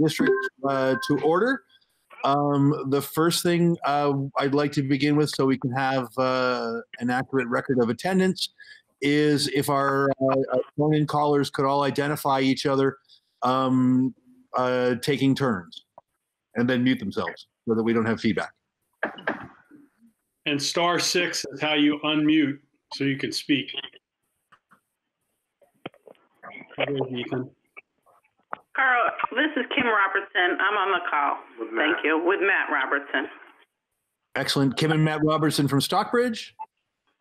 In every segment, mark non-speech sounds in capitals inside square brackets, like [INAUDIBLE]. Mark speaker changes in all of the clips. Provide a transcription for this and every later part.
Speaker 1: district uh, to order. Um, the first thing uh, I'd like to begin with, so we can have uh, an accurate record of attendance, is if our phone-in callers could all identify each other, um, taking turns, and then mute themselves so that we don't have feedback.
Speaker 2: And star six is how you unmute so you can speak. Ethan.
Speaker 3: Carl, this is Kim Robertson. I'm on the call. Thank you. With Matt Robertson.
Speaker 1: Excellent. Kim and Matt Robertson from Stockbridge.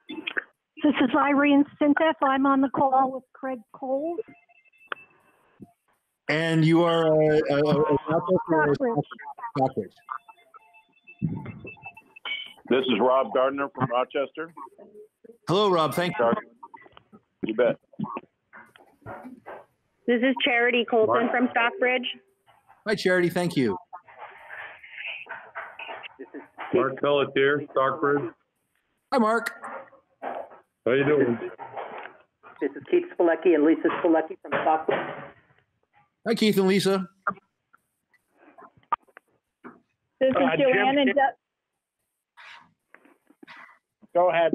Speaker 4: This is Irene Sintef. I'm on the call with Craig Cole.
Speaker 1: And you are uh, uh, uh,
Speaker 4: Stockbridge.
Speaker 1: Stockbridge.
Speaker 5: This is Rob Gardner from Rochester.
Speaker 1: Hello, Rob. Thank you.
Speaker 5: You bet.
Speaker 6: This is Charity Colton from Stockbridge.
Speaker 1: Hi, Charity. Thank you.
Speaker 7: This is Mark Pelletier, Stockbridge.
Speaker 1: Hi, Mark.
Speaker 7: How are you doing?
Speaker 3: This is Keith Spilecki and Lisa Spilecki from Stockbridge.
Speaker 1: Hi, Keith and Lisa.
Speaker 6: This is
Speaker 5: Uh, Jim-
Speaker 6: Joanne and Jeff.
Speaker 5: Go ahead.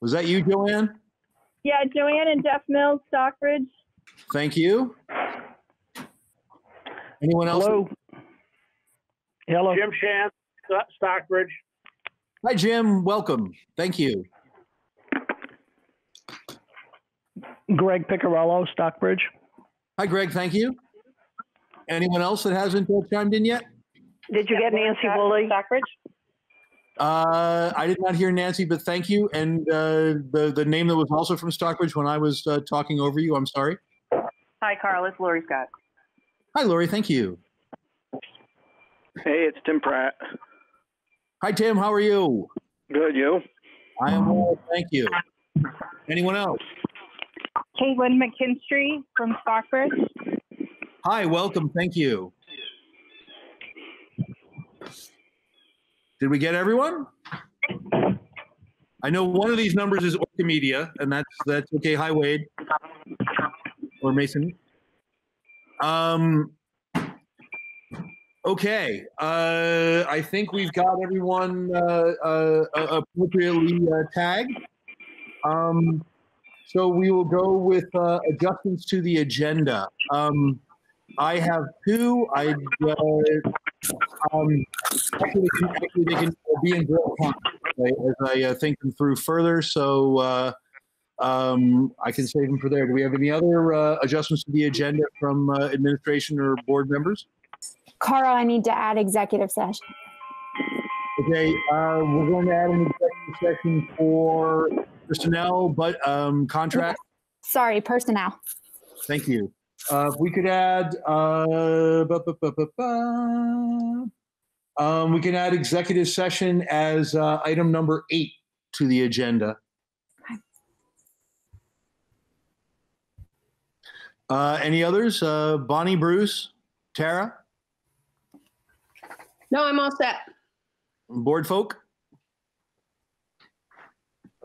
Speaker 1: Was that you, Joanne?
Speaker 6: Yeah, Joanne and Jeff Mills, Stockbridge.
Speaker 1: Thank you. Anyone else?
Speaker 8: Hello. Hello.
Speaker 5: Jim Shan, Stockbridge.
Speaker 1: Hi, Jim. Welcome. Thank you.
Speaker 8: Greg Picarello, Stockbridge.
Speaker 1: Hi, Greg. Thank you. Anyone else that hasn't uh, chimed in yet?
Speaker 3: Did you get Nancy Woolley?
Speaker 6: Stockbridge.
Speaker 1: Uh, I did not hear Nancy, but thank you. And uh, the the name that was also from Stockbridge when I was uh, talking over you. I'm sorry.
Speaker 3: Hi, Carl. It's Lori Scott.
Speaker 1: Hi, Lori. Thank you.
Speaker 5: Hey, it's Tim Pratt.
Speaker 1: Hi, Tim. How are you?
Speaker 5: Good, you?
Speaker 1: I am well. Thank you. Anyone else?
Speaker 6: Caitlin McKinstry from Stockbridge.
Speaker 1: Hi. Welcome. Thank you. Did we get everyone? I know one of these numbers is ORCA Media, and that's that's okay. Hi, Wade or Mason. Um. Okay. Uh, I think we've got everyone uh, uh, uh, appropriately uh, tagged. Um, so we will go with uh, adjustments to the agenda. Um, I have two. I um, actually, they can- actually they can be in real time right, as I uh, think them through further. So uh, um, I can save them for there. Do we have any other uh, adjustments to the agenda from uh, administration or board members?
Speaker 9: Carl, I need to add executive session.
Speaker 1: Okay, uh, we're going to add an executive session for personnel, but um, contract.
Speaker 9: Sorry, personnel.
Speaker 1: Thank you. Uh, if we could add, uh, ba, ba, ba, ba, ba. Um, we can add executive session as uh, item number eight to the agenda. Uh, any others? Uh, Bonnie, Bruce, Tara,
Speaker 6: No, I'm all set.
Speaker 1: board folk?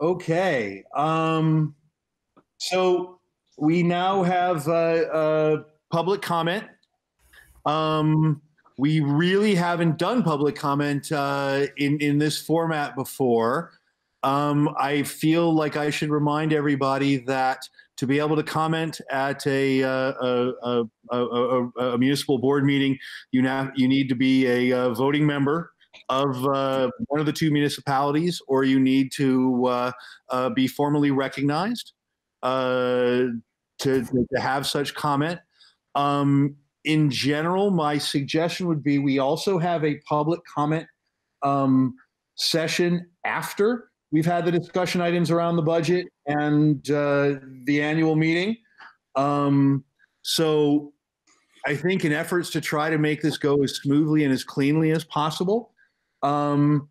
Speaker 1: Okay. Um, so we now have uh, public comment. Um, we really haven't done public comment uh, in in this format before. Um, I feel like I should remind everybody that to be able to comment at a uh, a, a, a, a, a municipal board meeting, you now you need to be a, uh voting member of uh, one of the two municipalities, or you need to uh, uh, be formally recognized uh, to, to have such comment. Um, in general, my suggestion would be we also have a public comment um, session after we've had the discussion items around the budget and uh, the annual meeting. Um, so I think in efforts to try to make this go as smoothly and as cleanly as possible, um,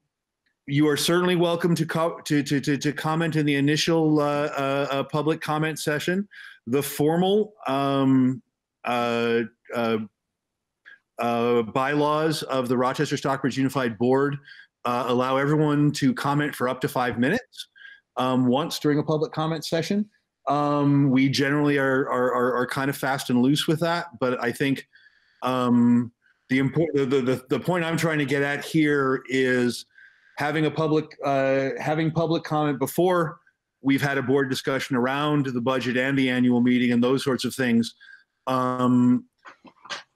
Speaker 1: you are certainly welcome to, co- to, to, to, to comment in the initial uh, uh, uh, public comment session. The formal um, uh, uh, uh, bylaws of the Rochester Stockbridge Unified Board allow everyone to comment for up to five minutes um, once during a public comment session. Um, we generally are, are, are, are kind of fast and loose with that, but I think um, the, important, the, the, the point I'm trying to get at here is having a public, uh, having public comment before we've had a board discussion around the budget and the annual meeting and those sorts of things. Um,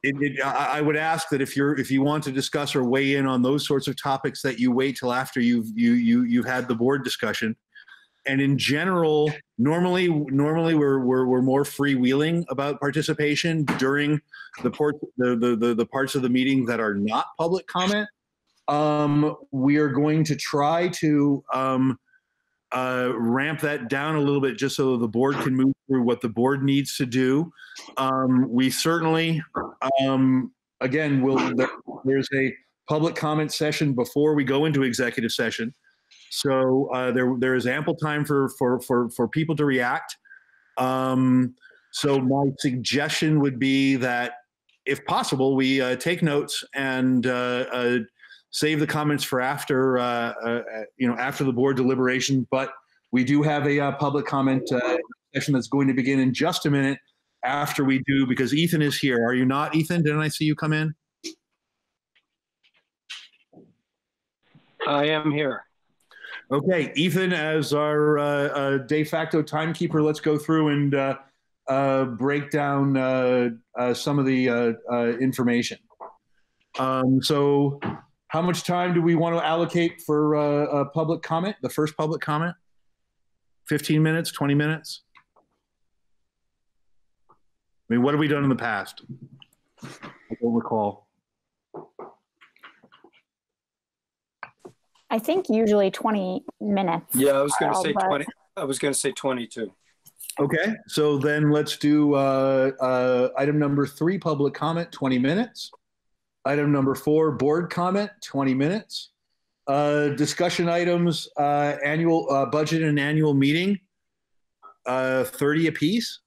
Speaker 1: it, it, I would ask that if you're if you want to discuss or weigh in on those sorts of topics, that you wait till after you've you you you've had the board discussion. And in general, normally normally we're we're, we're more freewheeling about participation during the port the, the the the parts of the meeting that are not public comment. Um, we are going to try to um, uh, ramp that down a little bit just so the board can move through what the board needs to do. Um, we certainly, um, again, will there, there's a public comment session before we go into executive session. So uh, there there is ample time for for for for people to react. Um, so my suggestion would be that, if possible, we uh, take notes and uh, uh, save the comments for after uh, uh, you know after the board deliberation. But we do have a uh, public comment uh, session that's going to begin in just a minute after we do because Ethan is here. Are you not, Ethan? Didn't I see you come in?
Speaker 5: I am here.
Speaker 1: Okay, Ethan, as our uh, uh, de facto timekeeper, let's go through and uh, uh, break down uh, uh, some of the uh, uh, information. Um, so, how much time do we want to allocate for uh, public comment? The first public comment? 15 minutes, 20 minutes? I mean, what have we done in the past? I don't recall.
Speaker 9: I think usually 20 minutes.
Speaker 10: Yeah, I was going to say
Speaker 9: but-
Speaker 10: 20. I was going to say 22.
Speaker 1: Okay, so then let's do uh, uh, item number three, public comment, 20 minutes. Item number four, board comment, 20 minutes. Uh, discussion items, uh, annual uh, budget and annual meeting, uh, 30 apiece.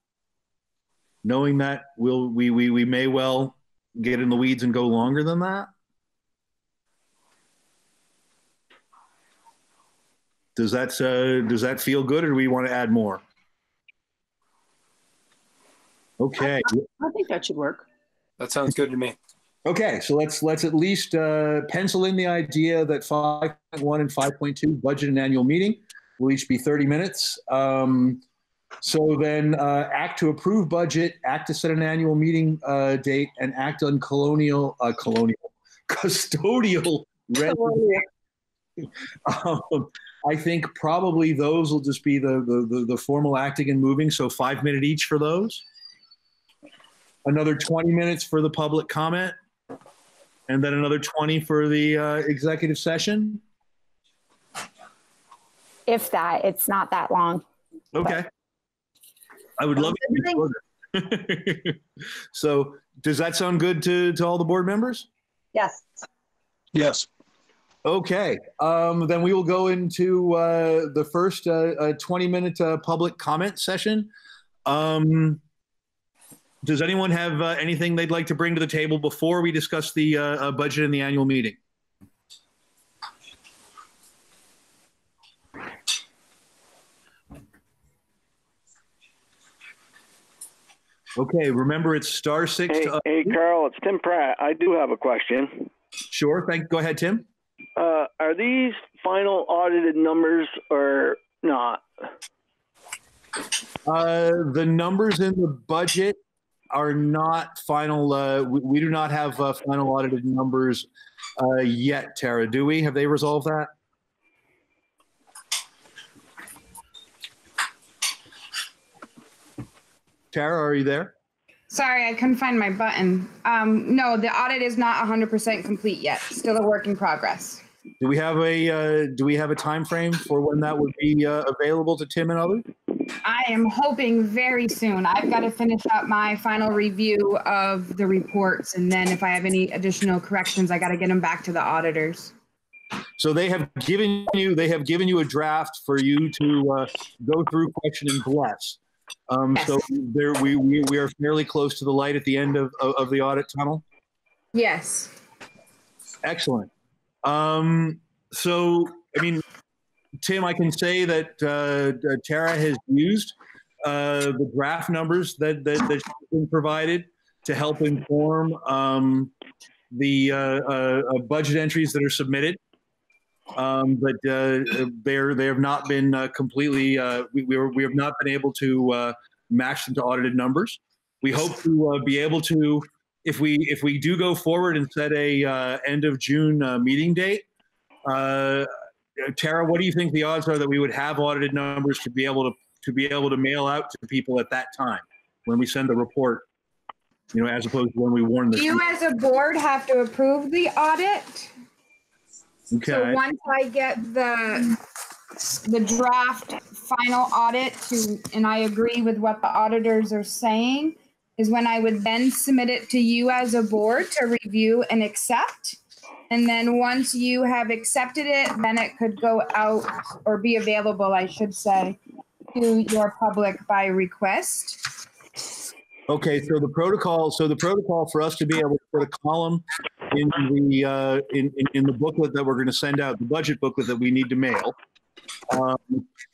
Speaker 1: Knowing that we'll, we, we, we may well get in the weeds and go longer than that. Does that, uh, does that feel good or do we want to add more? Okay.
Speaker 6: I think that should work.
Speaker 10: That sounds good to me.
Speaker 1: Okay, so let's let's at least uh, pencil in the idea that 5.1 and 5.2 budget and annual meeting will each be 30 minutes. Um, so then, uh, act to approve budget, act to set an annual meeting uh, date, and act on colonial uh, colonial [LAUGHS] custodial. res- um, I think probably those will just be the, the the the formal acting and moving. So five minute each for those. Another 20 minutes for the public comment and then another 20 for the uh, executive session.
Speaker 9: If that, it's not that long.
Speaker 1: Okay. I would love it to be shorter. [LAUGHS] so, does that sound good to, to all the board members?
Speaker 6: Yes.
Speaker 10: Yes.
Speaker 1: Okay. Um, then we will go into uh, the first uh, uh, 20 minute uh, public comment session. Um, does anyone have uh, anything they'd like to bring to the table before we discuss the uh, uh, budget in the annual meeting? Okay, remember it's star six.
Speaker 5: Hey,
Speaker 1: to,
Speaker 5: hey, Carl, it's Tim Pratt. I do have a question.
Speaker 1: sure, thank. Go ahead, Tim.
Speaker 5: Uh, are these final audited numbers or not?
Speaker 1: Uh, the numbers in the budget are not final. Uh, we, we do not have uh, final audited numbers uh, yet, Tara. Do we? Have they resolved that? Tara, are you there?
Speaker 11: Sorry, I couldn't find my button. Um, no, the audit is not 100% complete yet. Still a work in progress.
Speaker 1: Do we have a uh, Do we have a time frame for when that would be uh, available to Tim and others?
Speaker 11: I am hoping very soon. I've got to finish up my final review of the reports, and then if I have any additional corrections, I got to get them back to the auditors.
Speaker 1: So they have given you they have given you a draft for you to uh, go through, question, and bless. Um, So there we, we we are fairly close to the light at the end of, of, of the audit tunnel.
Speaker 11: Yes.
Speaker 1: Excellent. Um, so I mean, Tim, I can say that uh, uh, Tara has used uh, the draft numbers that that that's been provided to help inform um, the uh, uh, uh, budget entries that are submitted. Um, but they're they have not been completely. We we, we have not been able to match them to audited numbers. We hope to be able to, if we if we do go forward and set a end of June meeting date. Uh, Uh, Tara, what do you think the odds are that we would have audited numbers to be able to to be able to mail out to people at that time when we send the report? You know, as opposed to when we warn the.
Speaker 11: you as a board have to approve the audit?
Speaker 1: Okay.
Speaker 11: So once I get the, the draft final audit to, and I agree with what the auditors are saying, is when I would then submit it to you as a board to review and accept. And then once you have accepted it, then it could go out or be available, I should say, to your public by request.
Speaker 1: Okay, so the protocol, so the protocol for us to be able to put a column in the, uh, in, in, in the booklet that we're going to send out, the budget booklet that we need to mail. Um,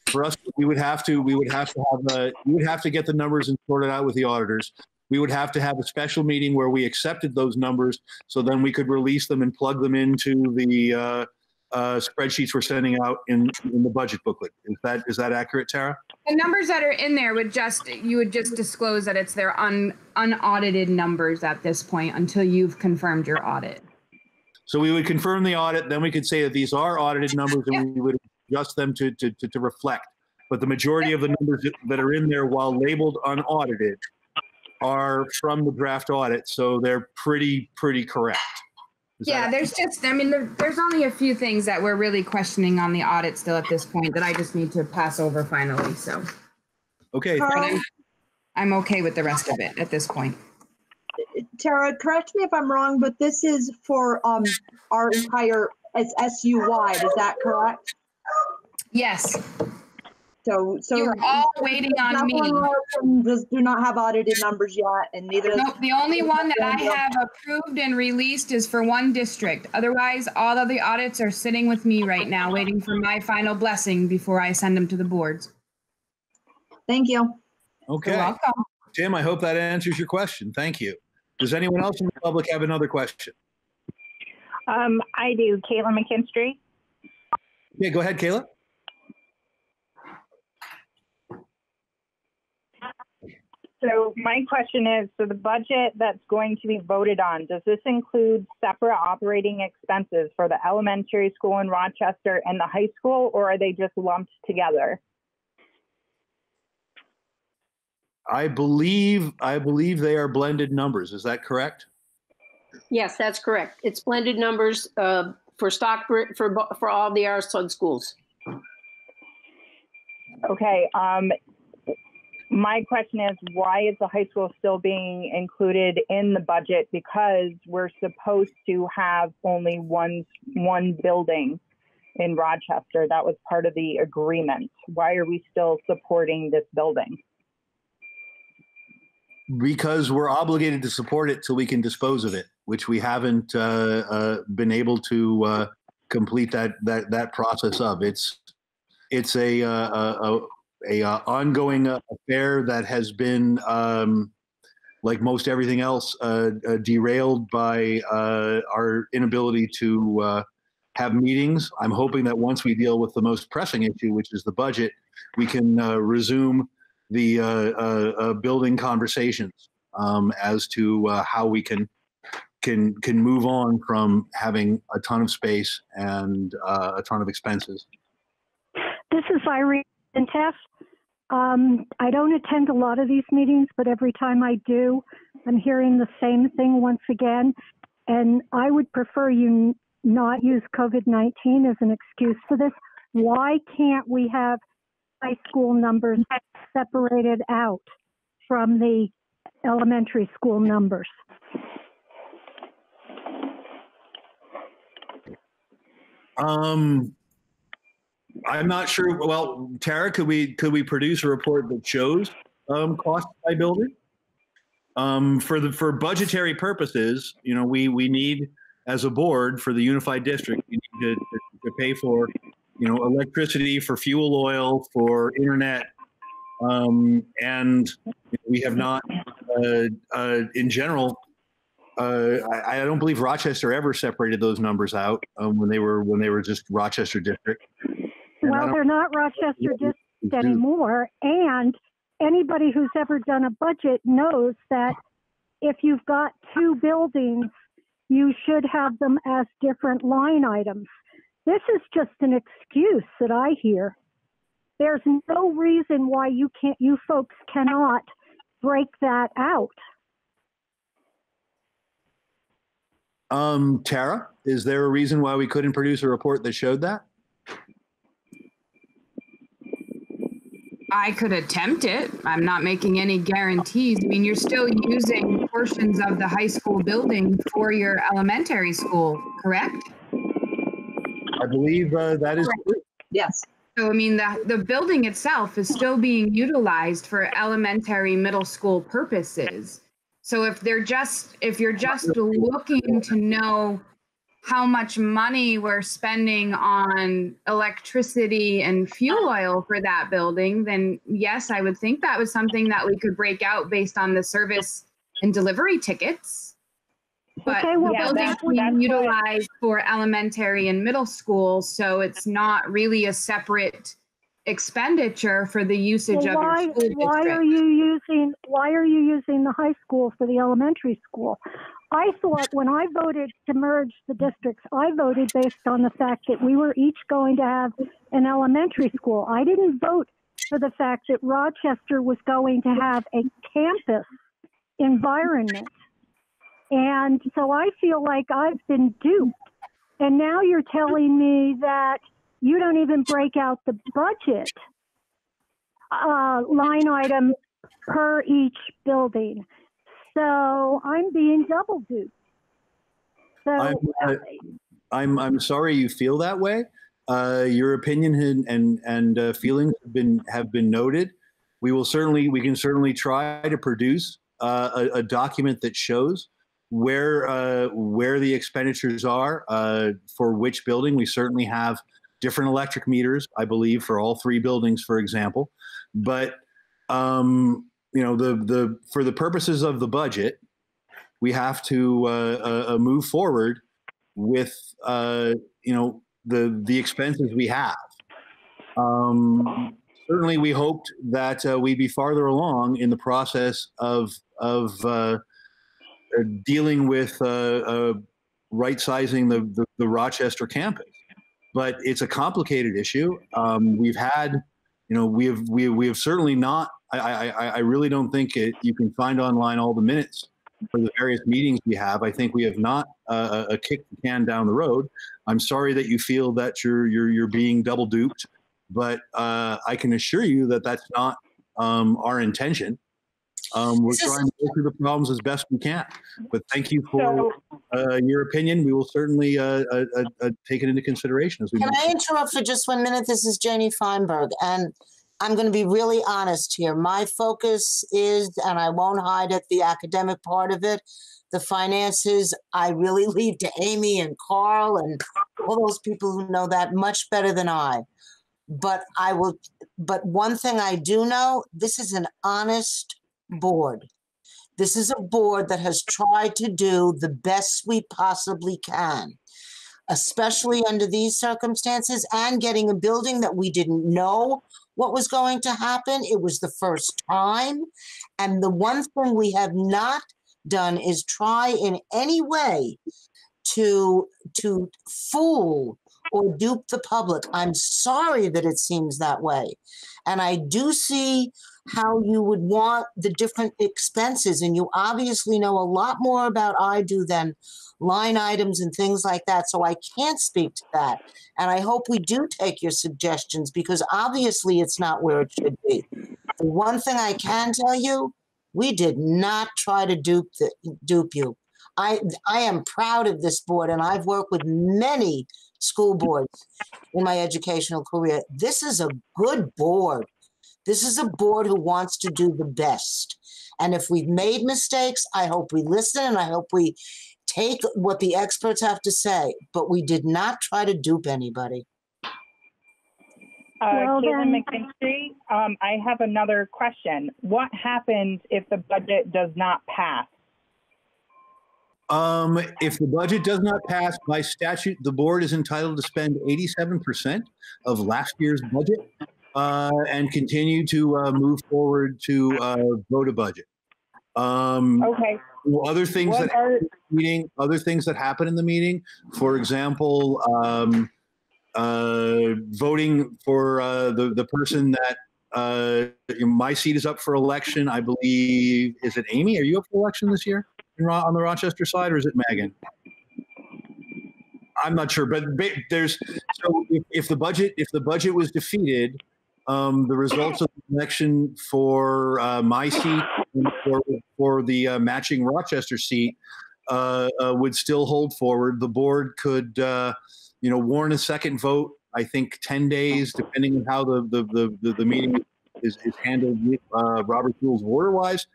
Speaker 1: for us, we would have to, we would have to have, a we would have to get the numbers and sort it out with the auditors. We would have to have a special meeting where we accepted those numbers, so then we could release them and plug them into the, uh, uh, spreadsheets we're sending out in, in the budget booklet. Is that, is that accurate, Tara?
Speaker 11: The numbers that are in there would just, you would just disclose that it's their un, unaudited numbers at this point until you've confirmed your audit.
Speaker 1: So we would confirm the audit, then we could say that these are audited numbers and we would adjust them to, to, to, to reflect. But the majority of the numbers that- that are in there while labeled unaudited are from the draft audit, so they're pretty, pretty correct. Is
Speaker 11: Yeah, there's just, I mean, there, there's only a few things that we're really questioning on the audit still at this point that I just need to pass over finally, so.
Speaker 1: Okay,
Speaker 11: But I'm- I'm okay with the rest of it at this point.
Speaker 6: Tara, correct me if I'm wrong, but this is for um our entire as SU wide, is that correct?
Speaker 11: Yes,
Speaker 6: So so.
Speaker 11: you're all waiting on me.
Speaker 6: Nothing Does do not have audited numbers yet and neither.
Speaker 11: Nope, the only one that I have approved and released is for one district. Otherwise, all of the audits are sitting with me right now, waiting for my final blessing before I send them to the boards.
Speaker 6: Thank you.
Speaker 1: Okay.
Speaker 11: welcome.
Speaker 1: Tim, I hope that answers your question. Thank you. Does anyone else in the public have another question?
Speaker 12: Um, I do. Caitlin McKinstry.
Speaker 1: Yeah, go ahead, Kayla.
Speaker 12: So my question is, so the budget that's going to be voted on, does this include separate operating expenses for the elementary school in Rochester and the high school, or are they just lumped together?
Speaker 1: I believe, I believe they are blended numbers. Is that correct?
Speaker 13: Yes, that's correct. It's blended numbers uh, for Stockbridge, for, for all the Arson schools.
Speaker 12: Okay. Um, my question is, why is the high school still being included in the budget? Because we're supposed to have only one one building in Rochester. That was part of the agreement. Why are we still supporting this building?
Speaker 1: because we're obligated to support it till we can dispose of it, which we haven't uh, uh, been able to uh, complete that that that process of. It's it's a uh, a, a, a uh, ongoing uh, affair that has been. Um, like most everything else, uh, uh, derailed by uh, our inability to uh, have meetings. I'm hoping that once we deal with the most pressing issue, which is the budget, we can resume the building conversations um, as to how we can can can move on from having a ton of space and a ton of expenses.
Speaker 4: This is Irene Teff. Um, I don't attend a lot of these meetings, but every time I do, I'm hearing the same thing once again. And I would prefer you not use COVID 19 as an excuse for this. Why can't we have high school numbers separated out from the elementary school numbers?
Speaker 1: Um, I'm not sure. Well, Tara, could we could we produce a report that shows um, cost by building? Um, for the for budgetary purposes, you know, we we need as a board for the unified district, we need to, to, to pay for, you know, electricity, for fuel oil, for internet, Um, and we have not, uh, uh, in general, uh, I, I don't believe Rochester ever separated those numbers out um, when they were when they were just Rochester district. And
Speaker 4: Well, they're not Rochester district anymore. And anybody who's ever done a budget knows that if you've got two buildings, you should have them as different line items. This is just an excuse that I hear. There's no reason why you can't, you folks cannot break that out.
Speaker 1: Um, Tara, is there a reason why we couldn't produce a report that showed that?
Speaker 11: I could attempt it. I'm not making any guarantees. I mean, you're still using portions of the high school building for your elementary school, correct?
Speaker 1: I believe uh, that is true.
Speaker 6: Yes.
Speaker 11: So, I mean, the, the building itself is still being utilized for elementary, middle school purposes. So if they're just, if you're just looking to know how much money we're spending on electricity and fuel oil for that building, then yes, I would think that was something that we could break out based on the service and delivery tickets. But
Speaker 4: Okay, well,
Speaker 11: building's
Speaker 4: that's-
Speaker 11: being
Speaker 4: that's what-
Speaker 11: utilized for elementary and middle school, so it's not really a separate expenditure for the usage
Speaker 4: Well,
Speaker 11: of
Speaker 4: why,
Speaker 11: your school district.
Speaker 4: why are you using, why are you using the high school for the elementary school? I thought when I voted to merge the districts, I voted based on the fact that we were each going to have an elementary school. I didn't vote for the fact that Rochester was going to have a campus environment. And so I feel like I've been duped. And now you're telling me that you don't even break out the budget uh, line item per each building. So I'm being double duped. So
Speaker 1: I'm, uh, I'm I'm sorry you feel that way. Uh, your opinion and and, and uh, feelings have been have been noted. We will certainly we can certainly try to produce uh, a, a document that shows where uh, where the expenditures are uh, for which building. We certainly have different electric meters, I believe, for all three buildings, for example. But um, you know, the the for the purposes of the budget, we have to uh, uh, move forward with uh, you know the the expenses we have. Um, certainly, we hoped that uh, we'd be farther along in the process of of uh, uh, dealing with uh, uh, right sizing the, the the Rochester campus, but it's a complicated issue. Um, we've had, you know, we have we we have certainly not. I I, really don't think it, you can find online all the minutes for the various meetings we have. I think we have not uh, uh, kicked the can down the road. I'm sorry that you feel that you're you're you're being double duped, but uh, I can assure you that that's not um, our intention. Um, we're trying to go through the problems as best we can. But thank you for uh, your opinion. We will certainly uh, uh, uh, uh, take it into consideration as we.
Speaker 14: Can I interrupt for just one minute? This is Janie Feinberg, and I'm going to be really honest here. My focus is, and I won't hide it, the academic part of it. The finances, I really [LAUGHS] leave to Amy and Carl and all those people who know that much better than I. But I will, but one thing I do know this is an honest board. This is a board that has tried to do the best we possibly can especially under these circumstances and getting a building that we didn't know what was going to happen. It was the first time. And the one thing we have not done is try in any way to to fool or dupe the public. I'm sorry that it seems that way. And I do see how you would want the different expenses and you obviously know a lot more about I do than line items and things like that. So I can't speak to that. And I hope we do take your suggestions because obviously it's not where it should be. The one thing I can tell you, we did not try to dupe the, dupe you. I I am proud of this board and I've worked with many school boards in my educational career. This is a good board. This is a board who wants to do the best. And if we've made mistakes, I hope we listen and I hope we take what the experts have to say, but we did not try to dupe anybody.
Speaker 12: Uh,
Speaker 4: Well,
Speaker 12: Caitlin McKinstry, um, I have another question. What happens if the budget does not pass?
Speaker 1: Um, if the budget does not pass by statute, the board is entitled to spend eighty-seven percent of last year's budget uh, and continue to uh, move forward to uh, vote a budget. Um,
Speaker 12: Okay.
Speaker 1: Other things
Speaker 12: What
Speaker 1: that
Speaker 12: are-
Speaker 1: happen in the meeting, other things that happen in the meeting, for example, um, uh, voting for uh, the the person that uh, my seat is up for election. I believe is it Amy? Are you up for election this year on the Rochester side, or is it Megan? I'm not sure, but there's so if, if the budget if the budget was defeated, um, the results of the election for uh, my seat for, for the uh, matching Rochester seat uh, uh, would still hold forward. The board could, uh, you know, warn a second vote. I think ten days, depending on how the the the, the, the meeting is, is handled, uh, Robert's Rules Order wise.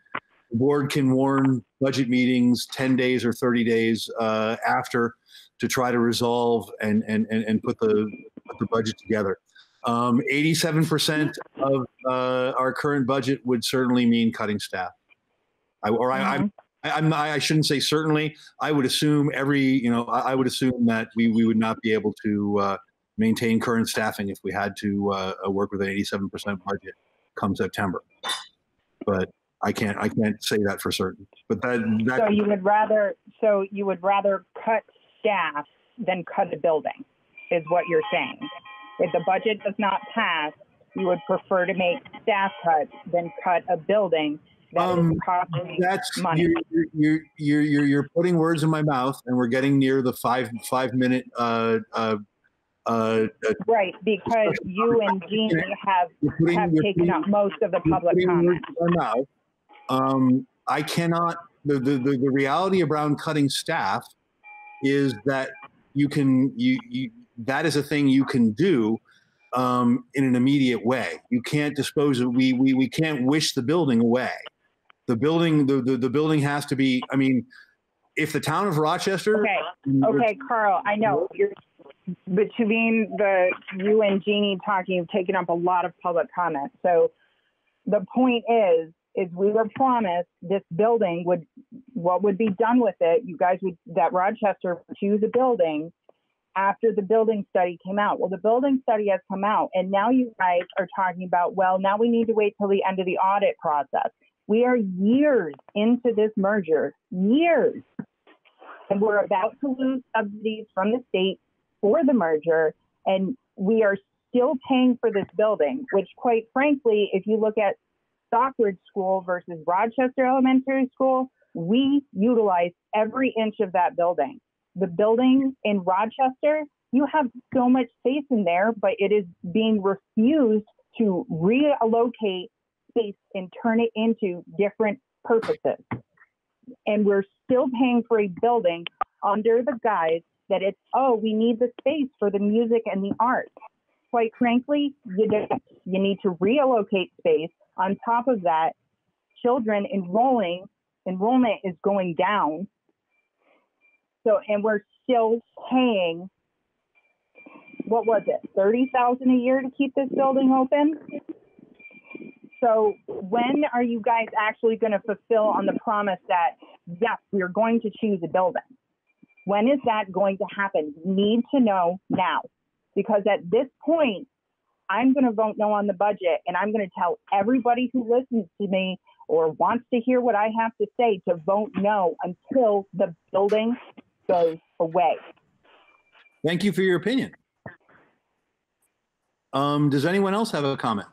Speaker 1: The board can warn budget meetings ten days or thirty days after to try to resolve and and and, and put the put the budget together. Um, 87% of uh, our current budget would certainly mean cutting staff. I, or I, I'm, I, not, I shouldn't say certainly. I would assume every, you know, I, I would assume that we, we would not be able to uh, maintain current staffing if we had to uh, uh, work with an 87% budget come September. But I can't, I can't say that for certain. But that, that
Speaker 12: So you would rather, so you would rather cut staff than cut a building, is what you're saying? If the budget does not pass, you would prefer to make staff cuts than cut a building that
Speaker 1: Um, that's
Speaker 12: money.
Speaker 1: you're, you're you're you're you're putting words in my mouth, and we're getting near the five five minute. Uh, uh, uh, uh,
Speaker 12: Right, because you and Jeannie have,
Speaker 1: putting-
Speaker 12: have taken
Speaker 1: putting-
Speaker 12: up most of the public comment.
Speaker 1: mouth. Um, I cannot. The, the the the reality around cutting staff is that you can you you that is a thing you can do um, in an immediate way. You can't dispose of we we we can't wish the building away. The building the the, the building has to be. I mean, if the town of Rochester.
Speaker 12: Okay, okay, Carl, I know you're between the you and Jeannie talking, you've taken up a lot of public comment. So the point is, is we were promised this building would, what would be done with it? You guys would that Rochester would choose a building after the building study came out. Well, the building study has come out, and now you guys are talking about, well, now we need to wait till the end of the audit process. We are years into this merger, years and we're about to lose subsidies from the state for the merger, and we are still paying for this building, which, quite frankly, if you look at Stockbridge School versus Rochester Elementary School, we utilize every inch of that building. The building in Rochester, you have so much space in there, but it is being refused to reallocate space and turn it into different purposes. And we're still paying for a building under the guise that it's oh we need the space for the music and the art. Quite frankly you don't you need to reallocate space. On top of that children enrolling enrollment is going down so and we're still paying what was it 30,000 a year to keep this building open so when are you guys actually going to fulfill on the promise that yes, we are going to choose a building? When is that going to happen? We need to know now. Because at this point, I'm going to vote no on the budget and I'm going to tell everybody who listens to me or wants to hear what I have to say to vote no until the building goes away.
Speaker 1: Thank you for your opinion. Um, does anyone else have a comment?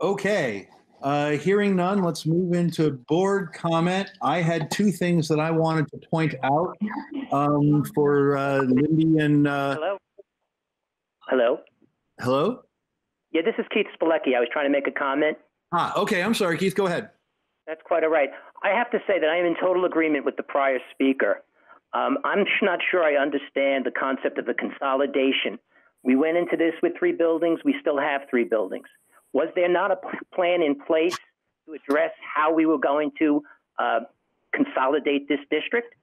Speaker 1: Okay, uh, hearing none, let's move into board comment. I had two things that I wanted to point out um, for uh, Lindy and. Uh,
Speaker 15: Hello? Hello?
Speaker 1: hello?
Speaker 15: Yeah, this is Keith Spilecki. I was trying to make a comment.
Speaker 1: Ah, okay, I'm sorry, Keith, go ahead.
Speaker 15: That's quite all right. I have to say that I am in total agreement with the prior speaker. Um, I'm not sure I understand the concept of the consolidation. We went into this with three buildings. We still have three buildings. Was there not a plan in place to address how we were going to uh, consolidate this district?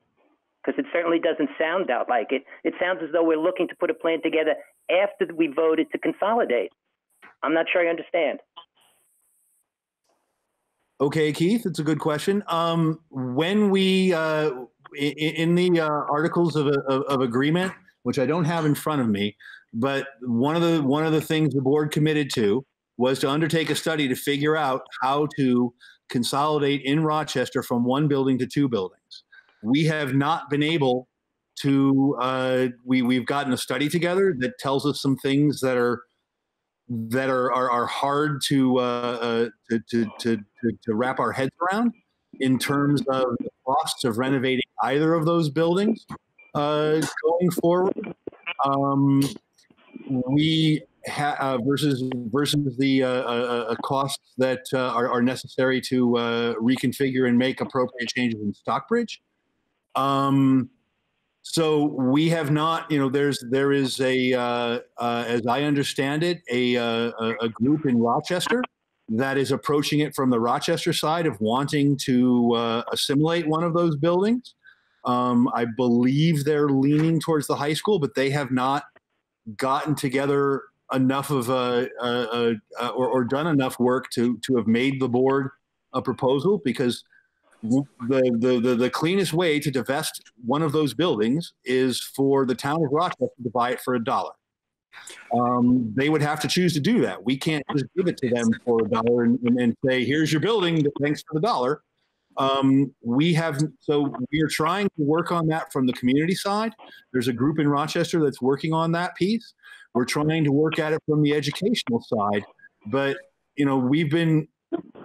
Speaker 15: Because it certainly doesn't sound out like it. It sounds as though we're looking to put a plan together after we voted to consolidate. I'm not sure I understand.
Speaker 1: Okay, Keith, it's a good question. Um, when we, uh, i- i- in the uh, articles of, of, of agreement, which I don't have in front of me, but one of the one of the things the board committed to was to undertake a study to figure out how to consolidate in Rochester from one building to two buildings. We have not been able to. Uh, we we've gotten a study together that tells us some things that are that are are, are hard to, uh, uh, to, to to to wrap our heads around in terms of the costs of renovating either of those buildings uh, going forward. Um, we ha- uh, versus versus the uh, uh, uh, costs that are, are necessary to reconfigure and make appropriate changes in Stockbridge. Um, so we have not, you know, there's there is a, uh, uh, as I understand it, a, uh, a group in Rochester that is approaching it from the Rochester side of wanting to uh, assimilate one of those buildings. Um, I believe they're leaning towards the high school, but they have not gotten together enough of a, a, a, a or, or done enough work to to have made the board a proposal because the, the, the, the cleanest way to divest one of those buildings is for the town of Rochester to buy it for a dollar. Um, they would have to choose to do that. We can't just give it to them for a dollar and, and, and say, here's your building, thanks for the dollar. Um, we have, so we are trying to work on that from the community side. There's a group in Rochester that's working on that piece. We're trying to work at it from the educational side, but you know, we've been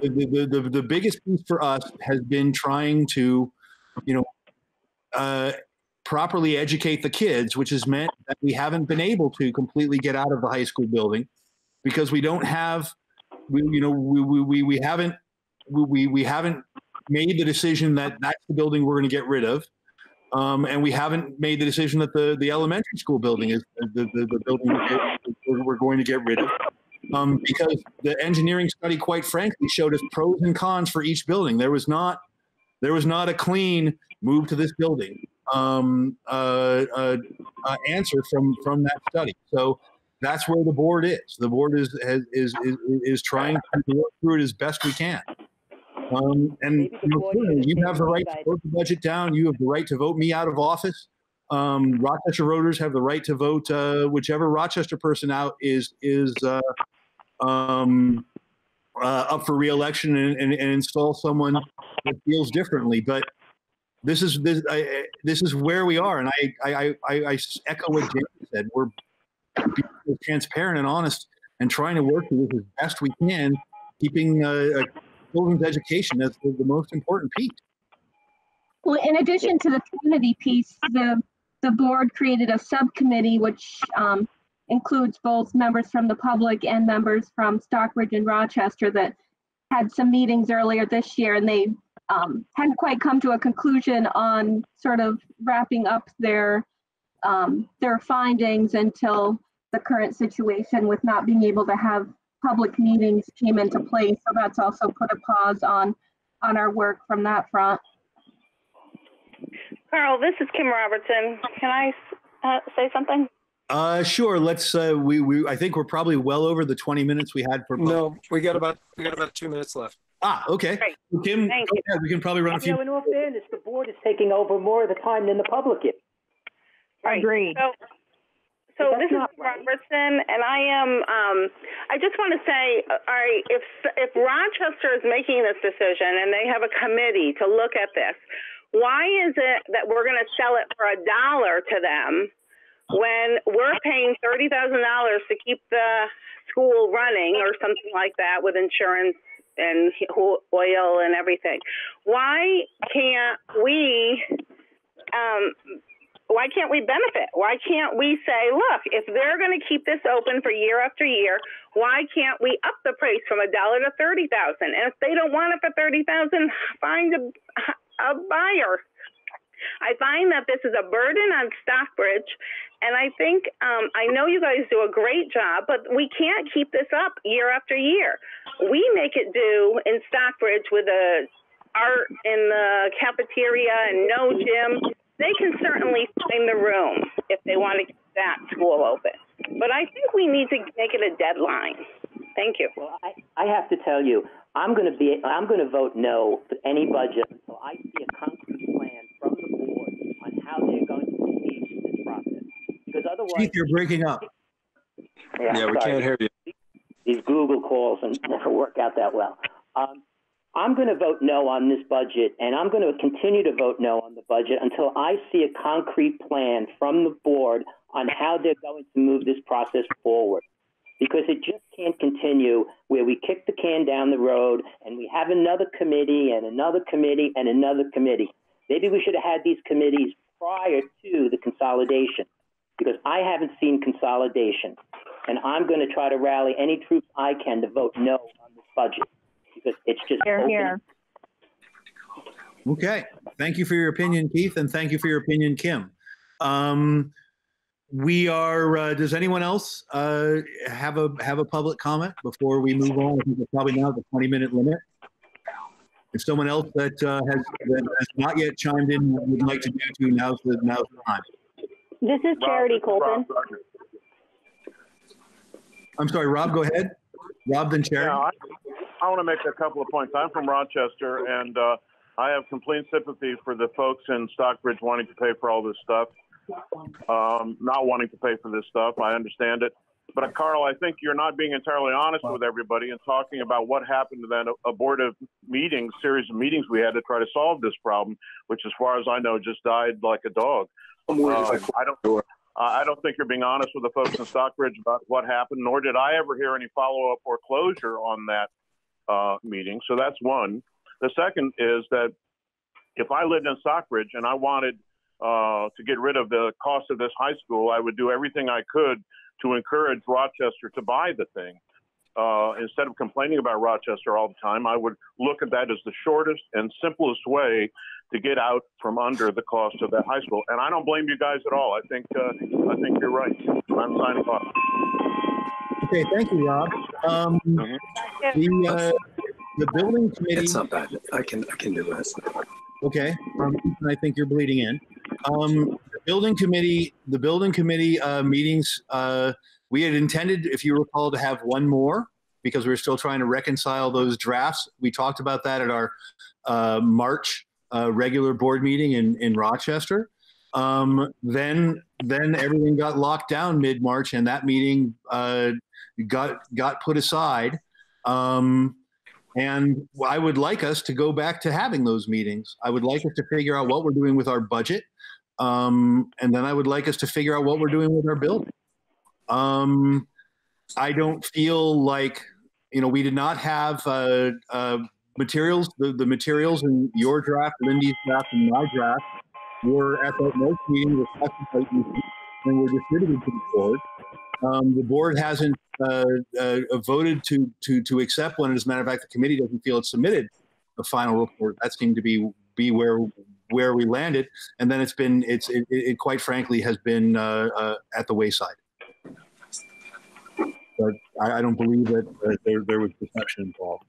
Speaker 1: the, the, the, biggest piece for us has been trying to, you know, uh, properly educate the kids, which has meant that we haven't been able to completely get out of the high school building because we don't have, we, you know, we, we, we, we haven't, we, we, haven't made the decision that that's the building we're going to get rid of. Um, and we haven't made the decision that the, the elementary school building is the, the, the building we're going to get rid of um, because the engineering study, quite frankly, showed us pros and cons for each building. There was not there was not a clean move to this building um, uh, uh, uh, answer from from that study. So that's where the board is. The board is has, is, is is trying to work through it as best we can. Um, and you, know, you have the right to vote the budget down. You have the right to vote me out of office. Um, Rochester voters have the right to vote uh, whichever Rochester person out is is uh, um, uh, up for reelection and, and, and install someone that feels differently. But this is this I, this is where we are, and I I, I, I echo what James said. We're transparent and honest, and trying to work with as best we can, keeping uh, children's education as the, the most important piece.
Speaker 16: Well, in addition to the community piece, the, the board created a subcommittee which um, includes both members from the public and members from Stockbridge and Rochester that had some meetings earlier this year and they um, hadn't quite come to a conclusion on sort of wrapping up their um, their findings until the current situation with not being able to have public meetings came into place. So that's also put a pause on on our work from that front.
Speaker 3: Carl, this is Kim Robertson. Can I uh, say something?
Speaker 1: Uh, sure. Let's. Uh, we we. I think we're probably well over the twenty minutes we had for.
Speaker 10: No, we got about we got about two minutes left.
Speaker 1: Ah, okay. Kim,
Speaker 3: Thank
Speaker 1: go ahead. we can probably run a
Speaker 15: You
Speaker 1: few.
Speaker 15: know, in all fairness, the board is taking over more of the time than the public is.
Speaker 3: Right.
Speaker 12: Agreed.
Speaker 3: So, so this is Robertson, and I am. Um, I just want to say, uh, all right, if if Rochester is making this decision and they have a committee to look at this, why is it that we're going to sell it for a dollar to them when we're paying thirty thousand dollars to keep the school running or something like that with insurance and oil and everything? Why can't we? Um, why can't we benefit? Why can't we say, look, if they're going to keep this open for year after year, why can't we up the price from a dollar to thirty thousand? And if they don't want it for thirty thousand, find a, a buyer. I find that this is a burden on Stockbridge, and I think um, I know you guys do a great job, but we can't keep this up year after year. We make it do in Stockbridge with a art in the cafeteria and no gym they can certainly find the room if they want to keep that school open. But I think we need to make it a deadline. Thank you.
Speaker 15: Well, I, I have to tell you, I'm going to be, I'm going to vote no to any budget until I see a concrete plan from the board on how they're going to proceed with this process. Because otherwise,
Speaker 1: Keith, you're breaking up.
Speaker 10: Yeah, we can't hear you.
Speaker 15: These Google calls and [LAUGHS] never work out that well. Um, I'm going to vote no on this budget, and I'm going to continue to vote no on the budget until I see a concrete plan from the board on how they're going to move this process forward. Because it just can't continue where we kick the can down the road and we have another committee and another committee and another committee. Maybe we should have had these committees prior to the consolidation because I haven't seen consolidation. And I'm going to try to rally any troops I can to vote no on this budget because it's just
Speaker 12: Here,
Speaker 15: open-
Speaker 12: here.
Speaker 1: Okay. Thank you for your opinion, Keith, and thank you for your opinion, Kim. Um, we are. Uh, does anyone else uh, have a have a public comment before we move on? I think we're probably now the twenty minute limit. If someone else that uh, has that has not yet chimed in would like to do to now's the now's the time.
Speaker 17: This is Charity Colton.
Speaker 1: I'm sorry, Rob. Go ahead. Rob, then Sharon.
Speaker 18: Yeah, I, I want to make a couple of points. I'm from Rochester, and uh, I have complete sympathy for the folks in Stockbridge wanting to pay for all this stuff, um, not wanting to pay for this stuff. I understand it. But uh, Carl, I think you're not being entirely honest with everybody and talking about what happened to that abortive meeting, series of meetings we had to try to solve this problem, which, as far as I know, just died like a dog. Um, I don't. I don't think you're being honest with the folks in Stockbridge about what happened, nor did I ever hear any follow up or closure on that uh, meeting. So that's one. The second is that if I lived in Stockbridge and I wanted uh, to get rid of the cost of this high school, I would do everything I could to encourage Rochester to buy the thing. Uh, instead of complaining about Rochester all the time, I would look at that as the shortest and simplest way to get out from under the cost of that high school. And I don't blame you guys at all. I think uh, I think you're right. I'm signing off.
Speaker 1: Okay, thank you, Rob. Um, the uh, the building committee.
Speaker 10: It's not bad. I can I can do this.
Speaker 1: Okay, um, I think you're bleeding in. Um, building committee, the building committee uh, meetings. Uh, we had intended, if you recall, to have one more because we are still trying to reconcile those drafts. We talked about that at our uh, March uh, regular board meeting in in Rochester. Um, then then everything got locked down mid March, and that meeting uh, got got put aside. Um, and I would like us to go back to having those meetings. I would like us to figure out what we're doing with our budget. Um, and then I would like us to figure out what we're doing with our building. Um, I don't feel like, you know, we did not have uh, uh, materials, the, the materials in your draft, Lindy's draft, and my draft were at that March meeting and were distributed to the board. Um, the board hasn't uh, uh, voted to to to accept one. As a matter of fact, the committee doesn't feel it's submitted a final report. That seemed to be be where where we landed, and then it's been it's it, it quite frankly has been uh, uh, at the wayside. But I, I don't believe that there there was deception involved.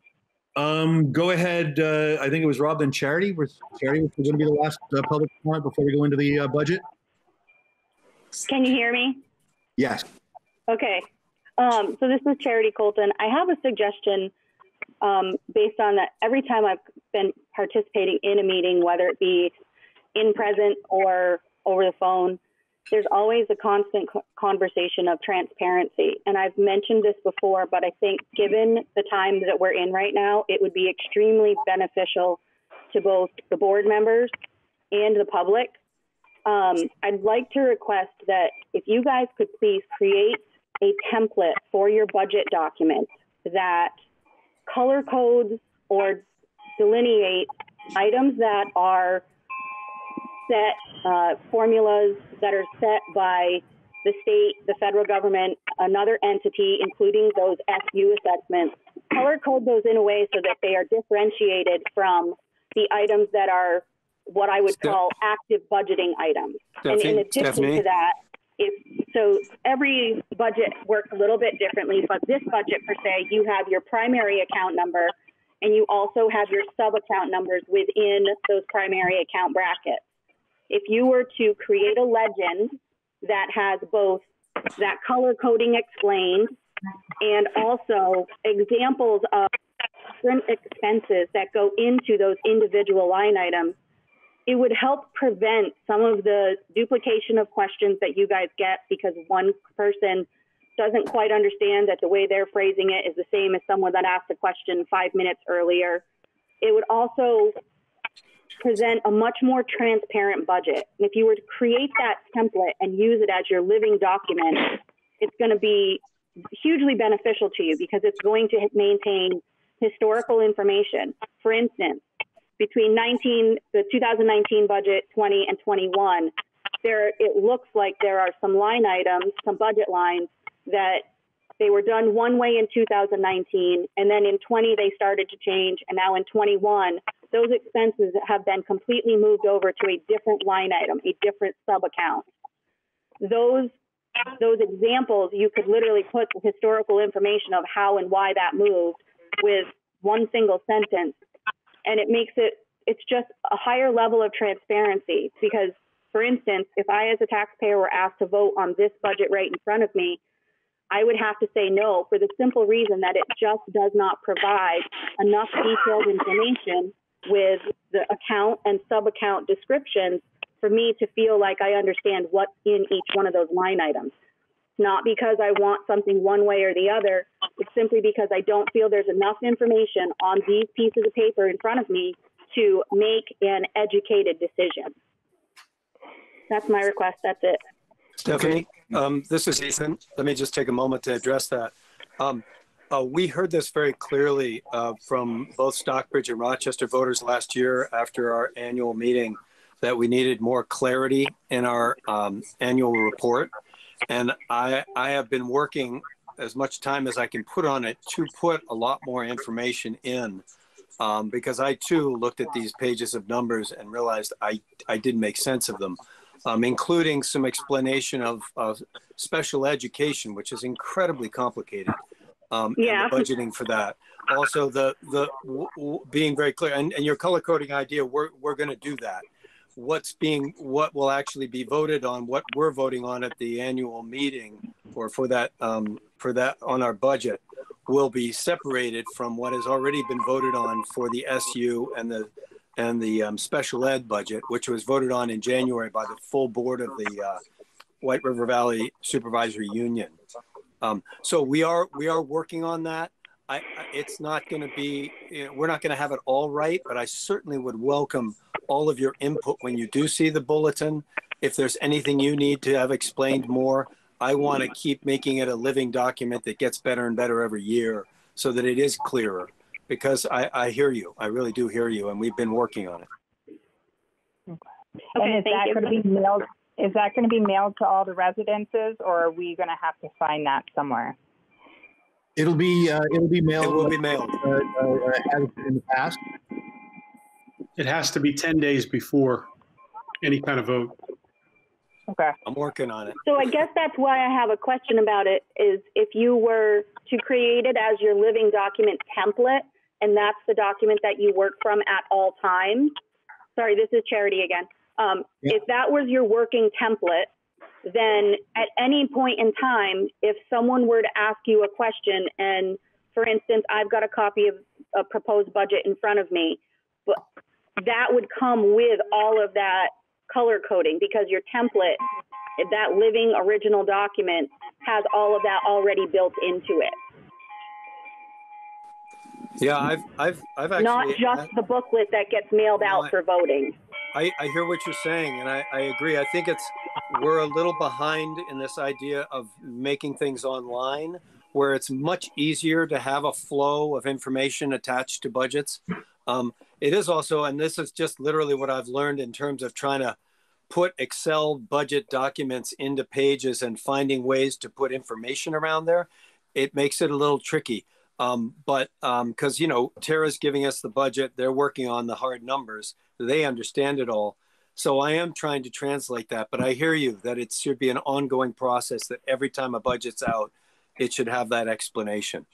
Speaker 1: Um, go ahead. Uh, I think it was Rob and Charity. Was Charity was going to be the last uh, public comment before we go into the uh, budget?
Speaker 17: Can you hear me?
Speaker 1: Yes.
Speaker 17: Okay. Um, so this is Charity Colton. I have a suggestion um, based on that every time I've been participating in a meeting, whether it be in present or over the phone, there's always a constant conversation of transparency. And I've mentioned this before, but I think given the time that we're in right now, it would be extremely beneficial to both the board members and the public. Um, I'd like to request that if you guys could please create a template for your budget document that color codes or delineate items that are set, uh, formulas that are set by the state, the federal government, another entity, including those SU assessments, color code those in a way so that they are differentiated from the items that are what I would
Speaker 10: Steph-
Speaker 17: call active budgeting items. and in addition
Speaker 10: Stephanie?
Speaker 17: to that, if so every budget works a little bit differently, but this budget per se, you have your primary account number and you also have your sub account numbers within those primary account brackets. If you were to create a legend that has both that color coding explained and also examples of different expenses that go into those individual line items, it would help prevent some of the duplication of questions that you guys get because one person doesn't quite understand that the way they're phrasing it is the same as someone that asked a question five minutes earlier. It would also present a much more transparent budget. And if you were to create that template and use it as your living document, it's going to be hugely beneficial to you because it's going to maintain historical information. For instance, between 19, the 2019 budget 20 and 21, there it looks like there are some line items, some budget lines that they were done one way in 2019, and then in 20 they started to change, and now in 21 those expenses have been completely moved over to a different line item, a different sub account. Those those examples, you could literally put the historical information of how and why that moved with one single sentence, and it makes it it's just a higher level of transparency because for instance, if I as a taxpayer were asked to vote on this budget right in front of me, I would have to say no for the simple reason that it just does not provide enough detailed information with the account and sub account descriptions for me to feel like I understand what's in each one of those line items. Not because I want something one way or the other, it's simply because I don't feel there's enough information on these pieces of paper in front of me to make an educated decision. That's my request. That's it.
Speaker 10: Stephanie, um, this is Ethan. Let me just take a moment to address that. Um, uh, we heard this very clearly uh, from both Stockbridge and Rochester voters last year after our annual meeting that we needed more clarity in our um, annual report. And I, I have been working as much time as I can put on it to put a lot more information in um, because I too looked at these pages of numbers and realized I, I didn't make sense of them um, including some explanation of, of, special education, which is incredibly complicated. Um,
Speaker 17: yeah.
Speaker 10: budgeting for that. Also, the the w- w- being very clear and, and your color coding idea, we're we're going to do that. What's being what will actually be voted on, what we're voting on at the annual meeting, or for that um, for that on our budget, will be separated from what has already been voted on for the SU and the and the um, special ed budget, which was voted on in January by the full board of the uh, White River Valley Supervisory Union. Um, so we are we are working on that. I, I, it's not going to be you know, we're not going to have it all right, but I certainly would welcome all of your input when you do see the bulletin. If there's anything you need to have explained more, I want to keep making it a living document that gets better and better every year, so that it is clearer because I, I hear you. I really do hear you, and we've been working on it.
Speaker 12: Okay. and is that going to be mailed? Is that going to be mailed to all the residences, or are we going to have to find that somewhere?
Speaker 1: It'll be uh, it'll be mailed.
Speaker 10: It will be mailed.
Speaker 1: Uh, uh, as in the past.
Speaker 2: It has to be 10 days before any kind of vote.
Speaker 12: Okay.
Speaker 10: I'm working on it.
Speaker 17: So I guess that's why I have a question about it is if you were to create it as your living document template, and that's the document that you work from at all times. Sorry, this is Charity again. Um,
Speaker 1: Yeah.
Speaker 17: If that was your working template, then at any point in time, if someone were to ask you a question, and for instance, I've got a copy of a proposed budget in front of me, but that would come with all of that color coding because your template, that living original document, has all of that already built into it.
Speaker 10: Yeah, I've I've I've actually
Speaker 17: Not just the booklet that gets mailed out for voting.
Speaker 10: I, I hear what you're saying, and I, I agree. I think it's we're a little behind in this idea of making things online, where it's much easier to have a flow of information attached to budgets. Um, it is also, and this is just literally what I've learned in terms of trying to put Excel budget documents into pages and finding ways to put information around there. It makes it a little tricky. Um, but because, you know, Tara's giving us the budget, they're working on the hard numbers, they understand it all. So I am trying to translate that, but I hear you that it should be an ongoing process that every time a budget's out, it should have that explanation.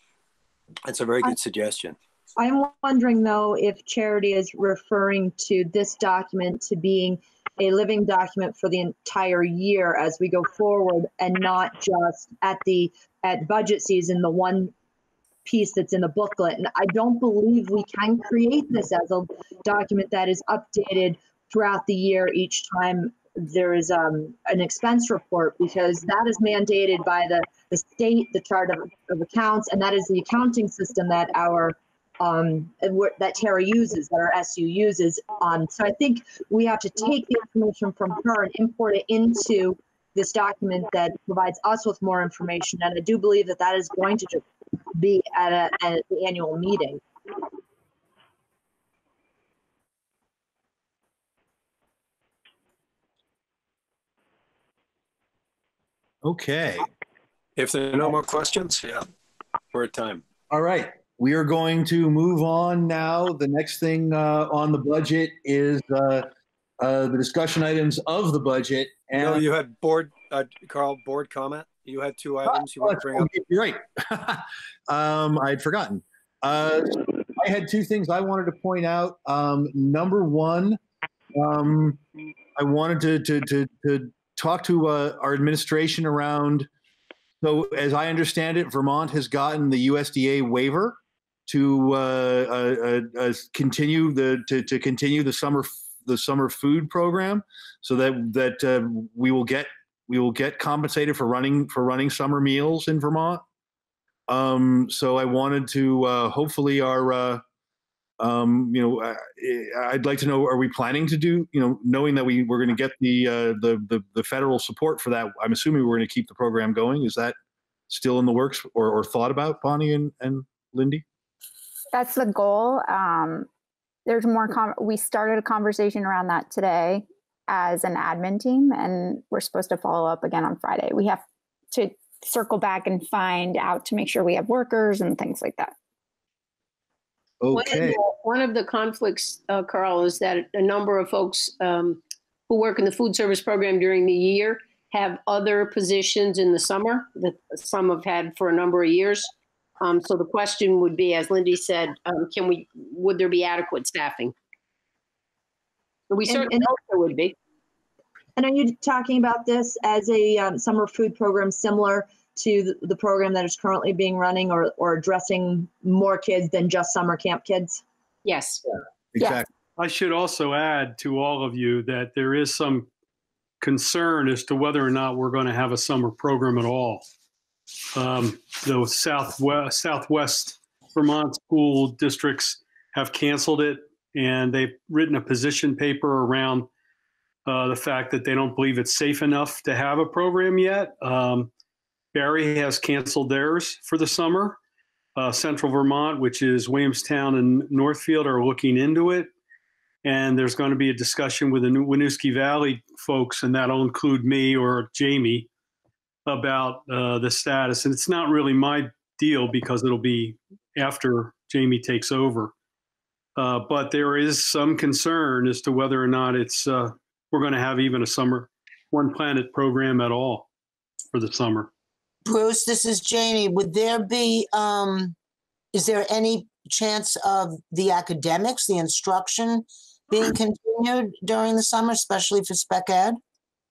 Speaker 10: It's a very good suggestion.
Speaker 6: I'm wondering though if Charity is referring to this document to being a living document for the entire year as we go forward and not just at the, at budget season, the one piece that's in the booklet. And I don't believe we can create this as a document that is updated throughout the year each time there is um, an expense report because that is mandated by the, the state, the chart of, of accounts, and that is the accounting system that our um, that Tara uses, that our SU uses. Um, so I think we have to take the information from her and import it into this document that provides us with more information. And I do believe that that is going to be at, a, at the annual meeting.
Speaker 1: Okay.
Speaker 10: If there are no more questions, yeah, we're at time.
Speaker 1: All right. We are going to move on now. The next thing uh, on the budget is uh, uh, the discussion items of the budget. And
Speaker 10: No, you had board, uh, Carl, board comment? You had two items you want to bring up?
Speaker 1: You're right. [LAUGHS] um, I had forgotten. Uh, I had two things I wanted to point out. Um, number one, um, I wanted to to to, to talk to uh, our administration around. So, as I understand it, Vermont has gotten the USDA waiver to uh, uh, uh, uh, continue the to, to continue the summer the summer food program, so that that uh, we will get we will get compensated for running for running summer meals in Vermont. Um, so I wanted to uh, hopefully our uh, um, you know uh, I'd like to know are we planning to do you know knowing that we we're going to get the, uh, the the the federal support for that I'm assuming we're going to keep the program going is that still in the works or, or thought about Bonnie and, and Lindy?
Speaker 9: That's the goal. Um, there's more, com- we started a conversation around that today as an admin team, and we're supposed to follow up again on Friday. We have to circle back and find out to make sure we have workers and things like that.
Speaker 13: One of the- One of the conflicts, uh, Carl, is that a number of folks um, who work in the food service program during the year have other positions in the summer that some have had for a number of years. Um, so the question would be, as Lindy said, um, can we, would there be adequate staffing? We
Speaker 6: And-
Speaker 13: certainly
Speaker 6: and-
Speaker 13: hope there would be.
Speaker 6: And are you talking about this as a um, summer food program similar to the, the program that is currently being running or, or addressing more kids than just summer camp kids?
Speaker 13: Yes.
Speaker 1: Exactly.
Speaker 2: I should also add to all of you that there is some concern as to whether or not we're going to have a summer program at all. Um, the Southwest, Southwest Vermont school districts have canceled it, and they've written a position paper around uh, the fact that they don't believe it's safe enough to have a program yet. Um, Barre has canceled theirs for the summer. Uh, Central Vermont, which is Williamstown and Northfield, are looking into it. And there's going to be a discussion with the Winooski Valley folks, and that'll include me or Jamie, about uh, the status. And it's not really my deal because it'll be after Jamie takes over. Uh, but there is some concern as to whether or not it's uh, we're going to have even a summer one planet program at all for the summer.
Speaker 14: Bruce, this is Jamie. Would there be, um, is there any chance of the academics, the instruction being [CLEARS THROAT] continued during the summer, especially for spec ed?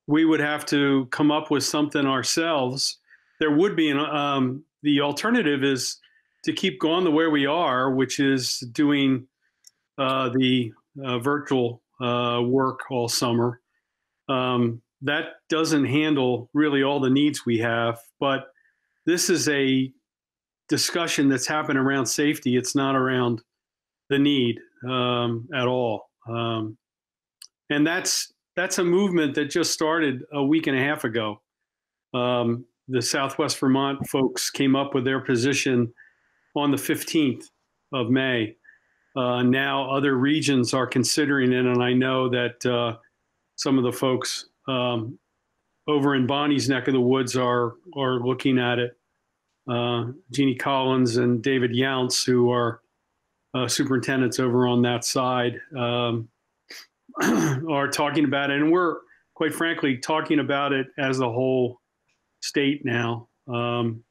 Speaker 2: we would have to come up with something ourselves. There would be an um, the alternative is to keep going the way we are, which is doing uh, the uh, virtual uh, work all summer. Um, that doesn't handle really all the needs we have, but this is a discussion that's happened around safety. It's not around the need um, at all. Um, and that's that's a movement that just started a week and a half ago. Um, the Southwest Vermont folks came up with their position on the 15th of May. Uh, now other regions are considering it, and I know that uh, some of the folks um, over in Bonnie's neck of the woods are are looking at it. Uh, Jeannie Collins and David Younts, who are uh, superintendents over on that side, um, [CLEARS THROAT] are talking about it, and we're quite frankly talking about it as a whole state now. Um,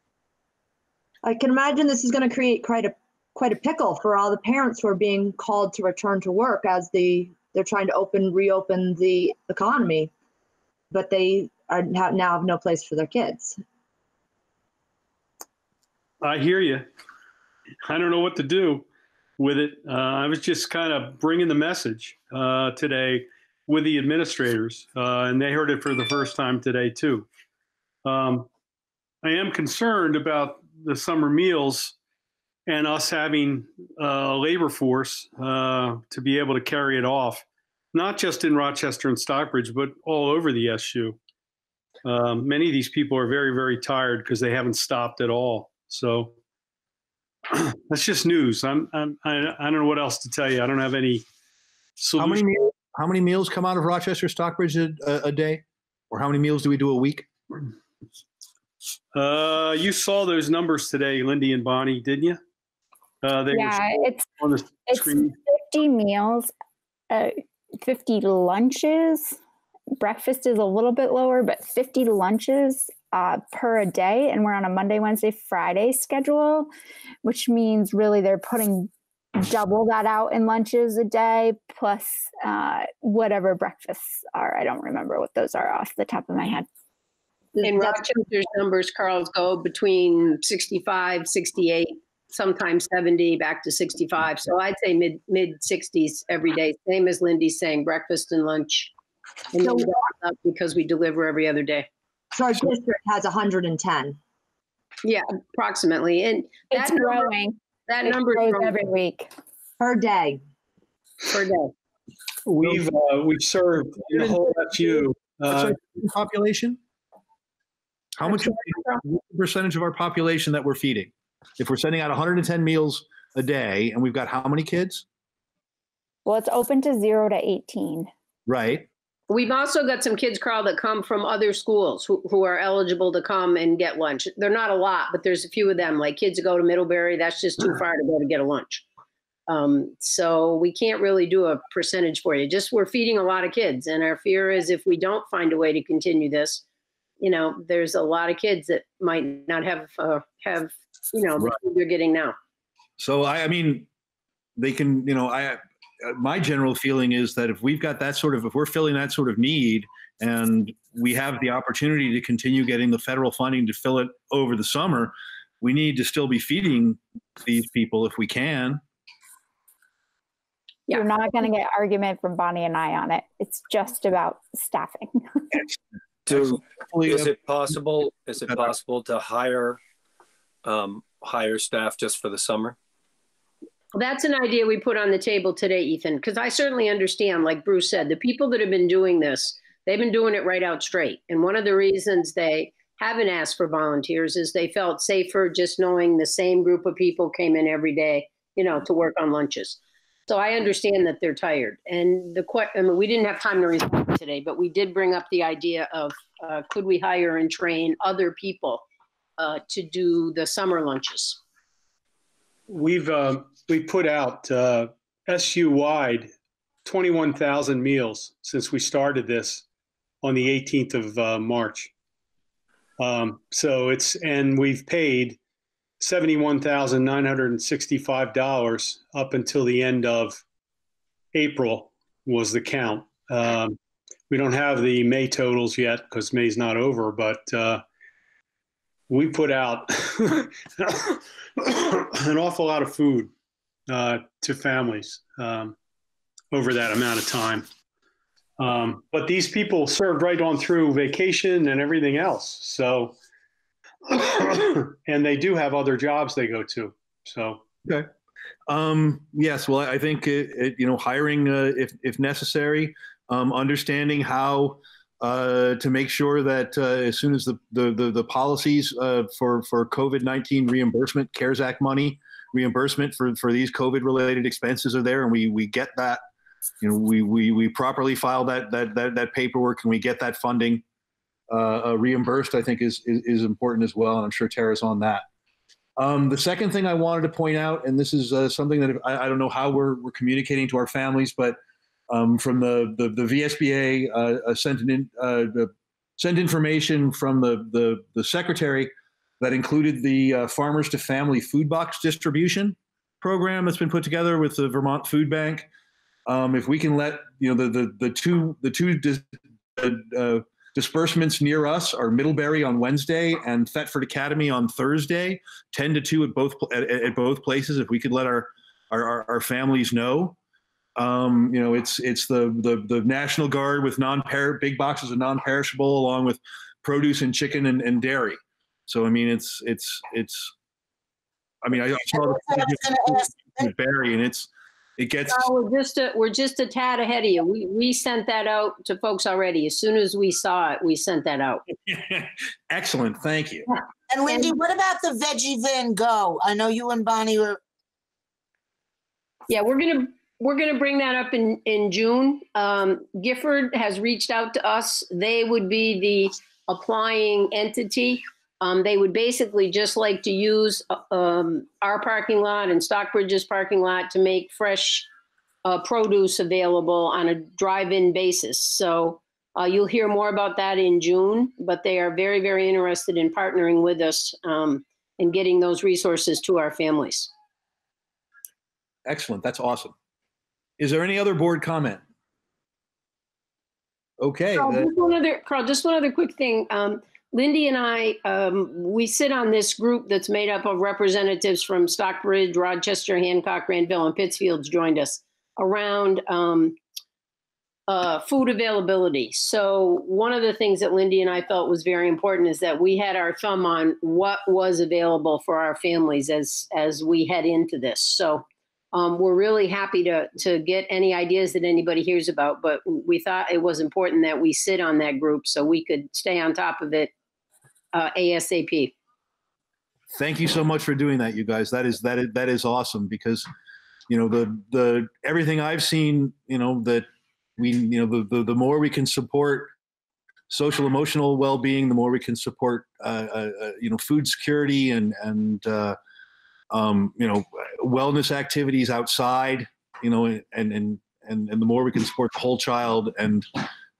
Speaker 6: I can imagine this is going to create quite a quite a pickle for all the parents who are being called to return to work as the they're trying to open reopen the economy, but they are now have no place for their kids.
Speaker 2: I hear you. I don't know what to do with it. Uh, I was just kind of bringing the message uh, today with the administrators, uh, and they heard it for the first time today too. Um, I am concerned about the summer meals and us having a labor force uh, to be able to carry it off, not just in Rochester and Stockbridge, but all over the SU. Um, many of these people are very, very tired because they haven't stopped at all. So [CLEARS THROAT] that's just news. I'm, I'm, I, I don't know what else to tell you. I don't have any
Speaker 1: How many meals, how many meals come out of Rochester Stockbridge a, a, a day, or how many meals do we do a week?
Speaker 2: Uh, you saw those numbers today, Lindy and Bonnie, didn't you? Uh, they
Speaker 9: yeah, it's
Speaker 2: on the
Speaker 9: it's
Speaker 2: screen.
Speaker 9: 50 meals, uh, 50 lunches. Breakfast is a little bit lower, but 50 lunches uh, per a day. And we're on a Monday, Wednesday, Friday schedule, which means really they're putting double that out in lunches a day plus uh, whatever breakfasts are. I don't remember what those are off the top of my head.
Speaker 13: In Rochester's numbers, Carl's go between 65, 68, sometimes 70, back to 65. So I'd say mid mid 60s every day. Same as Lindy's saying, breakfast and lunch. And then we up because we deliver every other day.
Speaker 6: So our district has 110.
Speaker 13: Yeah, approximately. And
Speaker 9: It's
Speaker 13: that number-
Speaker 9: growing.
Speaker 13: That
Speaker 9: It
Speaker 13: number
Speaker 9: grows every week.
Speaker 6: Per day.
Speaker 13: Per day.
Speaker 2: We've uh, we've served in the whole SU.
Speaker 1: What's
Speaker 2: Uh,
Speaker 1: population? How much percentage of our population that we're feeding? If we're sending out 110 meals a day, and we've got how many kids?
Speaker 9: Well, it's open to zero to 18.
Speaker 1: Right.
Speaker 13: We've also got some kids, Carl, that come from other schools who, who are eligible to come and get lunch. They're not a lot, but there's a few of them. Like kids that go to Middlebury, that's just too far to go to get a lunch. Um, so we can't really do a percentage for you. Just we're feeding a lot of kids, and our fear is if we don't find a way to continue this, you know, there's a lot of kids that might not have uh, have you know the
Speaker 1: Right.
Speaker 13: food they're getting now.
Speaker 1: So I, I mean, they can, you know, I, uh, my general feeling is that if we've got that sort of, if we're filling that sort of need, and we have the opportunity to continue getting the federal funding to fill it over the summer, we need to still be feeding these people if we can.
Speaker 9: You're not going to get argument from Bonnie and I on it. It's just about staffing. [LAUGHS]
Speaker 10: Do, is it possible, is it possible to hire, um, hire staff just for the summer?
Speaker 13: Well, That's an idea we put on the table today, Ethan, because I certainly understand, like Bruce said, the people that have been doing this, they've been doing it right out straight. And one of the reasons they haven't asked for volunteers is they felt safer just knowing the same group of people came in every day, you know, to work on lunches. So I understand that they're tired. And the que- I mean, we didn't have time to respond today, but we did bring up the idea of uh, could we hire and train other people uh, to do the summer lunches?
Speaker 2: we've uh, we put out uh, SU wide 21,000 meals since we started this on the 18th of uh, March. Um, so it's and we've paid $71,965 up until the end of April was the count. Um, we don't have the May totals yet because May's not over, but uh, we put out [COUGHS] an awful lot of food uh, to families um, over that amount of time. Um, but these people served right on through vacation and everything else. So, [COUGHS] and they do have other jobs they go to. So,
Speaker 1: Okay. Um, yes. Well, I think it, it, you know hiring uh, if if necessary, um, understanding how uh, to make sure that uh, as soon as the the the, the policies uh, for for COVID nineteen reimbursement, CARES Act money reimbursement for for these COVID related expenses are there, and we we get that. You know, we we we properly file that that that, that paperwork, and we get that funding uh, uh, reimbursed. I think is, is is important as well, and I'm sure Tara's on that. Um, the second thing I wanted to point out, and this is uh, something that I, I don't know how we're, we're communicating to our families, but um, from the, the, the VSBA uh, uh, sent, an in, uh, the, sent information from the, the, the secretary that included the uh, farmers to family food box distribution. program that's been put together with the Vermont Food Bank. Um, if we can let you know the the, the two the two dis, disbursements near us are Middlebury on Wednesday and Thetford Academy on Thursday, ten to two at both at, at both places. If we could let our, our, our families know, um, you know, it's it's the the the National Guard with non big boxes of non-perishable, along with produce and chicken and, and dairy. So I mean, it's it's it's. I mean, I saw the Barre, and it's it gets.
Speaker 13: No, we're just a, we're just a tad ahead of you. We we sent that out to folks already. As soon as we saw it, we sent that out. [LAUGHS]
Speaker 1: Excellent, thank you.
Speaker 14: And Lindy, what about the Veggie Van Go? I know you and Bonnie were.
Speaker 13: Yeah, we're gonna we're gonna bring that up in in June. Um, Gifford has reached out to us. They would be the applying entity. Um, they would basically just like to use uh, um, our parking lot and Stockbridge's parking lot to make fresh uh, produce available on a drive-in basis. So uh, you'll hear more about that in June, but they are very, very interested in partnering with us um, and getting those resources to our families.
Speaker 1: Excellent. That's awesome. Is there any other board comment? Okay.
Speaker 13: Carl, just one other, Carl, just one other quick thing. Um, Lindy and I, um, we sit on this group that's made up of representatives from Stockbridge, Rochester, Hancock, Granville, and Pittsfield's joined us around um, uh, food availability. So one of the things that Lindy and I felt was very important is that we had our thumb on what was available for our families as as we head into this. So um, we're really happy to to get any ideas that anybody hears about, but we thought it was important that we sit on that group so we could stay on top of it uh, ASAP.
Speaker 1: thank you so much for doing that you guys that is that is that is awesome because you know the the everything i've seen you know that we you know the the, the more we can support social emotional well-being the more we can support uh, uh, uh, you know food security and and uh, um, you know wellness activities outside you know and and and and the more we can support the whole child and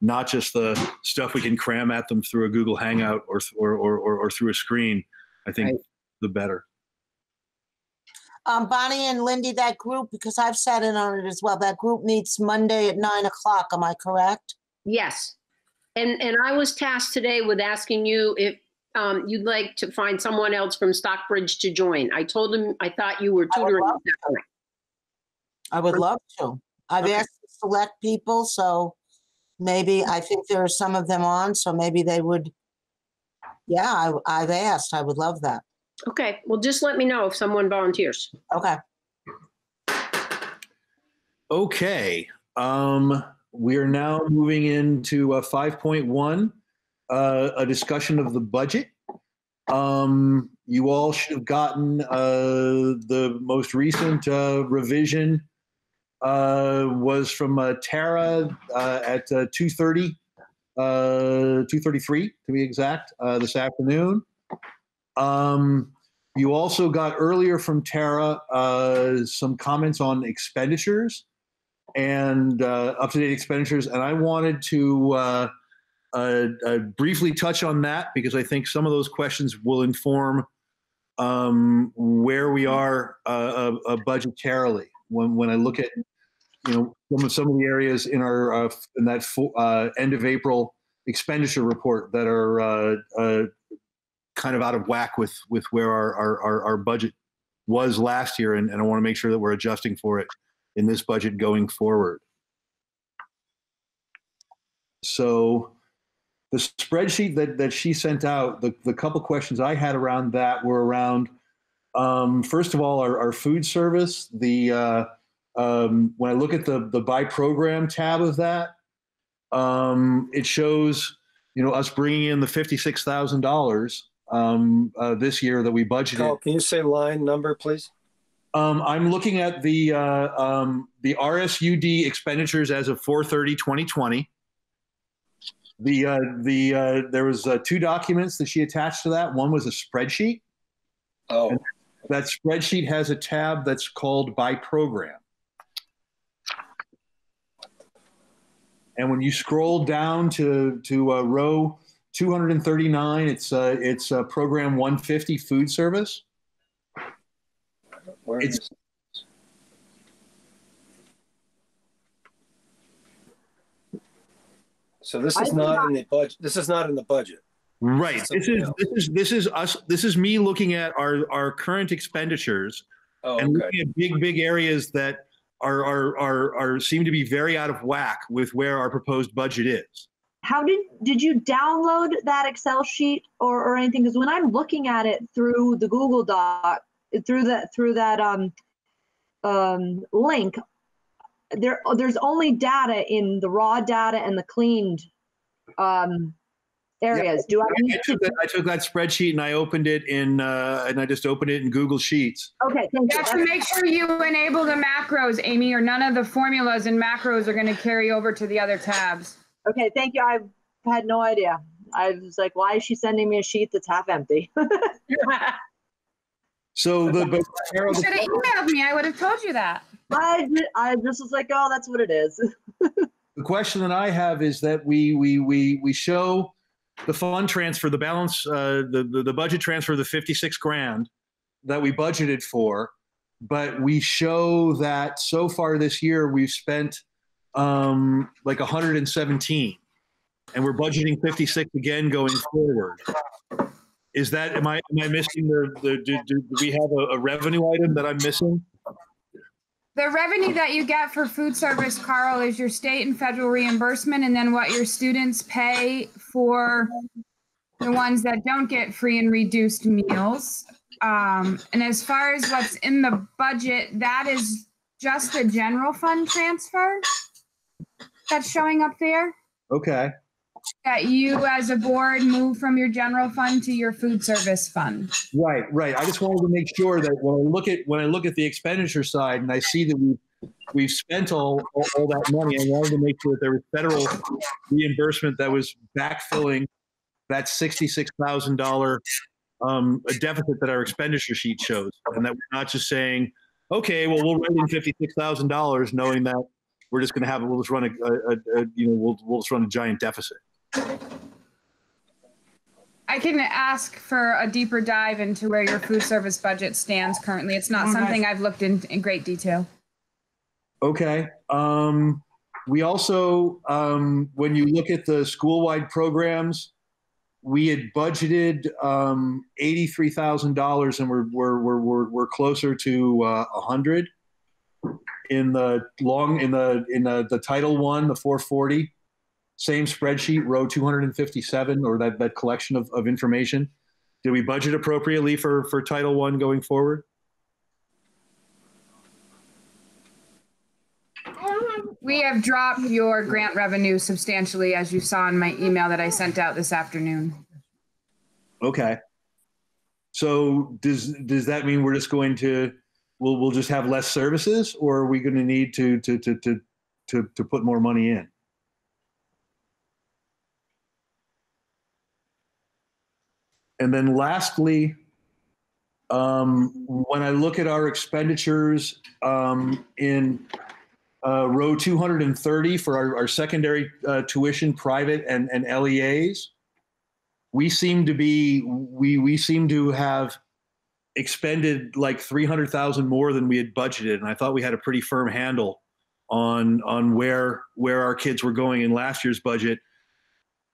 Speaker 1: not just the stuff we can cram at them through a Google Hangout or or or, or, or through a screen. I think the better.
Speaker 14: Um, Bonnie and Lindy, that group, because I've sat in on it as well, that group meets Monday at nine o'clock. Am I correct?
Speaker 13: Yes. And and I was tasked today with asking you if um, you'd like to find someone else from Stockbridge to join. I told him I thought you were tutoring. at that point.
Speaker 14: I would love to. I've
Speaker 13: Okay.
Speaker 14: asked select people, so maybe, I think there are some of them on, so maybe they would. Yeah, I, I've asked. I would love that.
Speaker 13: Okay, well, just let me know if someone volunteers.
Speaker 14: Okay.
Speaker 1: Okay. Um, we are now moving into uh, 5.1, uh, a discussion of the budget. Um, you all should have gotten uh, the most recent uh, revision uh, was from uh, Tara uh, at uh, 2:30, uh, 2:33 to be exact, this afternoon. Um, you also got earlier from Tara some comments on expenditures and up-to-date expenditures, and I wanted to uh, uh, briefly touch on that because I think some of those questions will inform um, where we are uh, uh, uh, budgetarily. When when I look at you know some of some of the areas in our uh, in that end of April expenditure report that are kind of out of whack with with where our our, our, our budget was last year, and, and I want to make sure that we're adjusting for it in this budget going forward. So the spreadsheet that, that she sent out, the, the couple questions I had around that were around, um, first of all, our, our food service. The uh, um, when I look at the the by program tab of that, um, it shows you know us bringing in the fifty six thousand dollars um, uh, this year that we budgeted.
Speaker 10: Can you say line number, please?
Speaker 1: Um, I'm looking at the uh, um, the RSUD expenditures as of 4/30/2020. The uh, the uh, there was uh, two documents that she attached to that. One was a spreadsheet.
Speaker 10: Oh.
Speaker 1: that spreadsheet has a tab that's called by program. And when you scroll down to to uh, row 239, it's uh, it's uh, program 150 food service.
Speaker 10: Where
Speaker 1: It's
Speaker 10: So this is not
Speaker 6: not-
Speaker 10: in the budget. This is not in the budget.
Speaker 1: Right.
Speaker 10: This
Speaker 1: This
Speaker 10: is
Speaker 1: is this is this is us. This is me looking at our our current expenditures
Speaker 10: Oh,
Speaker 1: and
Speaker 10: okay.
Speaker 1: looking at big big areas that are are are are seem to be very out of whack with where our proposed budget is.
Speaker 6: How did did you download that Excel sheet or, or anything? Because when I'm looking at it through the Google Doc, through that through that um um link, there there's only data in the raw data and the cleaned um areas. Do I
Speaker 1: I,
Speaker 6: need
Speaker 1: I took that I took that spreadsheet and I opened it in uh, and I just opened it in Google Sheets.
Speaker 6: Okay,
Speaker 11: You
Speaker 6: thank you.
Speaker 11: have to make sure you enable the macros, Amy, or none of the formulas and macros are gonna carry over to the other tabs.
Speaker 6: Okay, thank you. I had no idea. I was like, why is she sending me a sheet that's half empty? [LAUGHS]
Speaker 1: So the but
Speaker 11: You should have emailed me, I would have told you that.
Speaker 6: I I just was like, oh, that's what it is. [LAUGHS]
Speaker 1: the question that I have is that we we we we show the fund transfer, the balance, uh, the, the the budget transfer, the fifty six grand that we budgeted for, but we show that so far this year we've spent um, like one hundred and seventeen, and we're budgeting fifty six again going forward. Is that am I am I missing the the do, do, do we have a, a revenue item that I'm missing?
Speaker 11: The revenue that you get for food service, Carl, is your state and federal reimbursement, and then what your students pay for the ones that don't get free and reduced meals. Um, and as far as what's in the budget, that is just the general fund transfer that's showing up there.
Speaker 1: Okay.
Speaker 11: That you as a board move from your general fund to your food service fund.
Speaker 1: Right, right. I just wanted to make sure that when I look at when I look at the expenditure side and I see that we've we've spent all all, all that money, I wanted to make sure that there was federal reimbursement that was backfilling that sixty-six thousand dollar um, deficit that our expenditure sheet shows, and that we're not just saying, okay, well we'll write in fifty-six thousand dollars, knowing that we're just going to have we'll just run a, a, a, a you know we'll we'll just run a giant deficit.
Speaker 11: I can ask for a deeper dive into where your food service budget stands currently. It's not
Speaker 1: Okay.
Speaker 11: something I've looked in in great detail.
Speaker 1: Okay. Um, we also, um, when you look at the school-wide programs, we had budgeted um, eighty-three thousand dollars, and we're we're we're we're, we're closer to uh, a hundred in the long in the in the, the Title One, the four forty. Same spreadsheet, row two hundred and fifty-seven, or that that collection of, of information. Did we budget appropriately for for Title One going forward?
Speaker 11: We have dropped your grant revenue substantially, as you saw in my email that I sent out this afternoon.
Speaker 1: Okay. So does does that mean we're just going to we'll we'll just have less services, or are we going to need to to to to to to put more money in? And then lastly, um, when I look at our expenditures um, in uh, row 230 for our, our secondary uh, tuition, private and, and LEAs, we seem to be we we seem to have expended like 300,000 more than we had budgeted. And I thought we had a pretty firm handle on on where where our kids were going in last year's budget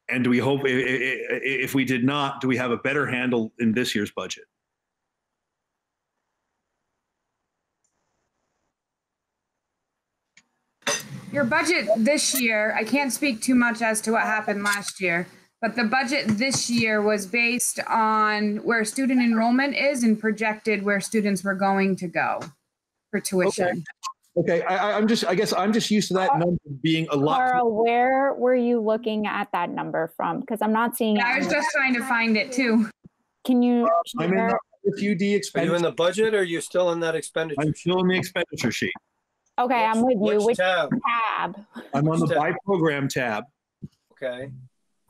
Speaker 1: and do we hope i- i- i- if we did not do we have a better handle in this year's budget
Speaker 11: Your budget this year, I can't speak too much as to what happened last year, but the budget this year was based on where student enrollment is and projected where students were going to go for tuition.
Speaker 1: okay I, I- i'm just i guess i'm just used to that number being a lot
Speaker 9: Carl, where were you looking at that number from? Because I'm not seeing.
Speaker 11: Yeah, I was
Speaker 9: on
Speaker 11: just trying to find it too.
Speaker 9: Can you?
Speaker 1: i'm in
Speaker 9: share-
Speaker 1: the FUD
Speaker 10: Are you in the budget or are you still in that expenditure?
Speaker 1: i'm still in the expenditure sheet
Speaker 9: Okay, I'm with you.
Speaker 10: Which
Speaker 9: Which
Speaker 10: tab?
Speaker 9: tab?
Speaker 1: i'm on the
Speaker 10: Step.
Speaker 1: by program tab
Speaker 10: Okay.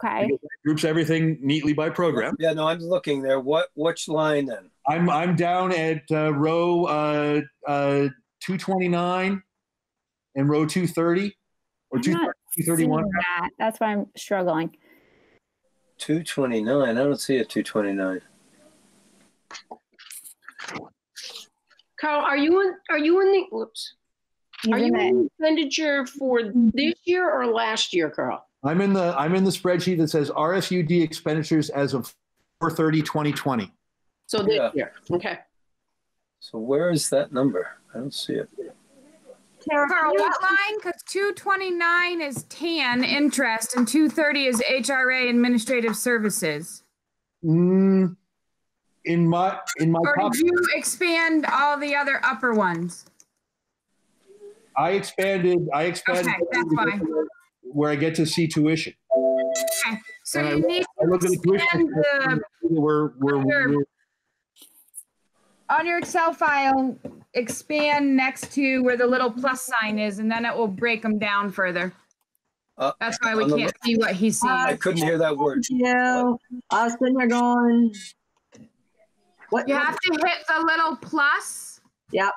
Speaker 9: Okay.
Speaker 1: Groups everything neatly by program
Speaker 10: Yeah, no, I'm looking there. What, which line then?
Speaker 1: i'm i'm down at uh, row uh, uh, 229 and row 230 or 231
Speaker 9: that. That's why I'm struggling.
Speaker 10: 229. I don't see a 229.
Speaker 13: Carl, are you in, are you in the, whoops. Are you
Speaker 9: Using
Speaker 13: in expenditure for this year or last year, Carl?
Speaker 1: I'm in the, I'm in the spreadsheet that says RSUD expenditures as of 4/30/2020.
Speaker 13: So this year, okay.
Speaker 10: So where is that number? I don't see it.
Speaker 11: Carl, what line? Because two twenty-nine is TAN interest and two thirty is HRA administrative services.
Speaker 1: Mm, in my, in my
Speaker 11: Or
Speaker 1: copy,
Speaker 11: did you expand all the other upper ones?
Speaker 1: I expanded, I expanded
Speaker 11: Okay, that's why.
Speaker 1: where I get to see tuition.
Speaker 11: Okay, so
Speaker 1: And I
Speaker 11: you
Speaker 1: look-
Speaker 11: need
Speaker 1: I look
Speaker 11: to
Speaker 1: at the
Speaker 11: the,
Speaker 1: We're, we're, we're,
Speaker 11: on your Excel file, expand next to where the little plus sign is, and then it will break them down further.
Speaker 10: Uh,
Speaker 11: That's why we
Speaker 10: on the
Speaker 11: can't see what he's seeing.
Speaker 10: I couldn't hear that word.
Speaker 6: Yeah, I was sitting there going. What?
Speaker 11: You have to hit the little plus.
Speaker 6: Yep.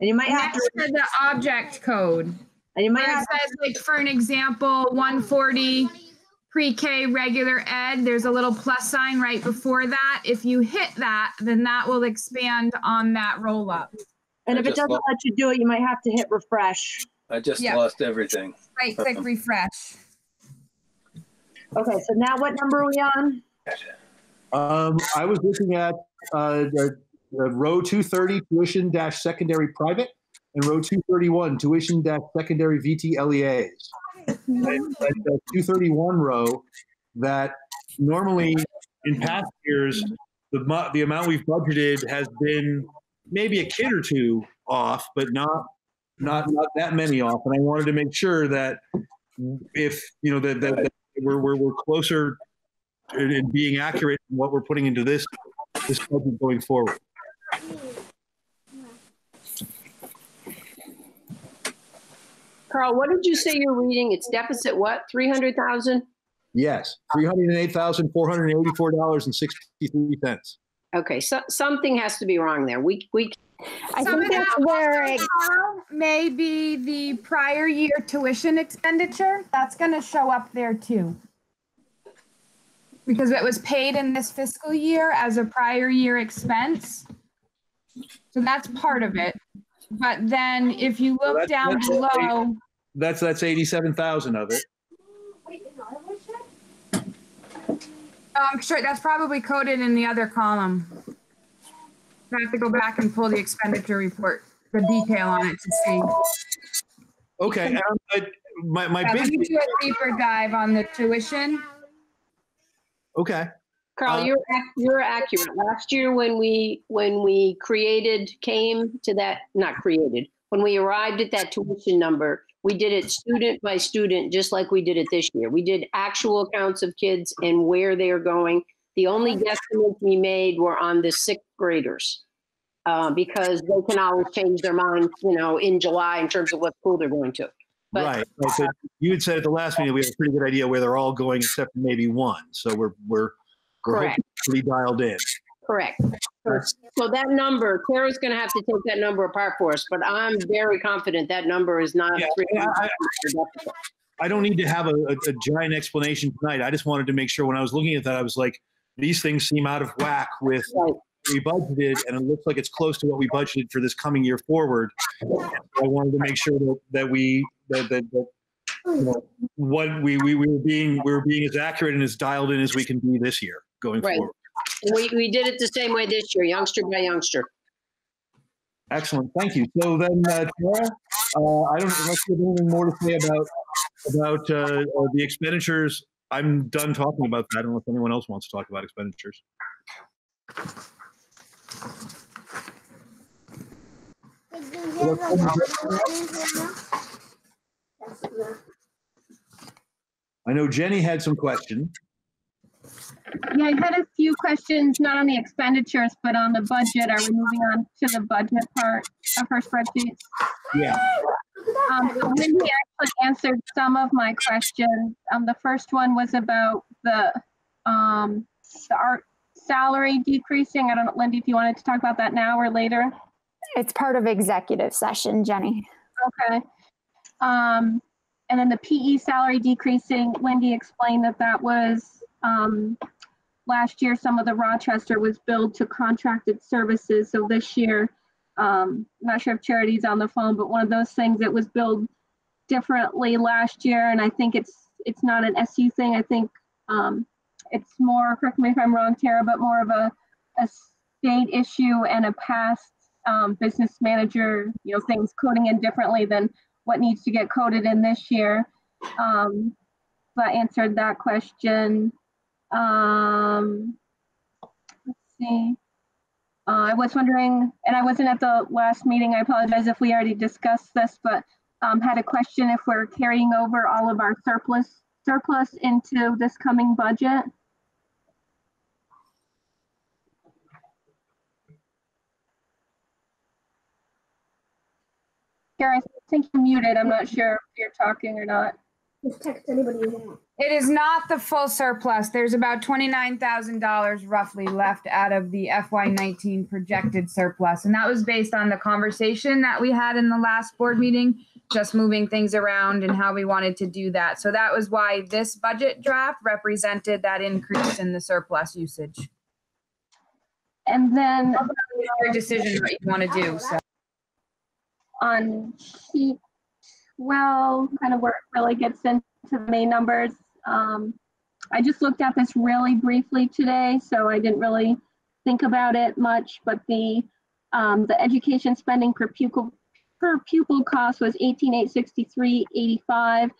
Speaker 6: And you might have
Speaker 11: next
Speaker 6: to.
Speaker 11: to the object code.
Speaker 6: And you might
Speaker 11: Where
Speaker 6: have
Speaker 11: it says, like, for an example, 140 pre-K regular ed, there's a little plus sign right before that. If you hit that, then that will expand on that roll up.
Speaker 6: And if it
Speaker 10: just
Speaker 6: doesn't
Speaker 10: lo-
Speaker 6: let you do it, you might have to hit refresh.
Speaker 10: I just
Speaker 11: Yeah.
Speaker 10: lost everything.
Speaker 11: Right click [LAUGHS] refresh.
Speaker 6: Okay, so now what number are we on?
Speaker 1: Um, I was looking at, uh, the, the row two thirty tuition dash secondary private and row two thirty-one tuition dash secondary VT LEAs. And At the two thirty-one row, that normally in past years, the mu- the amount we've budgeted has been maybe a kid or two off, but not not not that many off. And I wanted to make sure that if you know that, that, that we're, we're, we're closer in being accurate in what we're putting into this this budget going forward.
Speaker 13: Carl, what did you say you're reading? It's deficit what? 300,000?
Speaker 1: Yes, $308,484.63.
Speaker 13: Okay, so something has to be wrong there. We, we,
Speaker 11: I Some of that also, Carl, may be the prior year tuition expenditure. That's gonna show up there too. Because it was paid in this fiscal year as a prior year expense. So that's part of it. But then if you look
Speaker 1: That's-
Speaker 11: down
Speaker 1: that's-
Speaker 11: below,
Speaker 1: That's that's eighty-seven thousand of it.
Speaker 11: I'm sure that's probably coded in the other column. I have to go back and pull the expenditure report, the detail on it to see.
Speaker 1: Okay, and I'm- my my
Speaker 11: Yeah, let
Speaker 1: big
Speaker 11: do a deeper dive on the tuition.
Speaker 1: okay.
Speaker 13: Carl,
Speaker 1: Uh,
Speaker 13: you're, ac- you're accurate. Last year when we, when we created, came to that, not created, when we arrived at that tuition number, we did it student by student, just like we did it this year. We did actual counts of kids and where they are going. The only guesstimates we made were on the sixth graders. Uh, because they can always change their mind, you know, in July in terms of what school they're going to. But-
Speaker 1: right. right. So you had said at the last meeting we have a pretty good idea where they're all going except maybe one. So we're we're we're
Speaker 13: Correct.
Speaker 1: pretty dialed in.
Speaker 13: Correct. So that number, Tara's gonna have to take that number apart for us, but I'm very confident that number is not.
Speaker 1: Yeah, I- I don't need to have a, a, a giant explanation tonight. I just wanted to make sure when I was looking at that, I was like, these things seem out of whack with what we budgeted, and it looks like it's close to what we budgeted for this coming year forward. I wanted to make sure that, that we that, that, that you know, what we, we we were being we were being as accurate and as dialed in as we can be this year going
Speaker 13: Right.
Speaker 1: forward.
Speaker 13: We, we did it the same way this year, youngster by youngster.
Speaker 1: Excellent, thank you. So then, uh, Tara, uh, I don't unless you have anything more to say about about uh, the expenditures. I'm done talking about that unless anyone else wants to talk about expenditures. I know Jenny had some questions.
Speaker 16: Yeah, I had a few questions, not on the expenditures, but on the budget. Are we moving on to the budget part of her spreadsheet?
Speaker 1: Yeah.
Speaker 16: Um, so Wendy actually answered some of my questions. Um, the first one was about the, um, the art salary decreasing. I don't know, Lindy, if you wanted to talk about that now or later.
Speaker 9: It's part of executive session, Jenny.
Speaker 16: Okay. Um, and then the PE salary decreasing, Wendy explained that that was, um, last year, some of the Rochester was billed to contracted services. So this year, um, I'm not sure if Charity's on the phone, but one of those things that was billed differently last year. And I think it's, it's not an SU thing. I think um, it's more, correct me if I'm wrong, Tara, but more of a, a state issue and a past um, business manager, you know, things coding in differently than what needs to get coded in this year. Um, so I answered that question. Um, let's see. Uh, I was wondering, and I wasn't at the last meeting. I apologize if we already discussed this, but um, had a question if we're carrying over all of our surplus surplus into this coming budget. Kara, I think you're muted. I'm not sure if you're talking or not.
Speaker 11: Just text anybody you want. It is not the full surplus. There's about twenty-nine thousand dollars roughly left out of the FY nineteen projected surplus. And that was based on the conversation that we had in the last board meeting, just moving things around and how we wanted to do that. So that was why this budget draft represented that increase in the surplus usage.
Speaker 16: And then
Speaker 11: Your decision what you want to do, so.
Speaker 16: on sheet 12, kind of where it really gets into the main numbers. Um, I just looked at this really briefly today, so I didn't really think about it much, but the um, the education spending per pupil per pupil cost was 18,863.85.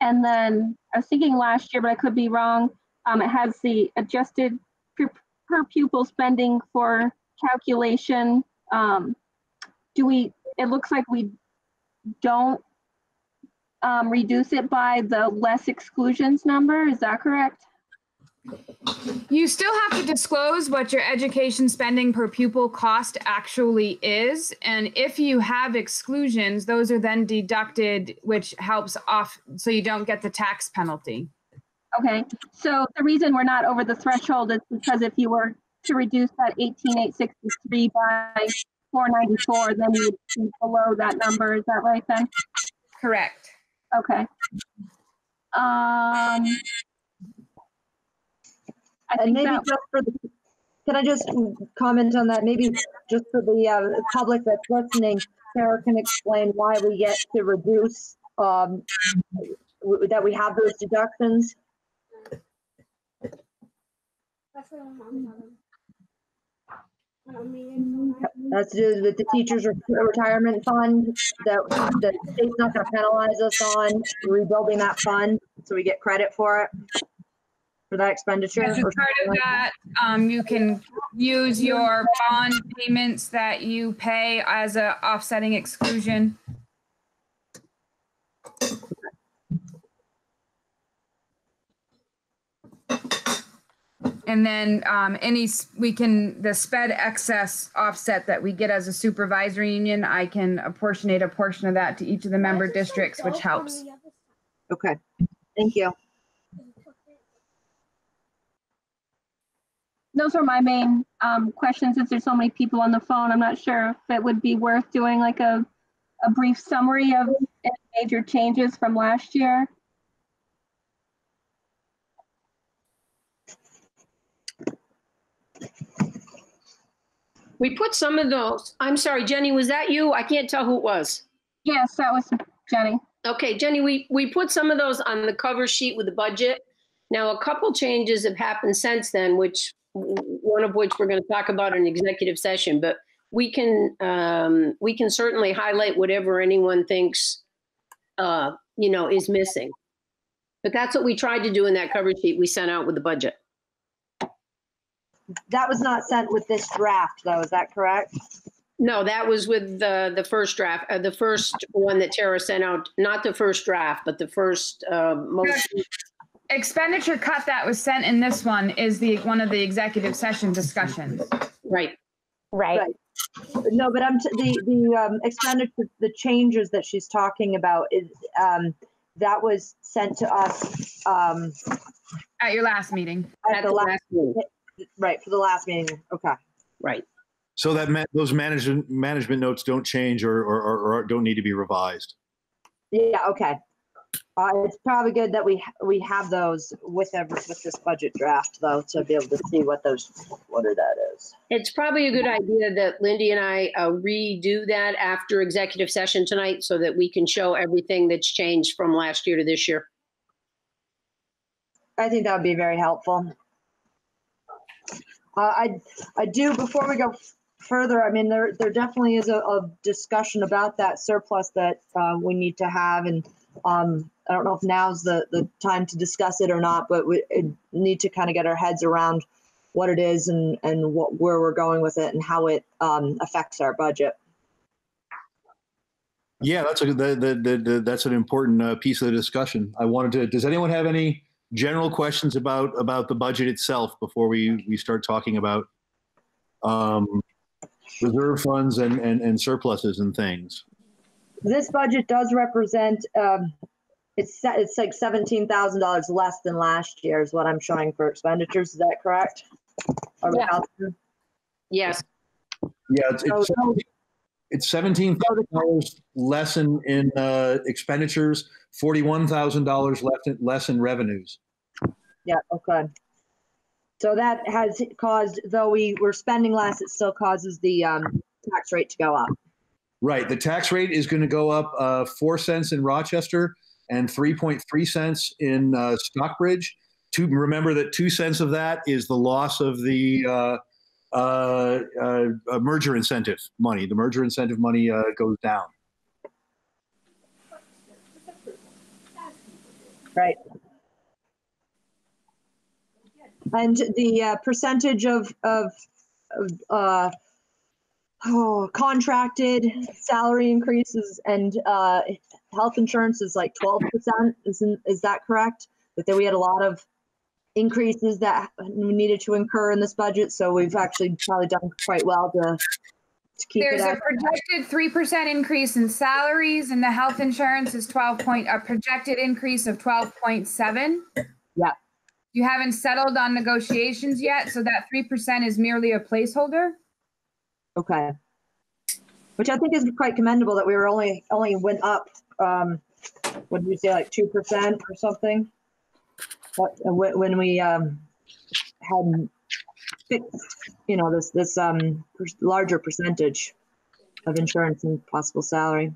Speaker 16: And then I was thinking last year, but I could be wrong. Um, it has the adjusted per, per pupil spending for calculation. Um, do we, it looks like we don't um, reduce it by the less exclusions number. Is that correct?
Speaker 11: You still have to disclose what your education spending per pupil cost actually is. And if you have exclusions, those are then deducted, which helps off so you don't get the tax penalty.
Speaker 16: Okay, so the reason we're not over the threshold is because if you were to reduce that 18,863 by 494, then you'd be below that number. Is that right then?
Speaker 11: Correct.
Speaker 16: Okay. Um, I
Speaker 6: And
Speaker 16: think
Speaker 6: maybe
Speaker 16: that,
Speaker 6: just for the, can I just comment on that? Maybe just for the uh, public that's listening, Sarah can explain why we get to reduce, um, w- that we have those deductions. That's to do with the teachers' re- retirement fund, that the state's not gonna penalize us on rebuilding that fund, so we get credit for it, for that expenditure.
Speaker 11: As a
Speaker 6: or
Speaker 11: part of
Speaker 6: something like
Speaker 11: that, um, you can use your bond payments that you pay as a offsetting exclusion. And then, um, any, s- we can, the sped excess offset that we get as a supervisory union, I can apportionate a portion of that to each of the member districts, which helps.
Speaker 6: Okay, thank you.
Speaker 16: those are my main um, questions. Since there's so many people on the phone, I'm not sure if it would be worth doing like a, a brief summary of any major changes from last year.
Speaker 13: We put some of those, I'm sorry, Jenny, was that you? I can't tell who it was.
Speaker 16: Yes, that was Jenny.
Speaker 13: Okay, Jenny, we, we put some of those on the cover sheet with the budget. Now, a couple changes have happened since then, which, one of which we're going to talk about in executive session, but we can, um, we can certainly highlight whatever anyone thinks, uh, you know, is missing. But that's what we tried to do in that cover sheet we sent out with the budget.
Speaker 6: That was not sent with this draft, though, is that correct?
Speaker 13: No, that was with the, the first draft, uh, the first one that Tara sent out, not the first draft, but the first, uh, most,
Speaker 11: Expenditure cut that was sent in this one is the, one of the executive session discussions.
Speaker 13: right.
Speaker 9: Right.
Speaker 6: No, but I'm, t- the, the um, expenditure, the changes that she's talking about is, um, that was sent to us, um,
Speaker 11: At your last meeting.
Speaker 6: at the last, right, for the last meeting, okay.
Speaker 13: Right.
Speaker 1: So that ma- those management management notes don't change or, or, or, or don't need to be revised.
Speaker 6: Yeah, okay. Uh, it's probably good that we, ha- we have those with every, with this budget draft, though, to be able to see what those, what that is.
Speaker 13: It's probably a good idea that Lindy and I uh, redo that after executive session tonight so that we can show everything that's changed from last year to this year.
Speaker 6: I think that would be very helpful. Uh, I, I do, before we go further, I mean, there, there definitely is a, a discussion about that surplus that, uh, we need to have and, um, I don't know if now's the, the time to discuss it or not, but we need to kind of get our heads around what it is and, and what, where we're going with it and how it, um, affects our budget.
Speaker 1: Yeah, that's a the, the, the that's an important uh, piece of the discussion. I wanted to. Does anyone have any general questions about about the budget itself before we we start talking about um, reserve funds and, and and surpluses and things?
Speaker 6: This budget does represent, um, it's, it's like seventeen thousand dollars less than last year is what I'm showing for expenditures. Is that correct? Are
Speaker 13: Yeah. Yes.
Speaker 1: Yeah, it's it's, it's seventeen thousand dollars less in in uh, expenditures, forty one thousand dollars less in, less in revenues.
Speaker 6: Yeah, okay. So that has caused, though we were spending less, it still causes the, um, tax rate to go up.
Speaker 1: Right. The tax rate is going to go up uh, four cents in Rochester and 3.3 cents in uh, Stockbridge. To remember that two cents of that is the loss of the uh, uh, uh, uh, merger incentive money. The merger incentive money uh, goes down.
Speaker 6: Right. And the uh, percentage of, of, of, uh, oh, contracted salary increases and, uh, health insurance is like twelve percent, isn't, is that correct? That we had a lot of increases that we needed to incur in this budget, so we've actually probably done quite well to,
Speaker 11: There's a projected three percent increase in salaries and the health insurance is twelve point, a projected increase of twelve point seven.
Speaker 6: Yeah.
Speaker 11: You haven't settled on negotiations yet, so that three percent is merely a placeholder?
Speaker 6: Okay. Which I think is quite commendable that we were only, only went up, um, what did you say, like two percent or something? But uh, when, when we, um, had fixed, you know, this, this, um, larger percentage of insurance and possible salary.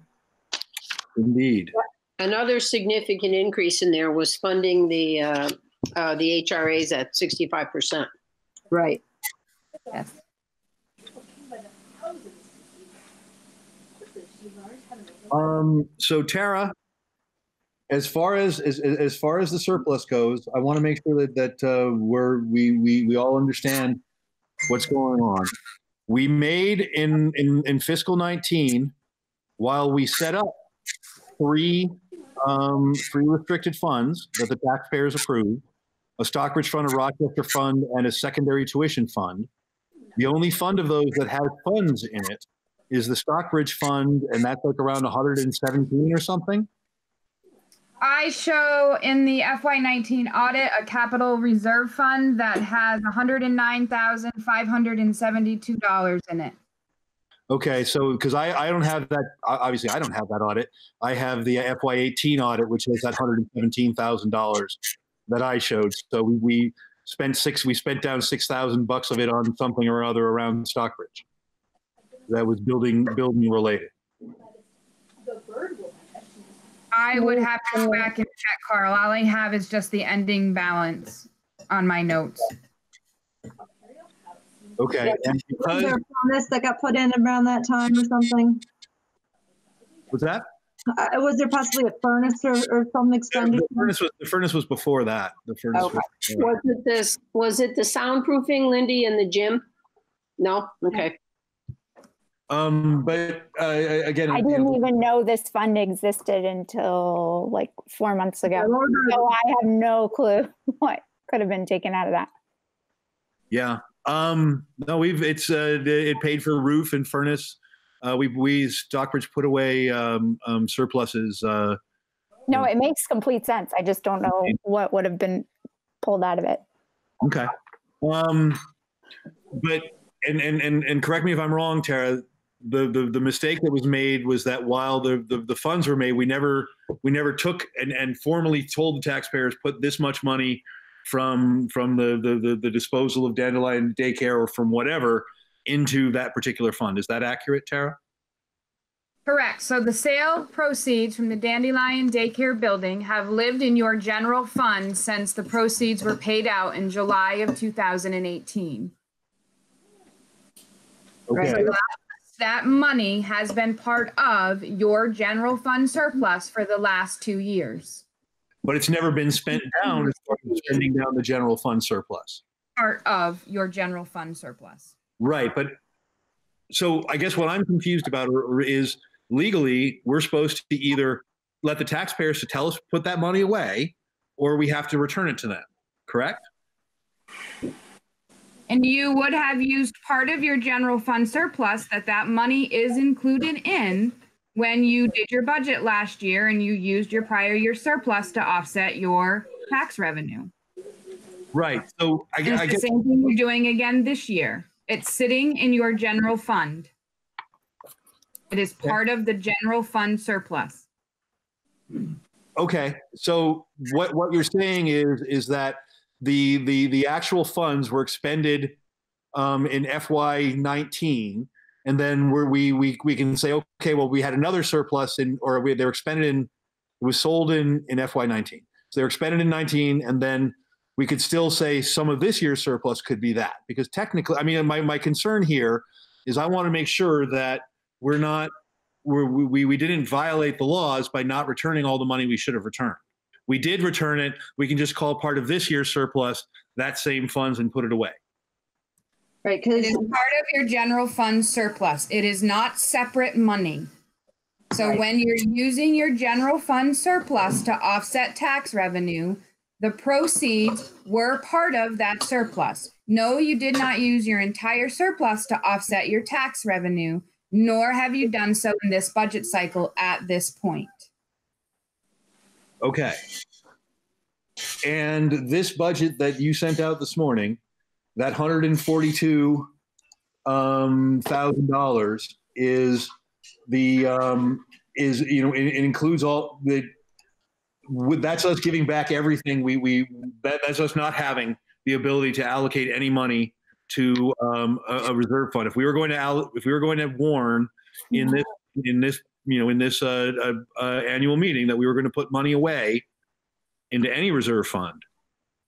Speaker 1: Indeed.
Speaker 13: Another significant increase in there was funding the, uh, uh, the HRAs at sixty-five percent.
Speaker 6: Right.
Speaker 11: Yes.
Speaker 1: Um, so Tara, as far as, as as far as the surplus goes, I want to make sure that that uh, we're we we we all understand what's going on. We made in in in fiscal 19 while we set up three um, three restricted funds that the taxpayers approved, a Stockbridge fund, a Rochester fund, and a secondary tuition fund. The only fund of those that has funds in it is the Stockbridge fund, and that's like around 117 or something.
Speaker 11: I show in the FY nineteen audit a capital reserve fund that has hundred and nine thousand five hundred and seventy-two dollars in it.
Speaker 1: Okay, so because I, I don't have that, obviously I don't have that audit. I have the FY18 audit, which has that $117,000 that I showed. So we, we spent six, we spent down 6,000 bucks of it on something or other around Stockbridge. That was building, building related.
Speaker 11: I would have to go back and check, Carl. All I have is just the ending balance on my notes.
Speaker 1: Okay, and
Speaker 6: Was
Speaker 1: because,
Speaker 6: there a promise that got put in around that time or something?
Speaker 1: was that?
Speaker 6: Uh, was there possibly a furnace or, or some expenditure?
Speaker 1: The furnace was, the furnace was before that. The furnace
Speaker 6: Okay.
Speaker 1: was before
Speaker 13: Was it this, was it the soundproofing, Lindy, in the gym? No? Okay.
Speaker 1: Um, but uh, again,
Speaker 9: I didn't even know this fund existed until like four months ago. So I have no clue [LAUGHS] what could have been taken out of that.
Speaker 1: Yeah. Um, no, we've, it's, uh, it paid for roof and furnace. Uh, we, we, Stockbridge put away, um, um, surpluses, uh,
Speaker 9: No, it makes complete sense. I just don't know what would have been pulled out of it.
Speaker 1: Okay. Um, but and and and and correct me if I'm wrong, Tara. The, the the mistake that was made was that while the, the the funds were made, we never we never took and and formally told the taxpayers put this much money from from the the the, the disposal of dandelion daycare or from whatever into that particular fund. Is that accurate, Tara?
Speaker 11: Correct. So the sale proceeds from the Dandelion Daycare building have lived in your general fund since the proceeds were paid out in July of 2018.
Speaker 1: Okay.
Speaker 11: So that, money has been part of your general fund surplus for the last two years.
Speaker 1: But it's never been spent down, as far as spending down the general fund surplus.
Speaker 11: Part of your general fund surplus.
Speaker 1: Right, but so I guess what I'm confused about is legally we're supposed to either let the taxpayers to tell us put that money away, or we have to return it to them. Correct?
Speaker 11: And you would have used part of your general fund surplus that that money is included in when you did your budget last year and you used your prior year surplus to offset your tax revenue.
Speaker 1: Right. So I,
Speaker 11: And it's the
Speaker 1: guess
Speaker 11: same thing you're doing again this year. It's sitting in your general fund. It is part of the general fund surplus.
Speaker 1: okay. So what what you're saying is is that the the the actual funds were expended um, in FY19, and then we're, we we we can say okay, well we had another surplus in or we, they were expended in it was sold in in FY19. So they were expended in 19, and then we could still say some of this year's surplus could be that because technically, I mean, my my concern here is I want to make sure that we're not we're, we we didn't violate the laws by not returning all the money we should have returned. We did return it. We can just call part of this year's surplus that same funds and put it away.
Speaker 6: Right, because
Speaker 11: It is part of your general fund surplus. It is not separate money. So
Speaker 6: Right.
Speaker 11: when you're using your general fund surplus to offset tax revenue, the proceeds were part of that surplus. No, you did not use your entire surplus to offset your tax revenue, nor have you done so in this budget cycle at this point.
Speaker 1: Okay. And this budget that you sent out this morning, that hundred and forty-two thousand um, dollars is the um, is you know it, it includes all the. with- That's us giving back everything we we that, that's us not having the ability to allocate any money to um, a, a reserve fund. If we were going to all, if we were going to warn in this in this you know in this uh, uh, uh, annual meeting that we were going to put money away into any reserve fund,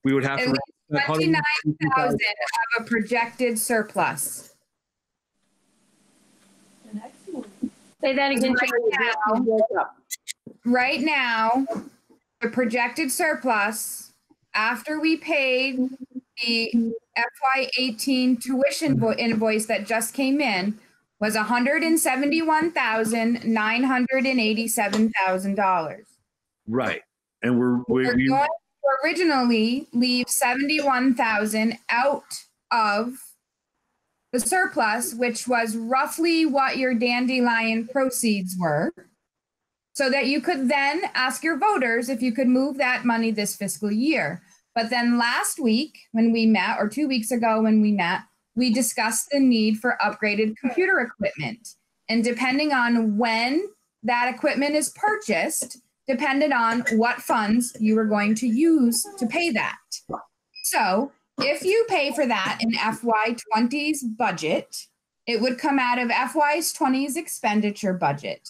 Speaker 1: we would have
Speaker 11: At
Speaker 1: to.
Speaker 11: least
Speaker 1: that
Speaker 11: twenty-nine
Speaker 1: 152,000
Speaker 11: thousand of a projected surplus.
Speaker 13: Say that again.
Speaker 11: Right now, right now, the projected surplus after we paid the FY eighteen tuition invoice that just came in was hundred and seventy-one thousand, nine hundred and eighty-seven thousand dollars.
Speaker 1: Right, and we're we,
Speaker 11: We're
Speaker 1: we,
Speaker 11: going to originally leave seventy-one thousand out of the surplus, which was roughly what your dandelion proceeds were. So that you could then ask your voters if you could move that money this fiscal year. But then last week, when we met, or two weeks ago when we met, we discussed the need for upgraded computer equipment. And depending on when that equipment is purchased, depended on what funds you were going to use to pay that. So if you pay for that in FY20's budget, it would come out of FY's 20's expenditure budget.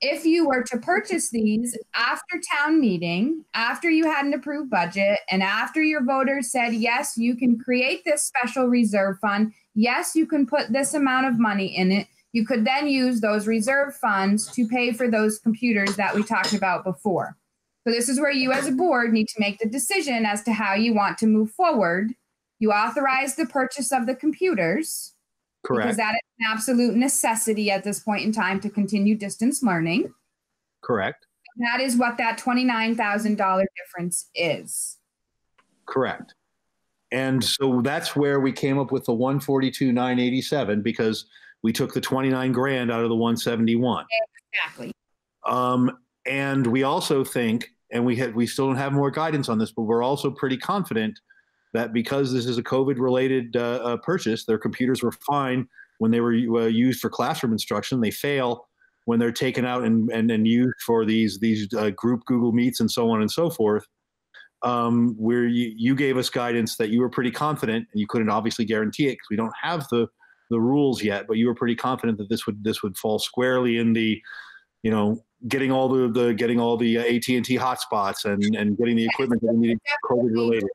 Speaker 11: If you were to purchase these after town meeting, after you had an approved budget, and after your voters said, yes, you can create this special reserve fund, yes, you can put this amount of money in it, you could then use those reserve funds to pay for those computers that we talked about before. So this is where you as a board need to make the decision as to how you want to move forward. You authorize the purchase of the computers because that is an absolute necessity at this point in time to continue distance learning.
Speaker 1: correct,
Speaker 11: That is what that $29,000 difference is.
Speaker 1: correct. And so that's where we came up with the one forty-two nine eighty-seven because we took the twenty-nine grand out of the one seventy-one.
Speaker 11: Exactly.
Speaker 1: Um, and we also think, and we had, we still don't have more guidance on this, but we're also pretty confident that because this is a COVID-related uh, uh, purchase, their computers were fine when they were uh, used for classroom instruction. They fail when they're taken out and and, and used for these these uh, group Google Meets and so on and so forth. Um, where you, you gave us guidance that you were pretty confident, and you couldn't obviously guarantee it because we don't have the the rules yet, but you were pretty confident that this would this would fall squarely in the, you know, getting all the, the getting all the AT and T hotspots and and getting the equipment that we needed [LAUGHS] COVID related.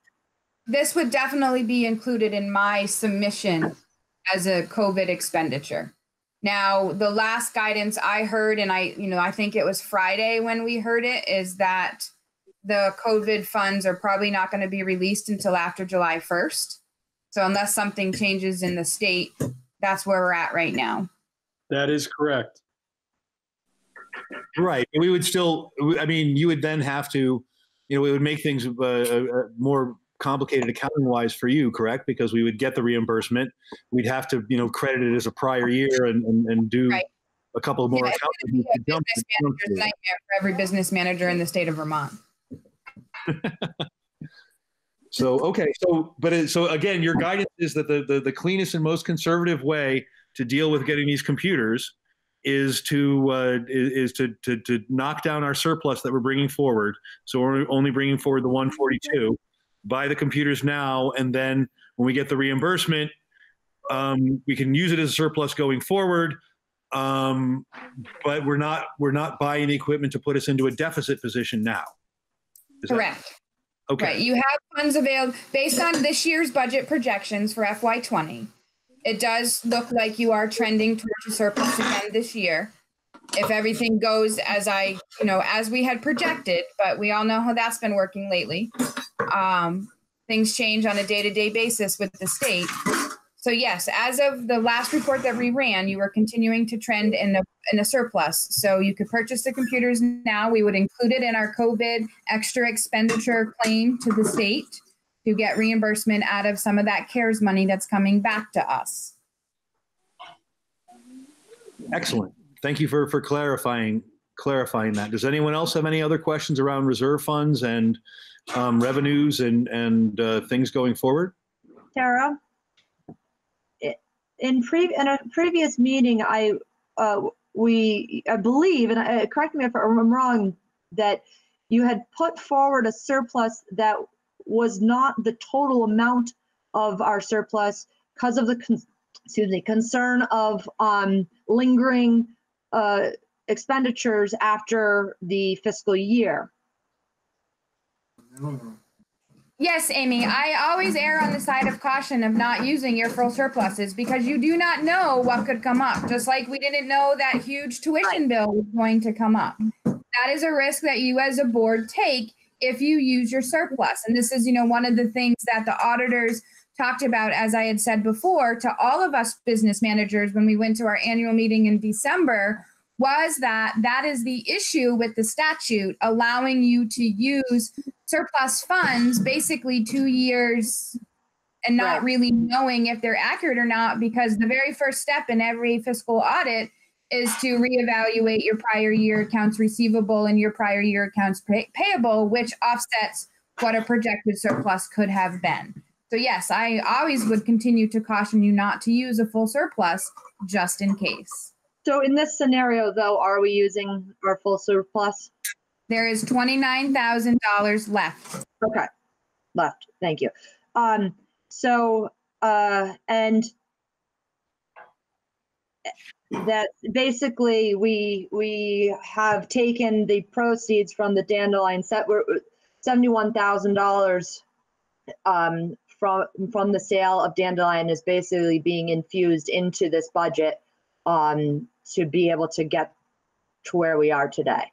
Speaker 11: This would definitely be included in my submission as a COVID expenditure. Now, the last guidance I heard, and I, you know, I think it was Friday when we heard it, is that the COVID funds are probably not going to be released until after July 1st. So unless something changes in the state, that's where we're at right now.
Speaker 2: That is correct.
Speaker 1: Right. We would still. I mean, you would then have to, you know, it would make things uh, uh, more complicated accounting wise for you, correct? Because we would get the reimbursement. We'd have to, you know, credit it as a prior year and and, and do.
Speaker 11: Right.
Speaker 1: A couple more
Speaker 11: Yeah,
Speaker 1: accounting.
Speaker 11: it's be a business manager's nightmare for every business manager in the state of Vermont. [LAUGHS] [LAUGHS]
Speaker 1: So okay, so but it, so again, your guidance is that the, the the cleanest and most conservative way to deal with getting these computers is to uh, is, is to, to to knock down our surplus that we're bringing forward. So we're only bringing forward the 142. Buy the computers now, and then when we get the reimbursement, um, we can use it as a surplus going forward. Um, but we're not we're not buying the equipment to put us into a deficit position now. Is that-
Speaker 11: Correct.
Speaker 1: Okay.
Speaker 11: Right. You have funds available based on this year's budget projections for FY20. It does look like you are trending towards a surplus again this year. If everything goes as I, you know, as we had projected, but we all know how that's been working lately. Um, things change on a day-to-day basis with the state. So yes, as of the last report that we ran, you were continuing to trend in a in a surplus. So you could purchase the computers now. We would include it in our COVID extra expenditure claim to the state to get reimbursement out of some of that CARES money that's coming back to us.
Speaker 1: Excellent. Thank you for, for clarifying, clarifying that. Does anyone else have any other questions around reserve funds and um, revenues and, and uh, things going forward?
Speaker 6: Tara? In pre, in a previous meeting, I, uh, we, I believe, and I, correct me if I'm wrong, that you had put forward a surplus that was not the total amount of our surplus because of the, excuse me, concern of, um, lingering, uh, expenditures after the fiscal year.
Speaker 11: Yes, Amy, I always err on the side of caution of not using your full surpluses because you do not know what could come up. Just like we didn't know that huge tuition bill was going to come up. That is a risk that you as a board take if you use your surplus. And this is, you know, one of the things that the auditors talked about, as I had said before, to all of us business managers when we went to our annual meeting in December was that that is the issue with the statute allowing you to use surplus funds basically two years and not really knowing if they're accurate or not because the very first step in every fiscal audit is to reevaluate your prior year accounts receivable and your prior year accounts pay- payable which offsets what a projected surplus could have been so yes i always would continue to caution you not to use a full surplus just in case
Speaker 6: So in this scenario, though, are we using our full surplus?
Speaker 11: There is $29,000 left.
Speaker 6: Okay, left. Thank you. Um, so, uh, and that basically we we have taken the proceeds from the dandelion set we're seventy-one thousand dollars um, from from the sale of dandelion is basically being infused into this budget um, to be able to get to where we are today.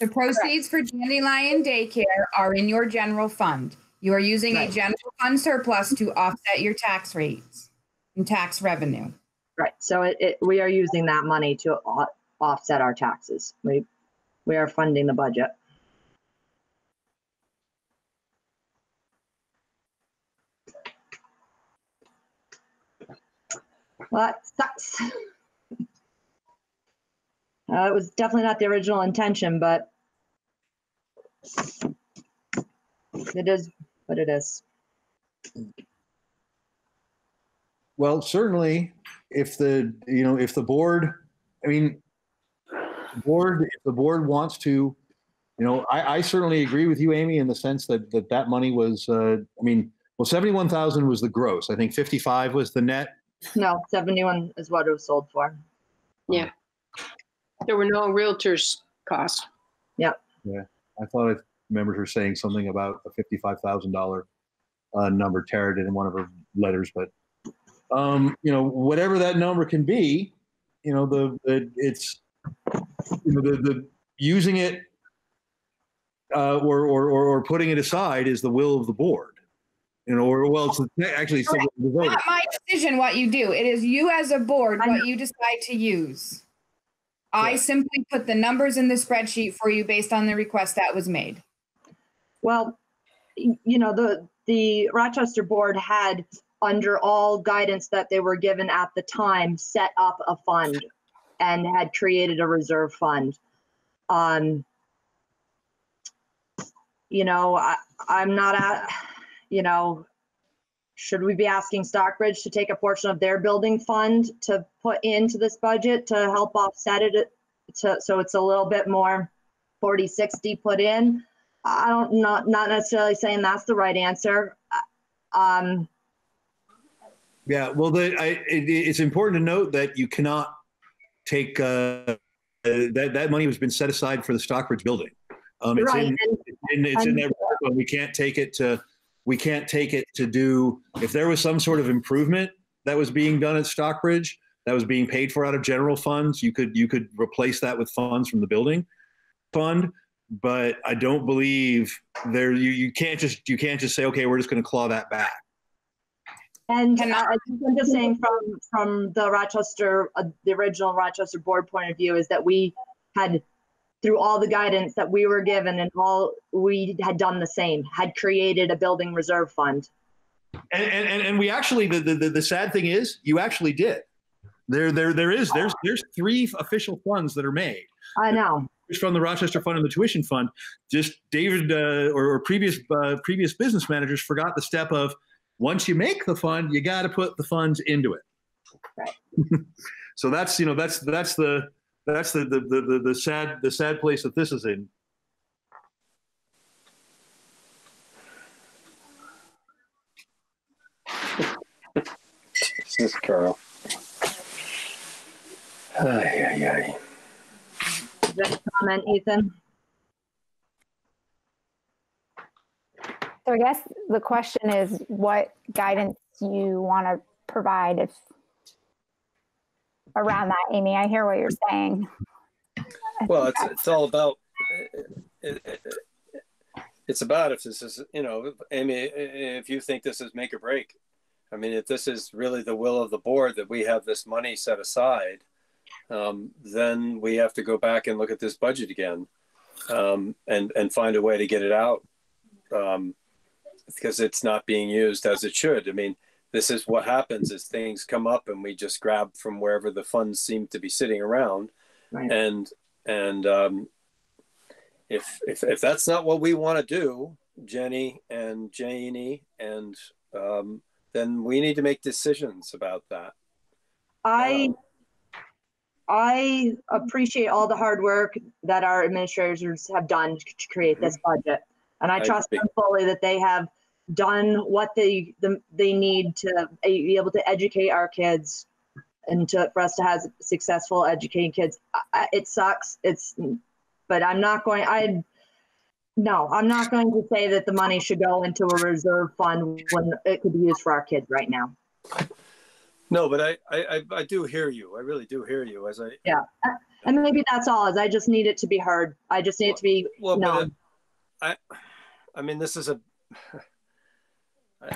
Speaker 11: The proceeds for Dandelion Daycare are in your general fund. You are using a general fund surplus to offset your tax rates and tax revenue.
Speaker 6: Right. So it, it, we are using that money to offset our taxes. We we are funding the budget. Well, that sucks. [LAUGHS] Uh, it was definitely not the original intention, but it is what it is.
Speaker 1: Well, certainly, if the, you know, if the board, I mean, board, if the board wants to, you know, I, I certainly agree with you, Amy, in the sense that, that that money was, uh, I mean, Well, 71,000 was the gross. I think 55 was the net.
Speaker 6: No, 71 is what it was sold for.
Speaker 13: Yeah. There were no realtors costs.
Speaker 6: Yep.
Speaker 1: Yeah. I thought I remembered her saying something about a $55,000 uh, number. Tara did in one of her letters, but um, you know, whatever that number can be, you know, the, the it's you know, the, the using it uh, or, or, or, or putting it aside is the will of the board. You know, or well, it's actually it's the the voters.
Speaker 11: Not my decision what you do. It is you as a board what you decide to use. I simply put the numbers in the spreadsheet for you based on the request that was made.
Speaker 6: Well, you know, the, the Rochester Board had, under all guidance that they were given at the time, set up a fund and had created a reserve fund. Um, you know, I, I'm not at, you know, should we be asking Stockbridge to take a portion of their building fund to put into this budget to help offset it? To, so it's a little bit more 40, 60 put in? I don't, not, not necessarily saying that's the right answer. Um,
Speaker 1: Yeah, well, the, I, it, it's important to note that you cannot take, uh, uh, that, that money has been set aside for the Stockbridge building. Um, it's
Speaker 6: Right,
Speaker 1: in,
Speaker 6: and-
Speaker 1: in- it's in
Speaker 6: and-
Speaker 1: there, but we can't take it to, we can't take it to do, if there was some sort of improvement that was being done at Stockbridge, that was being paid for out of general funds, you could, you could replace that with funds from the building fund. But I don't believe there, you, you can't just, you can't just say, okay, we're just going to claw that back.
Speaker 6: And I I think I'm just saying from, from the Rochester, uh, the original Rochester Board point of view is that we had, through all the guidance that we were given and all, we had done the same, had created a building reserve fund.
Speaker 1: And, and, and- we actually, the, the, the sad thing is, you actually did. There, there, there is, there's, there's three official funds that are made.
Speaker 6: I know.
Speaker 1: It's from the Rochester Fund and the Tuition Fund. Just David uh, or, or previous uh, previous business managers forgot the step of once you make the fund, you got to put the funds into it. Right. [LAUGHS] so that's you know that's that's the that's the the, the the the sad the sad place that this is in.
Speaker 10: This Carl. Ay, ay, ay.
Speaker 6: Is there any comment, Ethan?
Speaker 9: So I guess the question is what guidance you want to provide if around that, Amy. I hear what you're saying.
Speaker 10: Well, it's, it's all about, it, it, it's about if this is, you know, Amy, if you think this is make or break. I mean, if this is really the will of the board that we have this money set aside, um, then we have to go back and look at this budget again um, and, and find a way to get it out um, because it's not being used as it should. I mean, this is what happens is things come up and we just grab from wherever the funds seem to be sitting around
Speaker 6: Right.
Speaker 10: and and um, if, if if that's not what we want to do jenny and janie and um, then we need to make decisions about that
Speaker 6: I, I appreciate all the hard work that our administrators have done to create this budget. And I
Speaker 10: I
Speaker 6: trust them fully that they have done what they, the, they need to uh, be able to educate our kids and to, for us to have successful educating kids. I- It sucks. It's, but I'm not going, I, no, I'm not going to say that the money should go into a reserve fund when it could be used for our kids right now.
Speaker 10: no but I, I I- do hear you i really do hear you as i
Speaker 6: Yeah. And maybe that's all is I just need it to be heard. I just need it to be
Speaker 10: well but
Speaker 6: known.
Speaker 10: Uh, i i mean this is a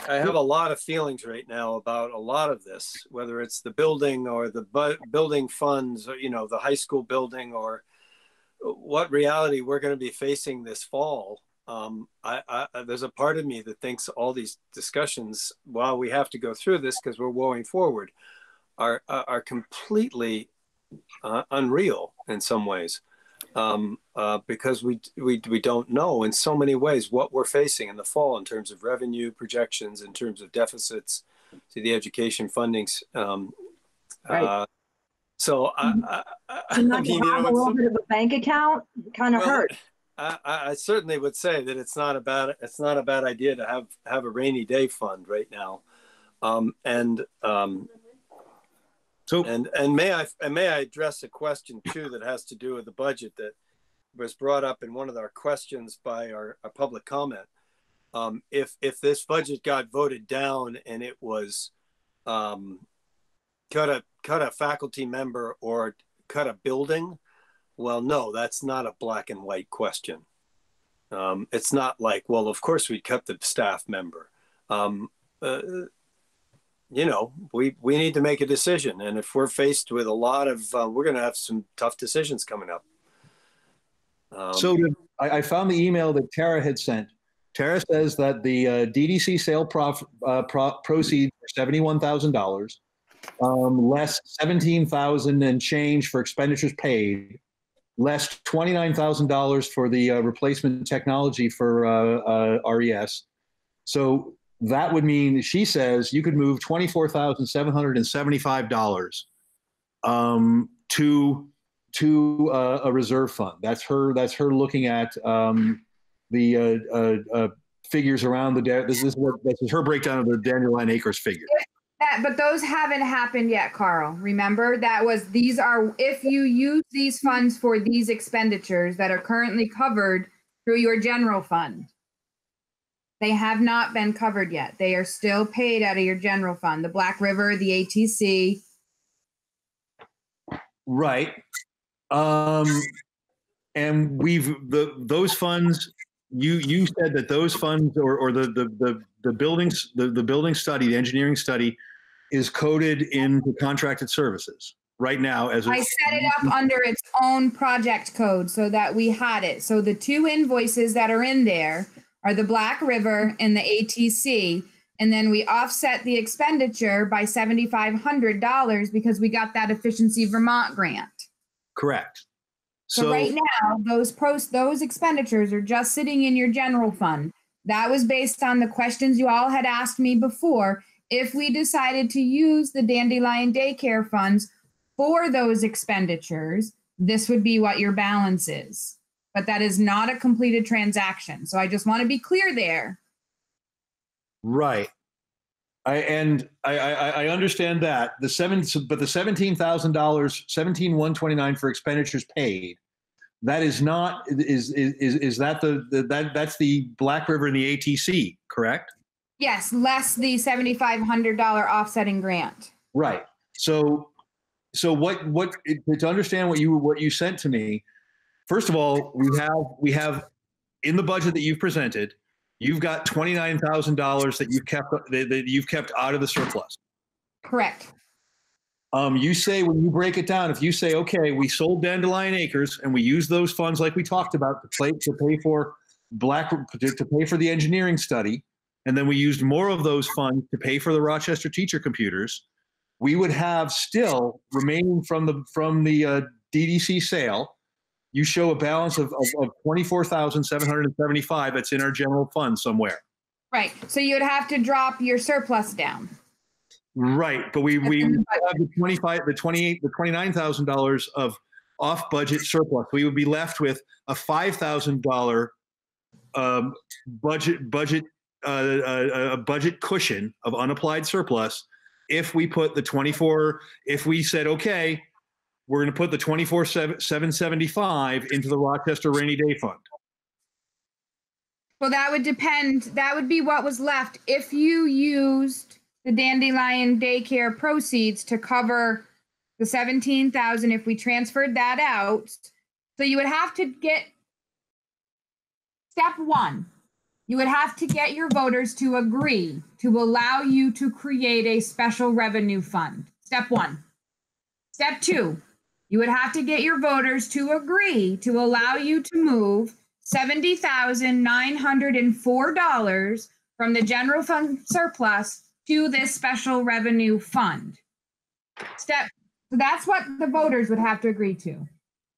Speaker 10: I have a lot of feelings right now about a lot of this, whether it's the building or the bu- building funds, or you know, the high school building, or what reality we're going to be facing this fall. Um, I, I, there's a part of me that thinks all these discussions, while we have to go through this because we're going forward, are are are completely uh, unreal in some ways um, uh, because we, we we don't know in so many ways what we're facing in the fall in terms of revenue projections, in terms of deficits to the education fundings. Um,
Speaker 6: Right.
Speaker 10: uh, so I, I, I, I mean, you know,
Speaker 6: a little bit of a bank account kind of
Speaker 10: Well,
Speaker 6: hurt.
Speaker 10: I, I I certainly would say that it's not a bad it's not a bad idea to have have a rainy day fund right now, um, and um,
Speaker 1: so
Speaker 10: and and may I and may I address a question too that has to do with the budget that was brought up in one of our questions by our, our public comment. Um, if if this budget got voted down and it was um, cut a cut a faculty member or cut a building, well, no, that's not a black and white question. Um, it's not like, well, of course we cut the staff member. Um, uh, you know, we we need to make a decision, and if we're faced with a lot of, uh, we're going to have some tough decisions coming up. Um,
Speaker 1: So I, I found the email that Tara had sent. Tara says that the uh, DDC sale prof, uh, pro, proceeds are seventy-one thousand dollars, um, less seventeen thousand and change for expenditures paid, less twenty-nine thousand dollars for the uh, replacement technology for uh, uh, RES. So that would mean she says you could move twenty-four thousand seven hundred and seventy-five dollars um, to to uh, a reserve fund. That's her. That's her looking at um, the uh, uh, uh, figures around the. Da- this is what this is her breakdown of the dandelion acres figure.
Speaker 11: That, but those haven't happened yet, Carl. Remember that was these are if you use these funds for these expenditures that are currently covered through your general fund. They have not been covered yet. They are still paid out of your general fund, the Black River, the ATC.
Speaker 1: Right. Um, and we've the those funds. You you said that those funds or, or the, the the the buildings the, the building study the engineering study is coded into contracted services right now as a-
Speaker 11: I set it up under its own project code so that we had it. So the two invoices that are in there are the Black River and the ATC. And then we offset the expenditure by $7,500 because we got that Efficiency Vermont grant.
Speaker 1: correct.
Speaker 11: So, right now, those those expenditures are just sitting in your general fund. That was based on the questions you all had asked me before. If we decided to use the Dandelion Daycare funds for those expenditures, this would be what your balance is. But that is not a completed transaction. So I just want to be clear there.
Speaker 1: Right. I and I, I I understand that the seven but the seventeen thousand dollars seventeen one twenty nine for expenditures paid that is not is is is, that the, the that that's the Black River and the ATC correct
Speaker 11: Yes, less the $7,500 offsetting grant.
Speaker 1: right so so what what to understand what you what you sent to me first of all we have we have in the budget that you've presented you've got twenty nine thousand dollars that you've kept that, that you've kept out of the surplus
Speaker 11: Correct.
Speaker 1: Um, you say when you break it down, if you say, okay, we sold Dandelion Acres and we use those funds like we talked about to pay to pay for black to, to pay for the engineering study, and then we used more of those funds to pay for the Rochester teacher computers, we would have still remaining from the from the uh, DDC sale. You show a balance of, of, of twenty four thousand seven hundred and seventy five that's in our general fund somewhere.
Speaker 11: Right. So you would have to drop your surplus down.
Speaker 1: Right, but we we have the twenty five, the twenty eight, the twenty nine thousand dollars of off budget surplus. We would be left with a five thousand dollar um, budget budget uh, uh, a budget cushion of unapplied surplus if we put the twenty four. If we said okay, we're going to put the twenty four seven seventy five into the Rochester rainy day fund.
Speaker 11: Well, that would depend. That would be what was left if you used the Dandelion daycare proceeds to cover the 17,000 if we transferred that out. So you would have to get step 1. You would have to get your voters to agree to allow you to create a special revenue fund. Step 1. Step 2. You would have to get your voters to agree to allow you to move $70,904 from the general fund surplus to this special revenue fund. Step so that's what the voters would have to agree to.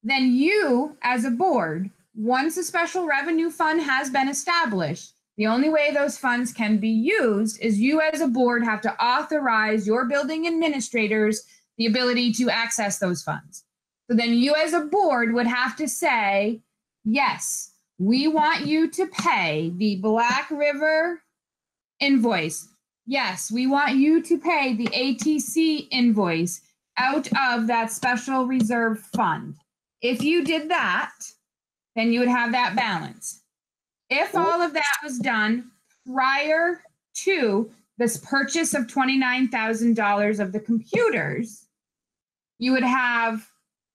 Speaker 11: Then you as a board, once a special revenue fund has been established, the only way those funds can be used is you as a board have to authorize your building administrators the ability to access those funds. So then you as a board would have to say, yes, We want you to pay the Black River invoice. Yes, we want you to pay the ATC invoice out of that special reserve fund. If you did that, then you would have that balance. If all of that was done prior to this purchase of $29,000 of the computers, you would have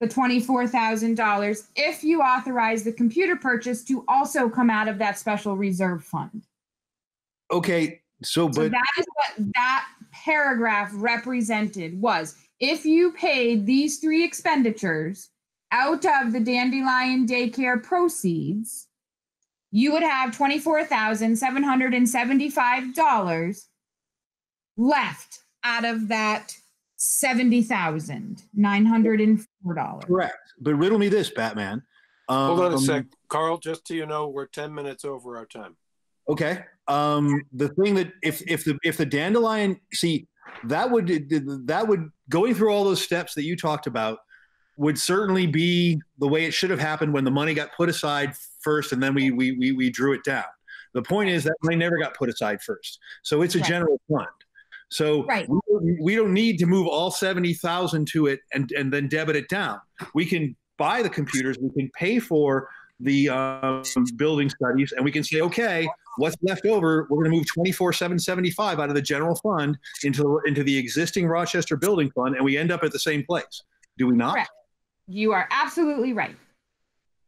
Speaker 11: the $24,000 if you authorize the computer purchase to also come out of that special reserve fund.
Speaker 1: Okay, so
Speaker 11: So
Speaker 1: but
Speaker 11: that is what that paragraph represented was if you paid these three expenditures out of the dandelion daycare proceeds, you would have twenty-four thousand seven hundred and seventy-five dollars left out of that seventy thousand nine hundred and four dollars.
Speaker 1: correct. But riddle me this, Batman. Um,
Speaker 10: Hold on a sec, Carl, just so you know, we're ten minutes over our time.
Speaker 1: Okay. Um, the thing that if if the if the dandelion see that would that would going through all those steps that you talked about would certainly be the way it should have happened when the money got put aside first and then we we we, we drew it down. The point is that money never got put aside first, so it's a
Speaker 11: Right.
Speaker 1: general fund. So
Speaker 11: Right.
Speaker 1: we, don't- we don't need to move all seventy thousand to it and and then debit it down. We can buy the computers. We can pay for the um, building studies, and we can say, okay, what's left over? We're going to move twenty four seven seventy five out of the general fund into the into the existing Rochester building fund, and we end up at the same place. Do we not?
Speaker 11: Correct. You are absolutely right.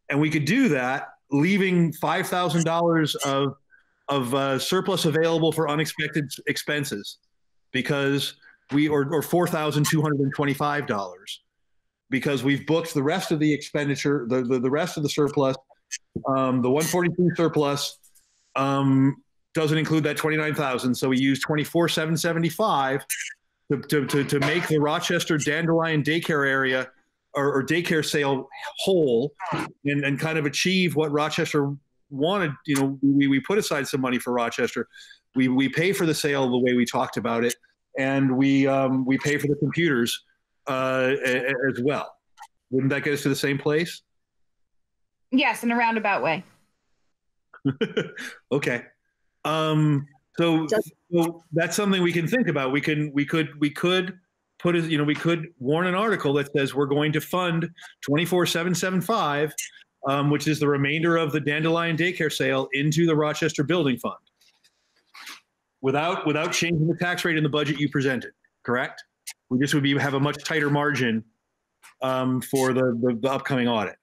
Speaker 1: and we could do that, leaving five thousand dollars of of uh, surplus available for unexpected expenses, because we or or four thousand two hundred and twenty five dollars, because we've booked the rest of the expenditure, the the, the rest of the surplus, um, the one forty two surplus. Um, doesn't include that 29,000. So we use 24,775 to, to, to, to make the Rochester Dandelion daycare area or, or daycare sale whole and, and kind of achieve what Rochester wanted. You know, we, we put aside some money for Rochester. We, we pay for the sale the way we talked about it, and we um, we pay for the computers uh, a- a- as well. Wouldn't that get us to the same place?
Speaker 11: Yes, in a roundabout way. [LAUGHS]
Speaker 1: Okay. Um, so, so that's something we can think about. We can, we could, we could put it, you know, we could warn an article that says we're going to fund 24775, um, which is the remainder of the Dandelion daycare sale into the Rochester building fund. Without, without changing the tax rate in the budget you presented, correct? We just would be, have a much tighter margin, um, for the, the, the upcoming audit.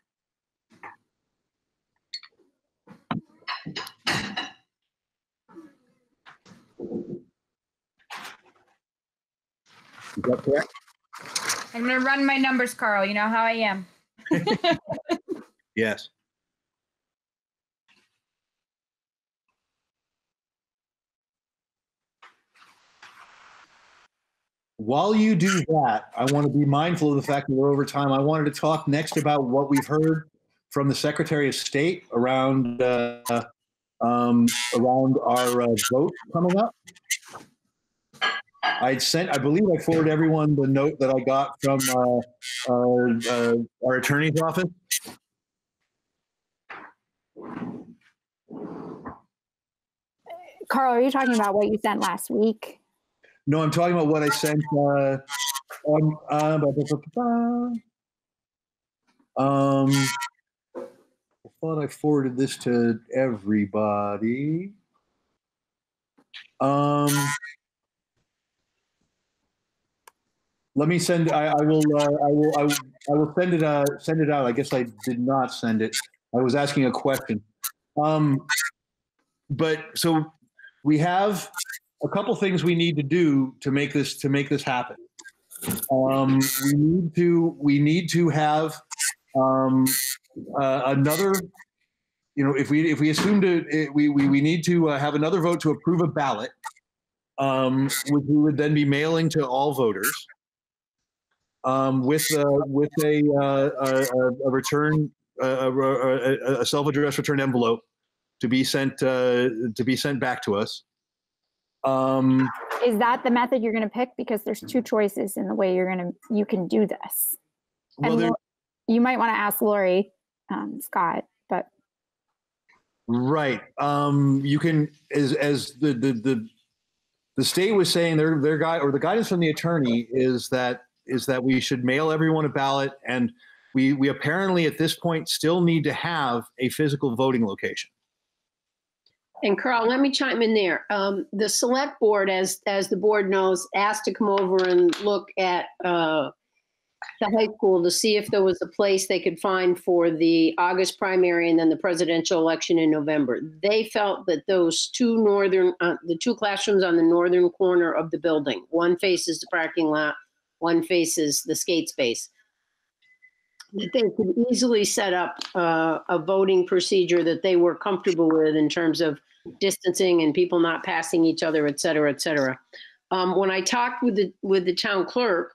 Speaker 1: Is that correct?
Speaker 11: I'm going to run my numbers, Carl. You know how I am. [LAUGHS]
Speaker 1: Yes. While you do that, I want to be mindful of the fact that we're over time. I wanted to talk next about what we've heard from the Secretary of State around uh, um, around our uh, vote coming up. I sent, I believe, I forwarded everyone the note that I got from uh, our, uh, our attorney's office.
Speaker 9: Carl, are you talking about what you sent last week?
Speaker 1: No, I'm talking about what I sent. Uh, um, uh, um, I thought I forwarded this to everybody. Um, let me send. I, I will. Uh, I will. I will. I will send it. Uh, send it out. I guess I did not send it. I was asking a question. Um, but so we have a couple things we need to do to make this to make this happen. Um, we need to we need to have um, uh, another. You know, if we if we assume to eh, we we, we need to uh, have another vote to approve a ballot, um, which we would then be mailing to all voters. Um, with uh, with a, a, a- return a, a- a self-addressed return envelope to be sent uh, to be sent back to us. Um,
Speaker 9: Is that the method you're going to pick? Because there's two choices in the way you're going to you can do this.
Speaker 1: Well,
Speaker 9: and you might want to ask Lori um, Scott, but
Speaker 1: Right. Um, you can, as, as the, the, the, the state was saying, their, their guy, or the guidance from the attorney is that, is that we should mail everyone a ballot and we, we apparently at this point still need to have a physical voting location.
Speaker 13: And Carl, let me chime in there. Um, the select board, as, as the board knows, asked to come over and look at, uh, the high school to see if there was a place they could find for the August primary and then the presidential election in November. They felt that those two northern, uh, the two classrooms on the northern corner of the building, one faces the parking lot, one faces the skate space, that they could easily set up uh, a voting procedure that they were comfortable with in terms of distancing and people not passing each other, et cetera, et cetera. Um, when I talked with the with the town clerk,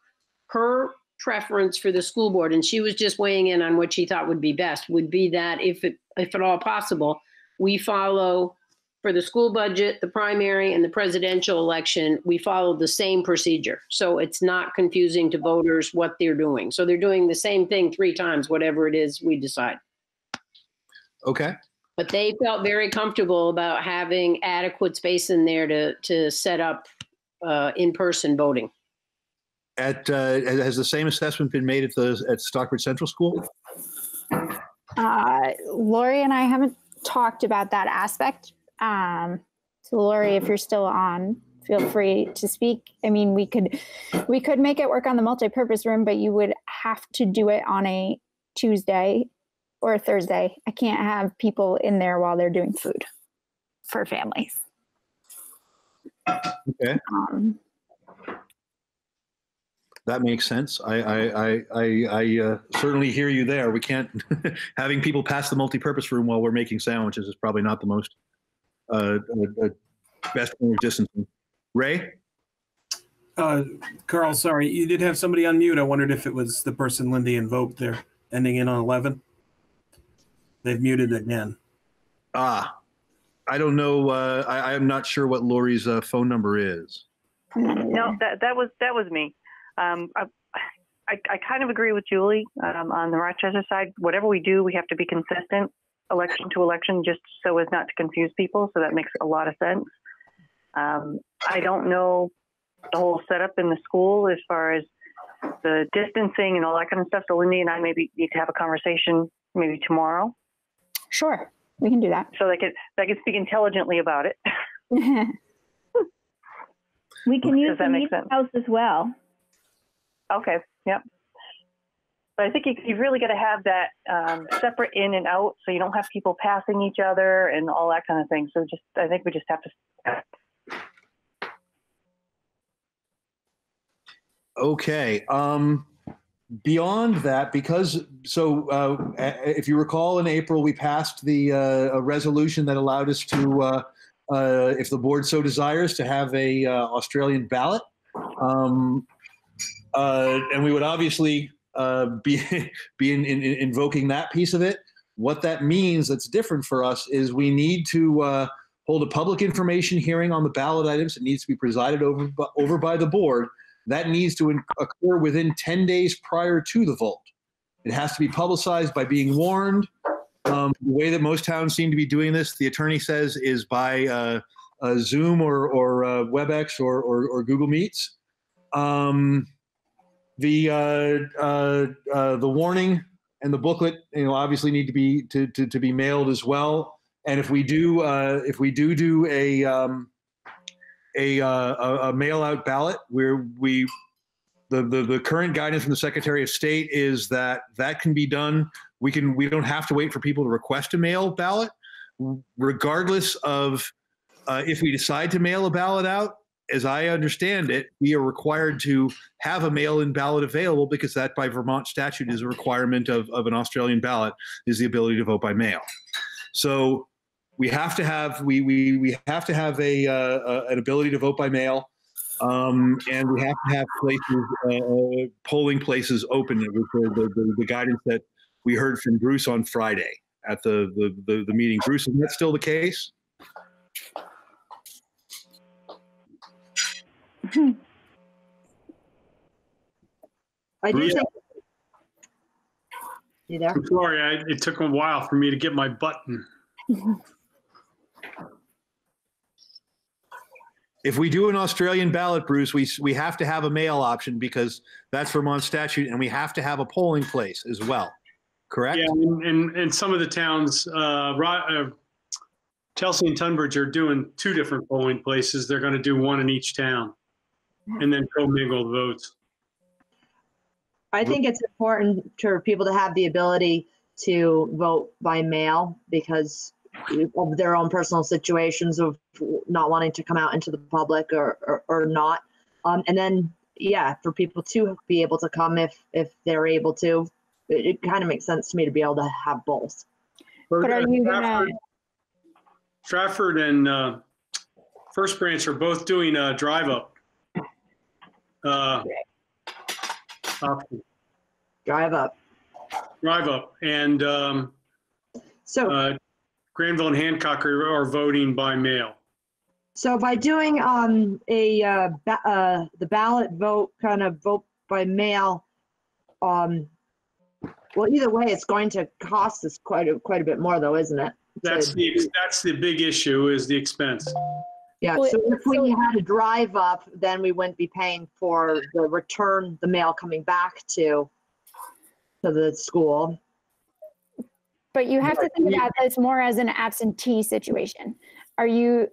Speaker 13: her preference for the school board, and she was just weighing in on what she thought would be best, would be that if it, if at all possible, we follow for the school budget, the primary, and the presidential election, we follow the same procedure. So it's not confusing to voters what they're doing. So they're doing the same thing three times, whatever it is we decide.
Speaker 1: Okay.
Speaker 13: But they felt very comfortable about having adequate space in there to, to set up uh, in-person voting.
Speaker 1: At, uh, has the same assessment been made at the, at Stockbridge Central School?
Speaker 9: Uh, Lori and I haven't talked about that aspect. Um, so Lori, if you're still on, feel free to speak. I mean, we could we could make it work on the multi-purpose room, but you would have to do it on a Tuesday or a Thursday. I can't have people in there while they're doing food for families.
Speaker 1: Okay.
Speaker 9: Um,
Speaker 1: That makes sense. I, I, I, I, I uh, certainly hear you there. We can't, [LAUGHS] having people pass the multi-purpose room while we're making sandwiches is probably not the most, uh, uh, uh, best form of distancing. Ray?
Speaker 19: Uh, Carl, sorry, you did have somebody on mute. I wondered if it was the person Lindy invoked there, ending in on 11. They've muted again.
Speaker 1: Ah, I don't know. Uh, I, I'm not sure what Lori's uh, phone number is.
Speaker 20: No, that that was that was me. Um, I, I, I kind of agree with Julie um, on the Rochester side. Whatever we do, we have to be consistent, election to election, just so as not to confuse people. So that makes a lot of sense. Um, I don't know the whole setup in the school as far as the distancing and all that kind of stuff. So Lindy and I maybe need to have a conversation maybe tomorrow.
Speaker 9: Sure, we can do that.
Speaker 20: So they could they could speak intelligently about it. [LAUGHS]
Speaker 21: We can use
Speaker 20: that
Speaker 21: the meeting
Speaker 20: sense?
Speaker 21: house as well.
Speaker 20: Okay. Yep. But I think you, you've really got to have that um, separate in and out, so you don't have people passing each other and all that kind of thing. So just, I think we just have to.
Speaker 1: Okay. Um, beyond that, because so uh, if you recall, in April we passed the uh, resolution that allowed us to, uh, uh, if the board so desires, to have a uh, Australian ballot, um, uh, and we would obviously uh, be [LAUGHS] be in, in, in invoking that piece of it. What that means that's different for us is we need to uh, hold a public information hearing on the ballot items. It needs to be presided over by, over by the board. That needs to occur within 10 days prior to the vote. It has to be publicized by being warned. Um, the way that most towns seem to be doing this, the attorney says, is by uh, uh, Zoom or, or uh, WebEx or, or, or Google Meets. Um, the uh, uh, uh, the warning and the booklet, you know, obviously need to be to, to, to be mailed as well. And if we do if we do do a um, a, uh, a, mail out ballot where we the, the the current guidance from the Secretary of State is that that can be done. We can we don't have to wait for people to request a mail ballot, regardless of uh, if we decide to mail a ballot out. As I understand it, we are required to have a mail-in ballot available because that, by Vermont statute, is a requirement of, of an Australian ballot is the ability to vote by mail. So we have to have we we, we have to have a, uh, uh, an ability to vote by mail, um, and we have to have places uh, polling places open. With the, the, the, the guidance that we heard from Bruce on Friday at the the, the, the meeting. Bruce, is that still the case? [LAUGHS]
Speaker 6: I do think. You there?
Speaker 2: I'm sorry, I, it took a while for me to get my button. [LAUGHS]
Speaker 1: If we do an Australian ballot, Bruce, we, we have to have a mail option because that's Vermont statute and we have to have a polling place as well. Correct?
Speaker 2: Yeah, and, and, and some of the towns, uh, Ro- uh, Chelsea and Tunbridge are doing two different polling places. They're going to do one in each town and then commingle the votes.
Speaker 6: I think it's important for people to have the ability to vote by mail because of their own personal situations of not wanting to come out into the public or, or, or not. Um, and then, yeah, for people to be able to come if, if they're able to, it, it kind of makes sense to me to be able to have both.
Speaker 9: But are you gonna,
Speaker 2: Strafford and uh, First Branch are both doing a drive up. Uh, option.
Speaker 6: Drive up.
Speaker 2: Drive up. And um,
Speaker 6: so
Speaker 2: uh, Granville and Hancock are, are voting by mail.
Speaker 6: So by doing um, a uh, ba- uh, the ballot vote, kind of vote by mail, um, well, either way, it's going to cost us quite a, quite a bit more, though, isn't it?
Speaker 2: That's
Speaker 6: To-
Speaker 2: the that's the big issue is the expense.
Speaker 6: Yeah,
Speaker 9: Well,
Speaker 6: so if we had a drive up, then we wouldn't be paying for the return, the mail coming back to, to the school.
Speaker 9: But you have to think about this more as an absentee situation. Are you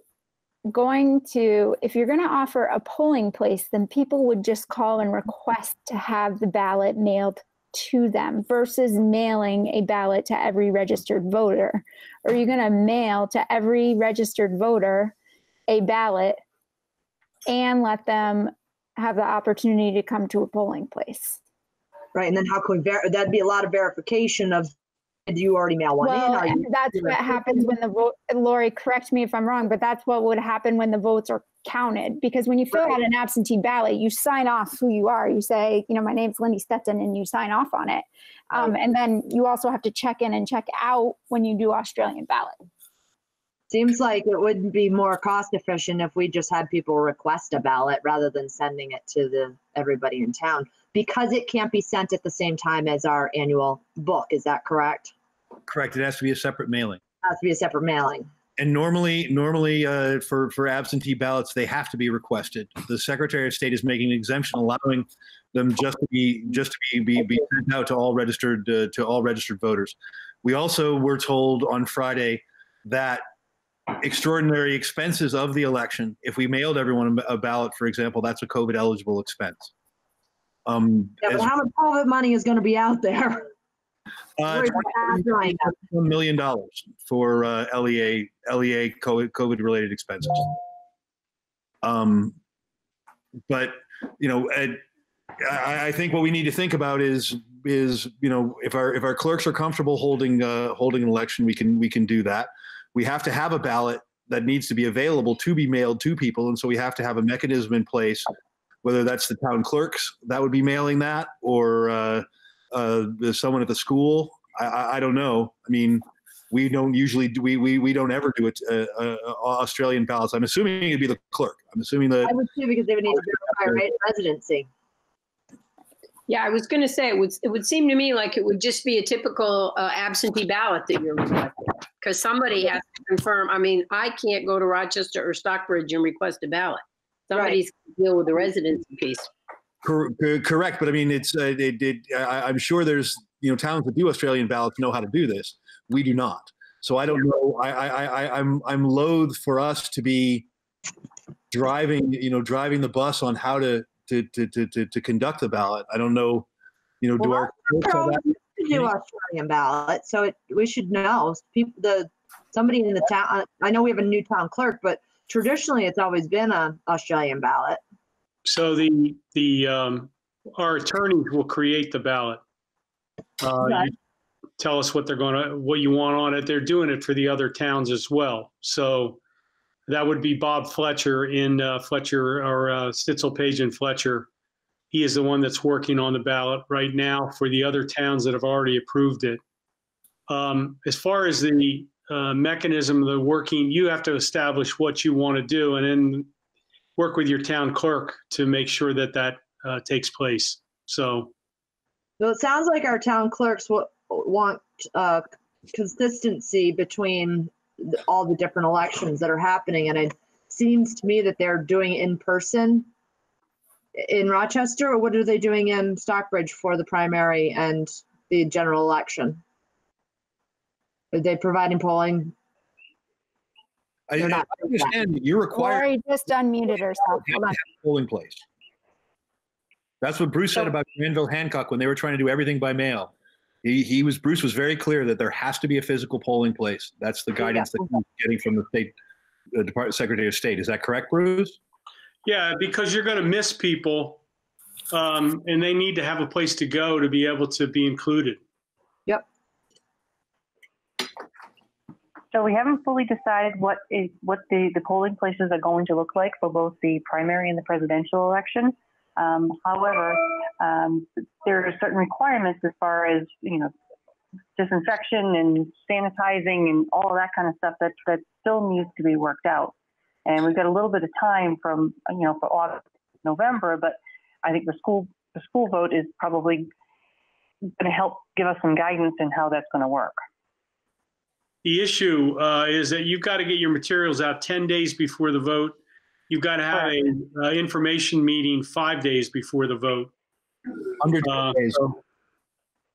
Speaker 9: going to, if you're going to offer a polling place, then people would just call and request to have the ballot mailed to them versus mailing a ballot to every registered voter. Are you going to mail to every registered voter a ballot and let them have the opportunity to come to a polling place?
Speaker 6: Right, and then how can we, ver- that'd be a lot of verification of, did you already mail one in?
Speaker 9: Well,
Speaker 6: Are you-
Speaker 9: that's what happens when the vote, Lori, correct me if I'm wrong, but that's what would happen when the votes are counted. Because when you fill out an absentee ballot, you sign off who you are. You say, you know, my name's Lindy Stetson, and you sign off on it. Um, and then you also have to check in and check out when you do Australian ballot.
Speaker 6: Seems like it would be more cost efficient if we just had people request a ballot rather than sending it to the, everybody in town. Because it can't be sent at the same time as our annual book, is that correct?
Speaker 1: Correct. It has to be a separate mailing.
Speaker 6: It Has to be a separate mailing.
Speaker 1: And normally, normally uh, for for absentee ballots, they have to be requested. The Secretary of State is making an exemption, allowing them just to be just to be be, be sent out to all registered uh, to all registered voters. We also were told on Friday that extraordinary expenses of the election, if we mailed everyone a ballot, for example, that's a COVID eligible expense. Um,
Speaker 6: Yeah, but
Speaker 1: as-
Speaker 6: how much COVID money is gonna be out there? [LAUGHS]
Speaker 1: uh,
Speaker 6: Where's the cash right now?
Speaker 1: one million dollars for uh, LEA LEA COVID related expenses. Um, but you know, I, I think what we need to think about is is you know if our if our clerks are comfortable holding uh, holding an election, we can we can do that. We have to have a ballot that needs to be available to be mailed to people, and so we have to have a mechanism in place. Whether that's the town clerks that would be mailing that, or uh, uh, someone at the school. I, I, I don't know. I mean, we don't usually do, we, we, we don't ever do it, uh, uh, Australian ballots. I'm assuming it'd be the clerk. I'm assuming that.
Speaker 6: I would too, because they would need to verify right residency.
Speaker 13: Yeah, I was going to say, it would, it would seem to me like it would just be a typical uh, absentee ballot that you're requesting. Because somebody has to confirm, I mean, I can't go to Rochester or Stockbridge and request a ballot. Somebody's got to deal with the residency piece.
Speaker 1: Cor- cor- correct, but I mean, it's uh, it, it, I, I'm sure there's you know towns that do Australian ballots know how to do this. We do not. So I don't know. I, I, I I'm I'm loath for us to be driving you know driving the bus on how to to to to, to, to conduct the ballot. I don't know. You know, do our clerks have that-
Speaker 6: to do Australian ballot, so it, we should know. People, the somebody in the town. I know we have a new town clerk, but traditionally it's always been a Australian ballot.
Speaker 2: So the the um, our attorneys will create the ballot. Uh, you Tell us what they're going to what you want on it. They're doing it for the other towns as well. So that would be Bob Fletcher in uh, Fletcher or uh, Stitzel Page and Fletcher. He is the one that's working on the ballot right now for the other towns that have already approved it. Um, as far as the uh, mechanism of the working, you have to establish what you want to do, and then work with your town clerk to make sure that that uh, takes place. So,
Speaker 6: So it sounds like our town clerks wa- want uh, consistency between all the different elections that are happening. And it seems to me that they're doing in person in Rochester, or what are they doing in Stockbridge for the primary and the general election? Are they providing polling?
Speaker 1: I,
Speaker 6: They're
Speaker 1: I understand that you're required
Speaker 9: Lori just unmuted herself.
Speaker 1: to
Speaker 9: Hold on.
Speaker 1: have polling place. That's what Bruce said about Granville Hancock when they were trying to do everything by mail. He, he was Bruce was very clear that there has to be a physical polling place. That's the guidance that he's getting from the state uh, Department Secretary of State. Is that correct, Bruce?
Speaker 2: Yeah, because you're going to miss people, um, and they need to have a place to go to be able to be included.
Speaker 20: So we haven't fully decided what is what the, the polling places are going to look like for both the primary and the presidential election. Um, however, um, there are certain requirements as far as you know disinfection and sanitizing and all that kind of stuff that that still needs to be worked out. And we've got a little bit of time from you know for August, November, but I think the school the school vote is probably going to help give us some guidance in how that's going to work.
Speaker 2: The issue uh, is that you've got to get your materials out 10 days before the vote. You've got to have a uh, information meeting five days before the vote.
Speaker 1: Under 10
Speaker 2: Uh,
Speaker 1: days.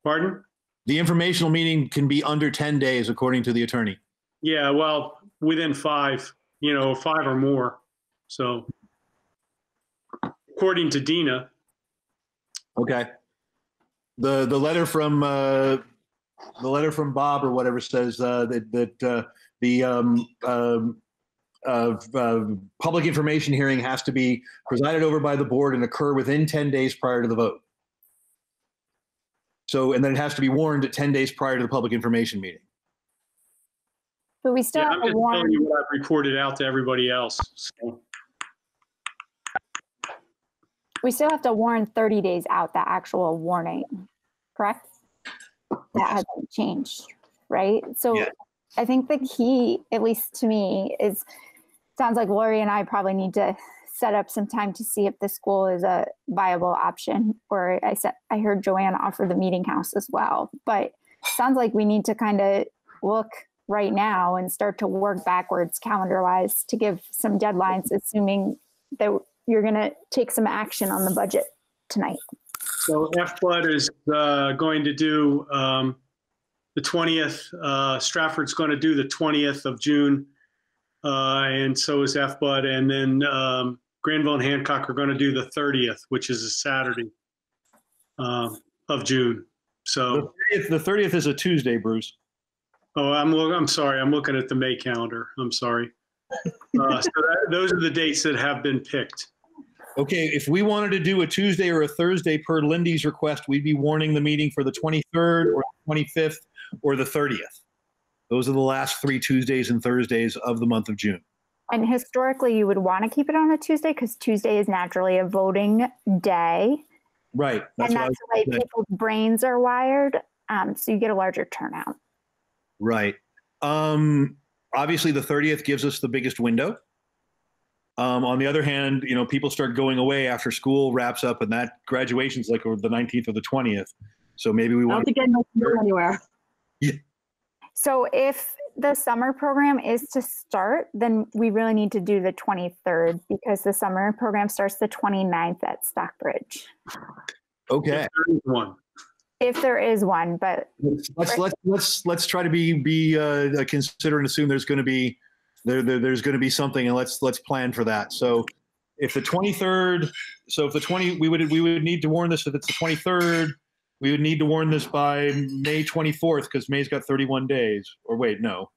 Speaker 2: Pardon?
Speaker 1: The informational meeting can be under 10 days, according to the attorney.
Speaker 2: Yeah, well, within five, you know, five or more. So, according to Dina,
Speaker 1: Okay. The the letter from uh, the letter from Bob or whatever says uh, that that uh, the um, um, uh, uh, public information hearing has to be presided over by the board and occur within 10 days prior to the vote. So, and then it has to be warned at 10 days prior to the public information meeting.
Speaker 9: But we still
Speaker 2: yeah,
Speaker 9: have
Speaker 2: I'm
Speaker 9: to
Speaker 2: just
Speaker 9: warn.
Speaker 2: telling you what I've reported out to everybody else. So,
Speaker 9: we still have to warn 30 days out the actual warning, correct? That hasn't changed, right? So I think the key, at least to me, is sounds like Lori and I probably need to set up some time to see if the school is a viable option. Or I said I heard Joanne offer the meeting house as well. But sounds like we need to kind of look right now and start to work backwards calendar wise to give some deadlines, assuming that you're going to take some action on the budget tonight.
Speaker 2: So FBUD is uh, going to do um, the 20th. Uh, Strafford's going to do the 20th of June, uh, and so is FBUD. And then um, Granville and Hancock are going to do the 30th, which is a Saturday um, of June. So,
Speaker 1: The 30th, the 30th is a Tuesday, Bruce.
Speaker 2: oh, I'm look, I'm sorry, I'm looking at the May calendar. I'm sorry. Uh, so that, those are the dates that have been picked.
Speaker 1: Okay, if we wanted to do a Tuesday or a Thursday per Lindy's request, we'd be warning the meeting for the 23rd or 25th or the 30th. Those are the last three Tuesdays and Thursdays of the month of June.
Speaker 9: And historically, you would want to keep it on a Tuesday because Tuesday is naturally a voting day.
Speaker 1: Right. That's
Speaker 9: and that's the way
Speaker 1: gonna
Speaker 9: people's brains are wired. Um, so you get a larger turnout.
Speaker 1: Right. Um, obviously, the 30th gives us the biggest window. Um, on the other hand, you know, people start going away after school wraps up, and that graduation's like the 19th or the 20th. So maybe we
Speaker 6: I don't
Speaker 1: want.
Speaker 6: think anyone can go anywhere.
Speaker 9: So if the summer program is to start, then we really need to do the 23rd because the summer program starts the 29th at Stockbridge.
Speaker 1: Okay.
Speaker 2: One.
Speaker 9: If there is one, but
Speaker 1: Let's let's let's let's, let's try to be be uh, consider and assume there's going to be there, there there's going to be something, and let's let's plan for that. So, if the 23rd, so if the 20, we would we would need to warn this if it's the 23rd, we would need to warn this by May 24th because May's got 31 days. Or wait, no.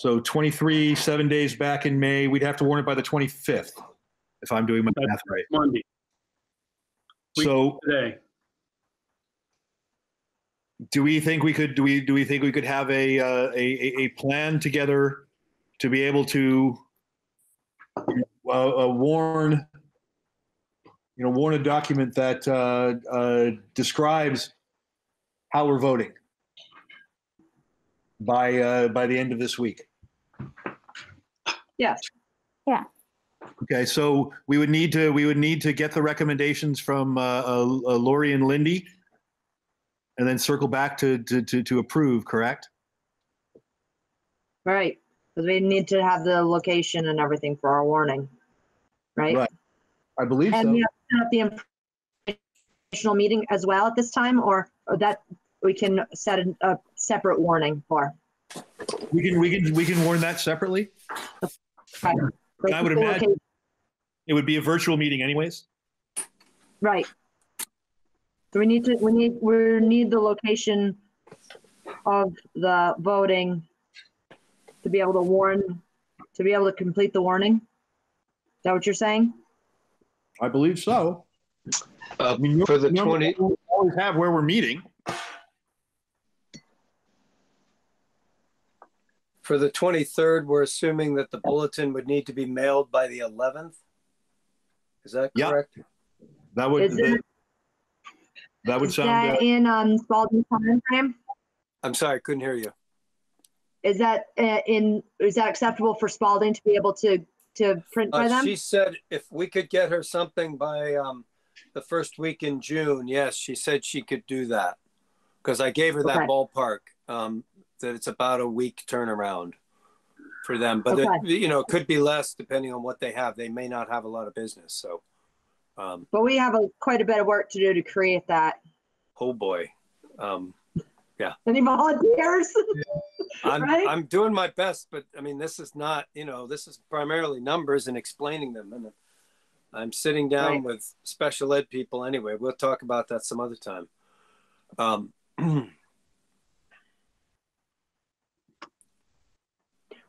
Speaker 1: So 23, seven days back in May, we'd have to warn it by the 25th, if I'm doing my math right.
Speaker 2: Monday.
Speaker 1: So
Speaker 2: today.
Speaker 1: do we think we could do we do we think we could have a uh, a, a a plan together to be able to uh, uh, warn you know warn a document that uh, uh, describes how we're voting by uh, by the end of this week
Speaker 6: Yes.
Speaker 9: Yeah.
Speaker 1: okay so we would need to we would need to get the recommendations from uh, uh, uh, Lori and Lindy and then circle back to to to, to approve correct
Speaker 6: Right, because we need to have the location and everything for our warning, right?
Speaker 1: Right. I believe
Speaker 6: And
Speaker 1: so.
Speaker 6: we have to set up the informational meeting as well at this time, or or that we can set a, a separate warning for?
Speaker 1: We can, we can, we can warn that separately.
Speaker 6: Right.
Speaker 1: I would imagine it would be a virtual meeting anyways.
Speaker 6: Right. So we need to, we need, we need the location of the voting to be able to warn, to be able to complete the warning? Is that what you're saying?
Speaker 1: I believe so.
Speaker 10: Uh,
Speaker 1: for the 20. Always have where we're meeting.
Speaker 10: For the 23rd, we're assuming that the bulletin would need to be mailed by the 11th. Is that
Speaker 1: Yeah.
Speaker 10: correct?
Speaker 1: That would,
Speaker 6: Is it-
Speaker 1: that would
Speaker 6: Is
Speaker 1: sound,
Speaker 6: that in, um, Spalding time frame?
Speaker 10: I'm sorry, I couldn't hear you.
Speaker 6: Is that uh, in, is that acceptable for Spalding to be able to, to print by
Speaker 10: Uh,
Speaker 6: them?
Speaker 10: she said if we could get her something by um, the first week in June, yes, she said she could do that. Because I gave her that
Speaker 6: Okay.
Speaker 10: ballpark, um, that it's about a week turnaround for them. But, it, you know, it could be less depending on what they have. They may not have a lot of business. So, um,
Speaker 6: But we have a, quite a bit of work to do to create that.
Speaker 10: oh boy. Um, yeah.
Speaker 6: Any volunteers? [LAUGHS]
Speaker 10: I'm,
Speaker 6: Right?
Speaker 10: I'm doing my best, but I mean, this is not, you know, this is primarily numbers and explaining them. And I'm sitting down
Speaker 6: Right.
Speaker 10: with special ed people anyway. We'll talk about that some other time. Um, [CLEARS THROAT]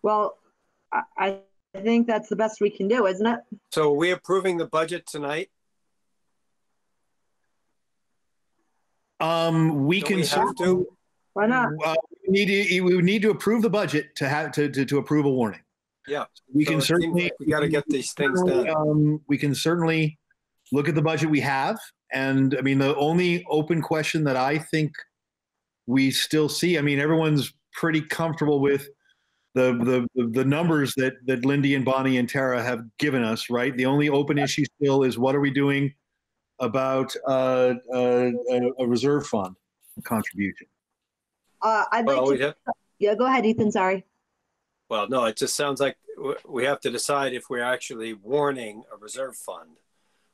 Speaker 6: Well, I, I think that's the best we can do, isn't it?
Speaker 10: so are we approving the budget tonight?
Speaker 1: Um, we
Speaker 10: Don't
Speaker 1: can.
Speaker 10: we have
Speaker 1: certainly-
Speaker 10: to?
Speaker 6: Why not?
Speaker 1: Uh, we need to, we need to approve the budget to have, to, to, to approve a warning.
Speaker 10: Yeah.
Speaker 1: We
Speaker 10: So
Speaker 1: can certainly.
Speaker 10: like we gotta get these things done.
Speaker 1: Um, we can certainly look at the budget we have. And I mean, the only open question that I think we still see, I mean, everyone's pretty comfortable with the, the, the numbers that, that Lindy and Bonnie and Tara have given us, right? The only open issue still is what are we doing about, uh, uh, a, a reserve fund contribution?
Speaker 6: Uh, I'd like
Speaker 10: we
Speaker 6: to,
Speaker 10: have,
Speaker 6: yeah, go ahead, Ethan, sorry.
Speaker 10: well, no, it just sounds like we have to decide if we're actually warning a reserve fund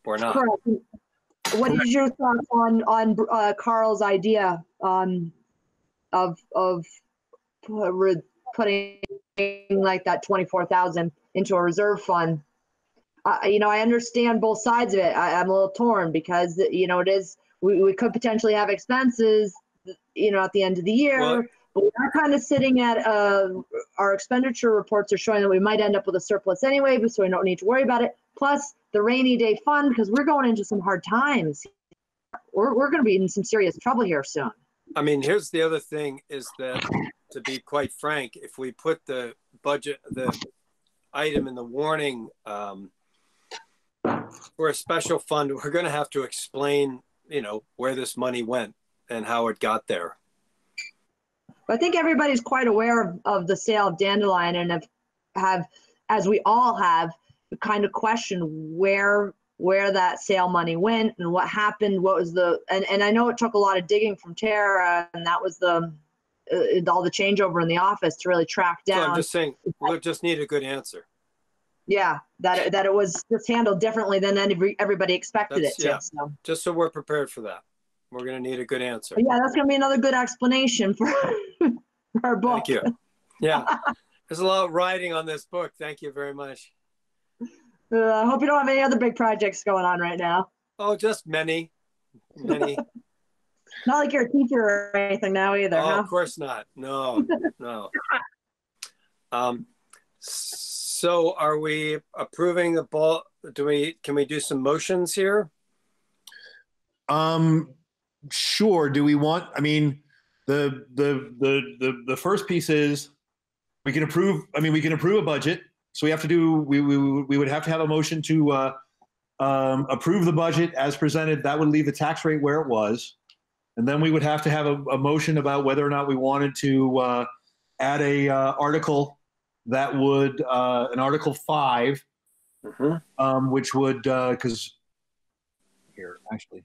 Speaker 10: or not.
Speaker 6: Correct. What is your thoughts on, on, uh, Carl's idea, um, of, of putting like that twenty-four thousand into a reserve fund? Uh, you know, I understand both sides of it. I, I'm a little torn because, you know, it is, we, we could potentially have expenses, you know, at the end of the year.
Speaker 10: Well-
Speaker 6: But we are kind of sitting at, uh, our expenditure reports are showing that we might end up with a surplus anyway, but so we don't need to worry about it. Plus the rainy day fund, because we're going into some hard times. We're, we're going to be in some serious trouble here soon.
Speaker 10: I mean, here's the other thing is that, to be quite frank, if we put the budget, the item in the warning um, for a special fund, we're going to have to explain, you know, where this money went and how it got there.
Speaker 6: I think everybody's quite aware of, of the sale of Dandelion and have, have, as we all have, kind of questioned where where that sale money went and what happened. What was the and, and I know it took a lot of digging from Tara, and that was the uh, all the changeover in the office to really track
Speaker 10: So
Speaker 6: down.
Speaker 10: I'm just saying, we'll just need a good answer.
Speaker 6: Yeah, that it- that it was just handled differently than every, everybody expected
Speaker 10: That's,
Speaker 6: it to.
Speaker 10: yeah,
Speaker 6: So.
Speaker 10: just so we're prepared for that. We're going to need a good answer.
Speaker 6: Yeah, that's gonna be another good explanation for, [LAUGHS] for our book.
Speaker 10: Thank you. Yeah. [LAUGHS] There's a lot of writing on this book. Thank you very much.
Speaker 6: Uh, I hope you don't have any other big projects going on right now.
Speaker 10: Oh, just many, many. [LAUGHS]
Speaker 6: Not like you're a teacher or anything now either,
Speaker 10: oh,
Speaker 6: huh?
Speaker 10: of course not. No, no. Um, so are we approving the ball? Do we, can we do some motions here?
Speaker 1: Um, sure. Do we want? I mean, the the the the the first piece is we can approve. I mean, we can approve a budget. So we have to do. We we we would have to have a motion to uh, um, approve the budget as presented. That would leave the tax rate where it was, and then we would have to have a, a motion about whether or not we wanted to uh, add a uh, article that would uh, an article 5 um, which would because here actually.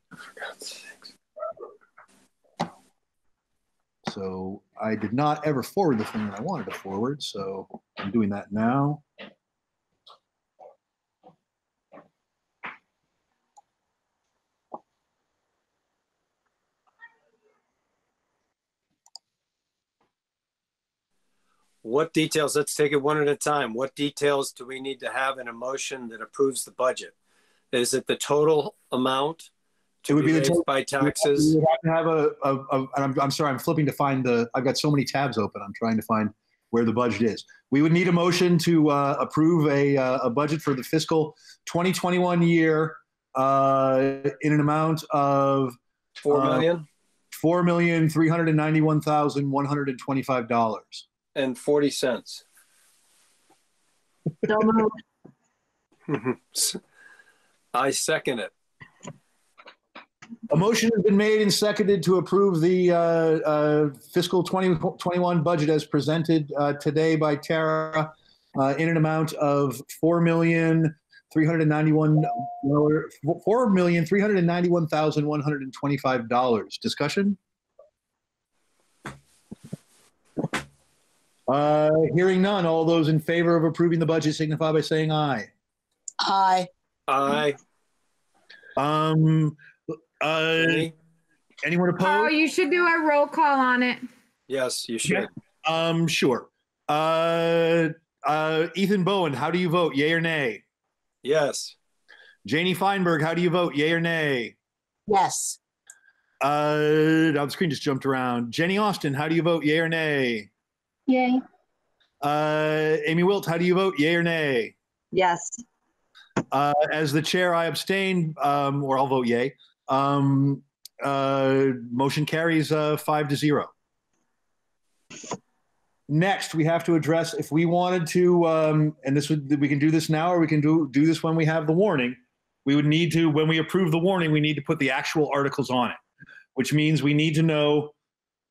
Speaker 1: So I did not ever forward the thing that I wanted to forward, so I'm doing that now.
Speaker 10: What details, let's take it one at a time. What details do we need to have in a motion that approves the budget? Is it the total amount
Speaker 1: It
Speaker 10: to
Speaker 1: would
Speaker 10: be
Speaker 1: the
Speaker 10: raised
Speaker 1: total-
Speaker 10: by taxes?
Speaker 1: would have to have a, a, a- and I'm, I'm sorry, I'm flipping to find the, I've got so many tabs open. I'm trying to find where the budget is. We would need a motion to uh, approve a, uh, a budget for the fiscal 2021 year uh, in an amount of
Speaker 10: Four
Speaker 1: uh,
Speaker 10: million
Speaker 1: four million three hundred and ninety-one thousand one hundred and twenty-five dollars.
Speaker 10: And forty cents.
Speaker 6: So moved. [LAUGHS]
Speaker 10: I second it.
Speaker 1: A motion has been made and seconded to approve the uh, uh, fiscal 2021 budget as presented uh, today by Tara uh, in an amount of four million three hundred ninety-one four million three hundred ninety-one thousand one hundred and twenty-five dollars. Discussion. Uh, hearing none. All those in favor of approving the budget signify by saying aye.
Speaker 14: Aye.
Speaker 10: Aye.
Speaker 1: Um. Uh, anyone opposed?
Speaker 11: Oh, you should do a roll call on it.
Speaker 10: Yes, you should.
Speaker 1: Um, sure. Uh, uh, Ethan Bowen, how do you vote? Yay or nay?
Speaker 10: Yes.
Speaker 1: Janie Feinberg, how do you vote? Yay or nay?
Speaker 14: Yes.
Speaker 1: Uh, now the screen just jumped around. Jenny Austin, how do you vote? Yay or nay?
Speaker 16: Yay.
Speaker 1: Uh, Amy Wilt, how do you vote? Yay or nay?
Speaker 6: Yes.
Speaker 1: Uh, as the chair, I abstain, um, or I'll vote yay. Um, uh, motion carries uh, five to zero. Next, we have to address if we wanted to, um, and this would we can do this now, or we can do do this when we have the warning. We would need to, when we approve the warning, we need to put the actual articles on it, which means we need to know,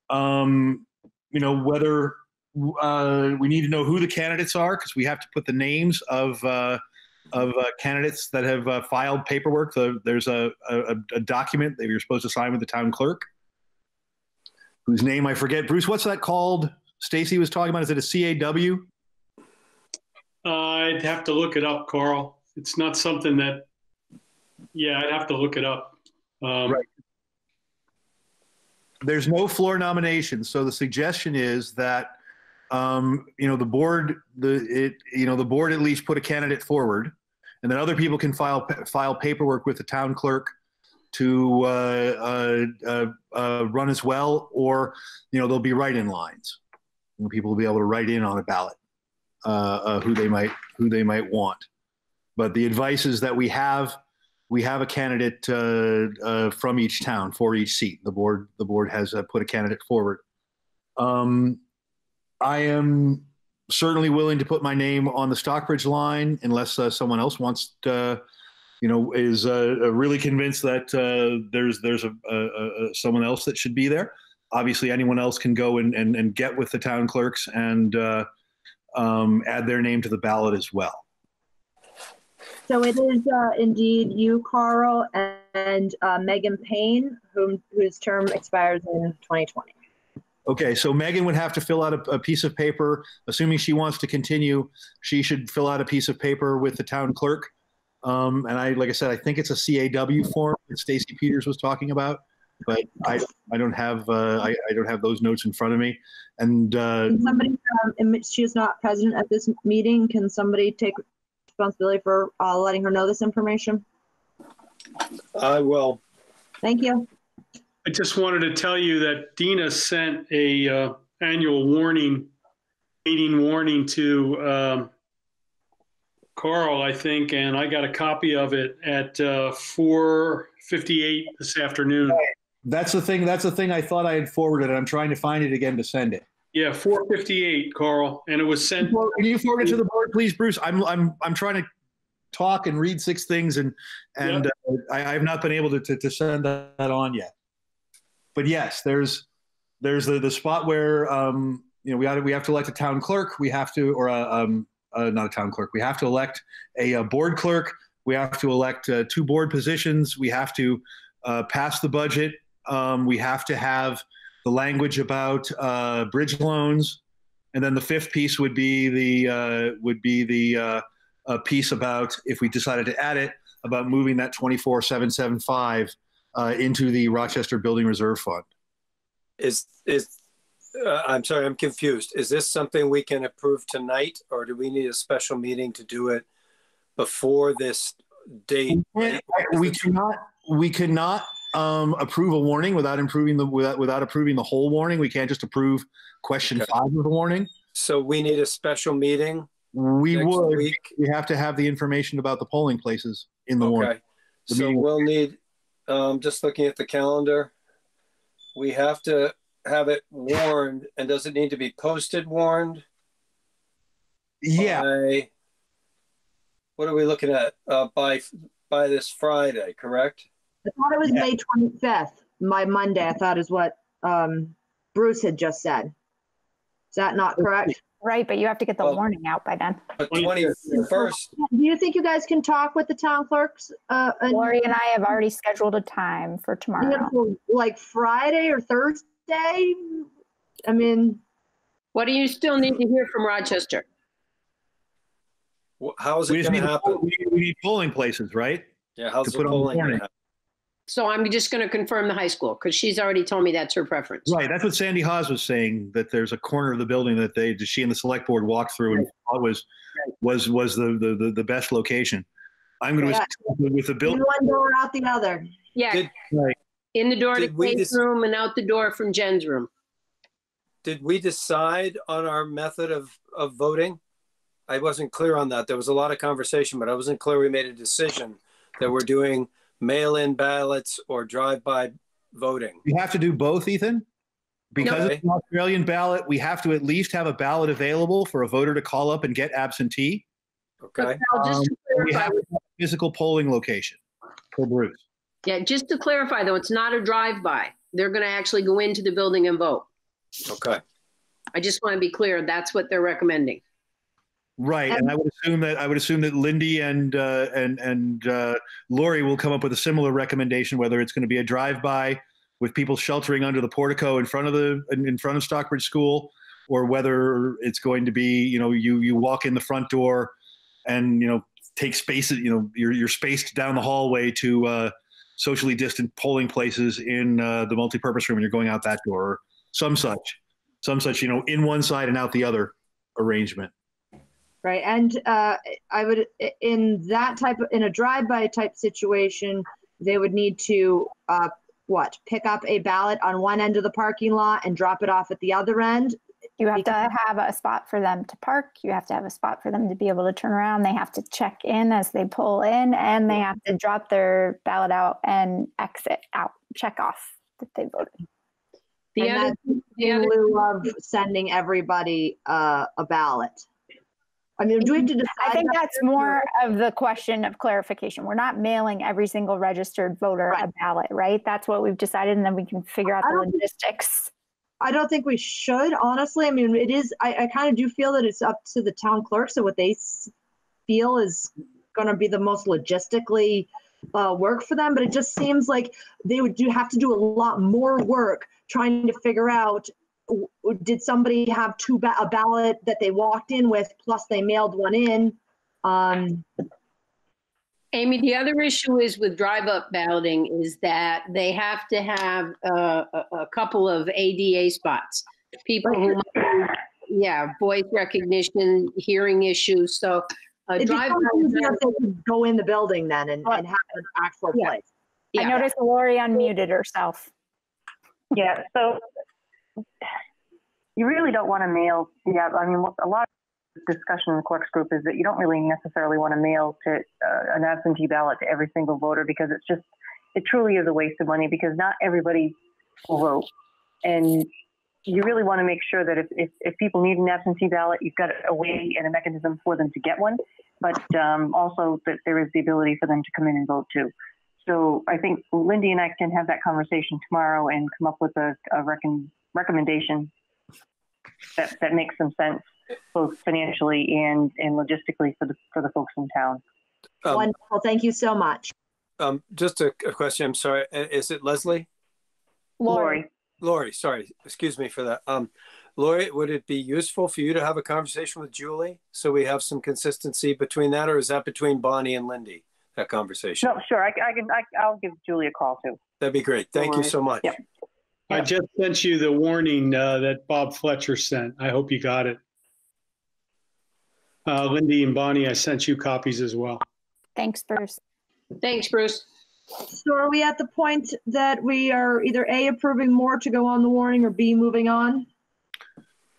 Speaker 1: um, you know, whether uh, we need to know who the candidates are because we have to put the names of uh, of uh, candidates that have uh, filed paperwork. The, there's a, a, a document that you're supposed to sign with the town clerk, whose name I forget. Bruce, what's that called? Stacy was talking about. Is it a CAW?
Speaker 2: I'd have to look it up, Carl. It's not something that, yeah, I'd have to look it up. Um,
Speaker 1: Right. There's no floor nomination, so the suggestion is that um, you know the board the it you know the board at least put a candidate forward, and then other people can file file paperwork with the town clerk to uh, uh, uh, uh, run as well, or you know there'll be write-in lines, and people will be able to write in on a ballot uh, uh, who they might who they might want. But the advice is that we have we have a candidate from each town for each seat. The board the board has put a candidate forward. Um, I am certainly willing to put my name on the Stockbridge line unless uh, someone else wants to, you know, is uh, really convinced that uh, there's there's a, a, a, someone else that should be there. Obviously, anyone else can go and, and, and get with the town clerks and uh, um, add their name to the ballot as well.
Speaker 6: So it is uh, indeed you, Carl, and uh, Megan Payne, whom, whose term expires in 2020.
Speaker 1: Okay, so Megan would have to fill out a, a, piece of paper. Assuming she wants to continue, she should fill out a piece of paper with the town clerk. Um, and I, like I said, I think it's a CAW form that Stacy Peters was talking about, but I, I don't have, uh, I, I, don't have those notes in front of me. And uh,
Speaker 6: Can somebody, um, she is not present at this meeting. Can somebody take responsibility for uh, letting her know this information?
Speaker 10: I will.
Speaker 6: Thank you.
Speaker 2: I just wanted to tell you that Dina sent a uh, annual warning, meeting warning to um, Carl, I think, and I got a copy of it at uh, 4:58 this afternoon.
Speaker 1: That's the thing. That's the thing. I thought I had forwarded. I'm trying to find it again to send it.
Speaker 2: Yeah, 4:58, Carl, and it was sent.
Speaker 1: Can you forward it to the board, please, Bruce? I'm I'm I'm trying to talk and read six things, and and uh, I, I have not been able to, to to send that on yet but yes, there's there's the, the spot where um, you know we got we have to elect a town clerk. We have to or a, um, uh, not a town clerk. We have to elect a, a board clerk. We have to elect uh, two board positions. We have to uh, pass the budget. Um, we have to have the language about uh, bridge loans, and then the fifth piece would be the uh, would be the uh, a piece about if we decided to add it about moving that twenty four seven seven five uh, into the Rochester Building Reserve Fund.
Speaker 10: Is, is, uh, I'm sorry, I'm confused. Is this something we can approve tonight or do we need a special meeting to do it before this date?
Speaker 1: We cannot we cannot um, approve a warning without improving the without, without approving the whole warning. We can't just approve question five of the warning.
Speaker 10: So we need a special meeting?
Speaker 1: We would.
Speaker 10: week?
Speaker 1: We have to have the information about the polling places in the warning.
Speaker 10: Okay.
Speaker 1: The
Speaker 10: So
Speaker 1: meeting-
Speaker 10: we'll need, um, just looking at the calendar, we have to have it warned, and does it need to be posted warned?
Speaker 1: Yeah.
Speaker 10: By- What are we looking at? Uh, by, by this Friday, correct?
Speaker 6: I thought it was May 25th, my Monday, I thought is what um, Bruce had just said. Is that not correct?
Speaker 9: Right, but you have to get the warning out by then.
Speaker 10: But 21st,
Speaker 6: Do you think you guys can talk with the town clerks? Uh, and-
Speaker 9: Lori and I have already scheduled a time for tomorrow.
Speaker 6: Beautiful. Like Friday or Thursday? I mean,
Speaker 13: What do you still need to hear from Rochester?
Speaker 10: wh- how is
Speaker 1: We
Speaker 10: it
Speaker 1: just
Speaker 10: gonna
Speaker 1: need,
Speaker 10: happen?
Speaker 1: we need- we need polling places, right?
Speaker 10: Yeah, how's
Speaker 1: to
Speaker 10: the
Speaker 1: put on the
Speaker 10: polling gonna
Speaker 1: warning.
Speaker 10: happen?
Speaker 13: So I'm just going to confirm the high school because she's already told me that's her preference.
Speaker 1: Right. That's what Sandy Haas was saying. That there's a corner of the building that they, she and the select board walked through and thought was was was the the, the, the best location. I'm going to
Speaker 6: Yeah.
Speaker 1: with the
Speaker 6: in
Speaker 1: building.
Speaker 6: one door, out the other.
Speaker 13: Yeah,
Speaker 1: Right.
Speaker 13: in the door to
Speaker 10: Did we
Speaker 13: Kate's
Speaker 10: dis-
Speaker 13: room and out the door from Jen's room.
Speaker 10: Did we decide on our method of, of voting? I wasn't clear on that. There was a lot of conversation, but I wasn't clear we made a decision that we're doing mail-in ballots or drive-by voting.
Speaker 1: You have to do both, Ethan. Because
Speaker 10: Okay.
Speaker 1: it's an Australian ballot, we have to at least have a ballot available for a voter to call up and get absentee.
Speaker 10: Okay.
Speaker 13: Now, just
Speaker 1: Um,
Speaker 13: to
Speaker 1: we
Speaker 13: clarify,
Speaker 1: have have a physical polling location per Bruce.
Speaker 13: yeah, just to clarify though, it's not a drive-by. They're going to actually go into the building and vote.
Speaker 10: Okay.
Speaker 13: I just want to be clear. That's what they're recommending.
Speaker 1: Right, and I would assume that I would assume that Lindy and uh, and and uh, Lori will come up with a similar recommendation, whether it's going to be a drive-by with people sheltering under the portico in front of the in front of Stockbridge School, or whether it's going to be you know you you walk in the front door and you know take spaces you know you're you're spaced down the hallway to uh, socially distant polling places in uh, the multipurpose room, and you're going out that door, or some such, some such you know in one side and out the other arrangement.
Speaker 6: Right. And uh, I would, in that type of, in a drive-by type situation, they would need to, uh, what, pick up a ballot on one end of the parking lot and drop it off at the other end?
Speaker 9: You have to have a spot for them to park. You have to have a spot for them to be able to turn around. They have to check in as they pull in, and they have to drop their ballot out and exit out, check off that they voted.
Speaker 13: The
Speaker 6: And
Speaker 13: other,
Speaker 6: that's
Speaker 13: the
Speaker 6: in
Speaker 13: other,
Speaker 6: lieu of sending everybody uh, a ballot. I mean, do we have to decide?
Speaker 9: I think
Speaker 6: that
Speaker 9: that's more of the question of clarification. We're not mailing every single registered voter a ballot, right? That's what we've decided, and then we can figure out
Speaker 6: I
Speaker 9: the
Speaker 6: think-
Speaker 9: logistics.
Speaker 6: I don't think we should, honestly. I mean, it is, I, I kind of do feel that it's up to the town clerks and what they feel is going to be the most logistically uh, work for them. But it just seems like they would do have to do a lot more work trying to figure out did somebody have two ba- a ballot that they walked in with plus they mailed one in. Um,
Speaker 13: Amy, the other issue is with drive-up balloting is that they have to have uh, a, a couple of ADA spots. People who, might- yeah, voice recognition, hearing issues. So a
Speaker 6: it'd be
Speaker 13: drive.
Speaker 6: so easier if they could go in the building then and, and have an actual
Speaker 13: Yeah.
Speaker 6: place.
Speaker 9: I noticed Lori unmuted herself.
Speaker 20: Yeah, so you really don't want to mail. Yeah, I mean, a lot of discussion in the clerks group is that you don't really necessarily want to mail to uh, an absentee ballot to every single voter because it's just, it truly is a waste of money because not everybody will vote. And you really want to make sure that if, if, if people need an absentee ballot, you've got a way and a mechanism for them to get one, but um, also that there is the ability for them to come in and vote too. So I think Lindy and I can have that conversation tomorrow and come up with a, a recon, recommendation that, that makes some sense both financially and, and logistically for the for the folks in town.
Speaker 10: Um,
Speaker 6: Wonderful. Thank you so much.
Speaker 10: Um, just a, a question. I'm sorry. Uh, Is it Leslie?
Speaker 9: Lori.
Speaker 10: Lori, sorry, excuse me for that. Um, Lori, would it be useful for you to have a conversation with Julie so we have some consistency between that, or is that between Bonnie and Lindy? That conversation.
Speaker 20: No, sure. I, I can. I, I'll give Julie a call too.
Speaker 10: That'd be great. Thank you so much.
Speaker 20: Yep.
Speaker 2: I just sent you the warning uh, that Bob Fletcher sent. I hope you got it. Uh, Lindy and Bonnie, I sent you copies as well.
Speaker 9: Thanks, Bruce.
Speaker 13: Thanks, Bruce.
Speaker 6: So are we at the point that we are either A, approving more to go on the warning or B, moving on?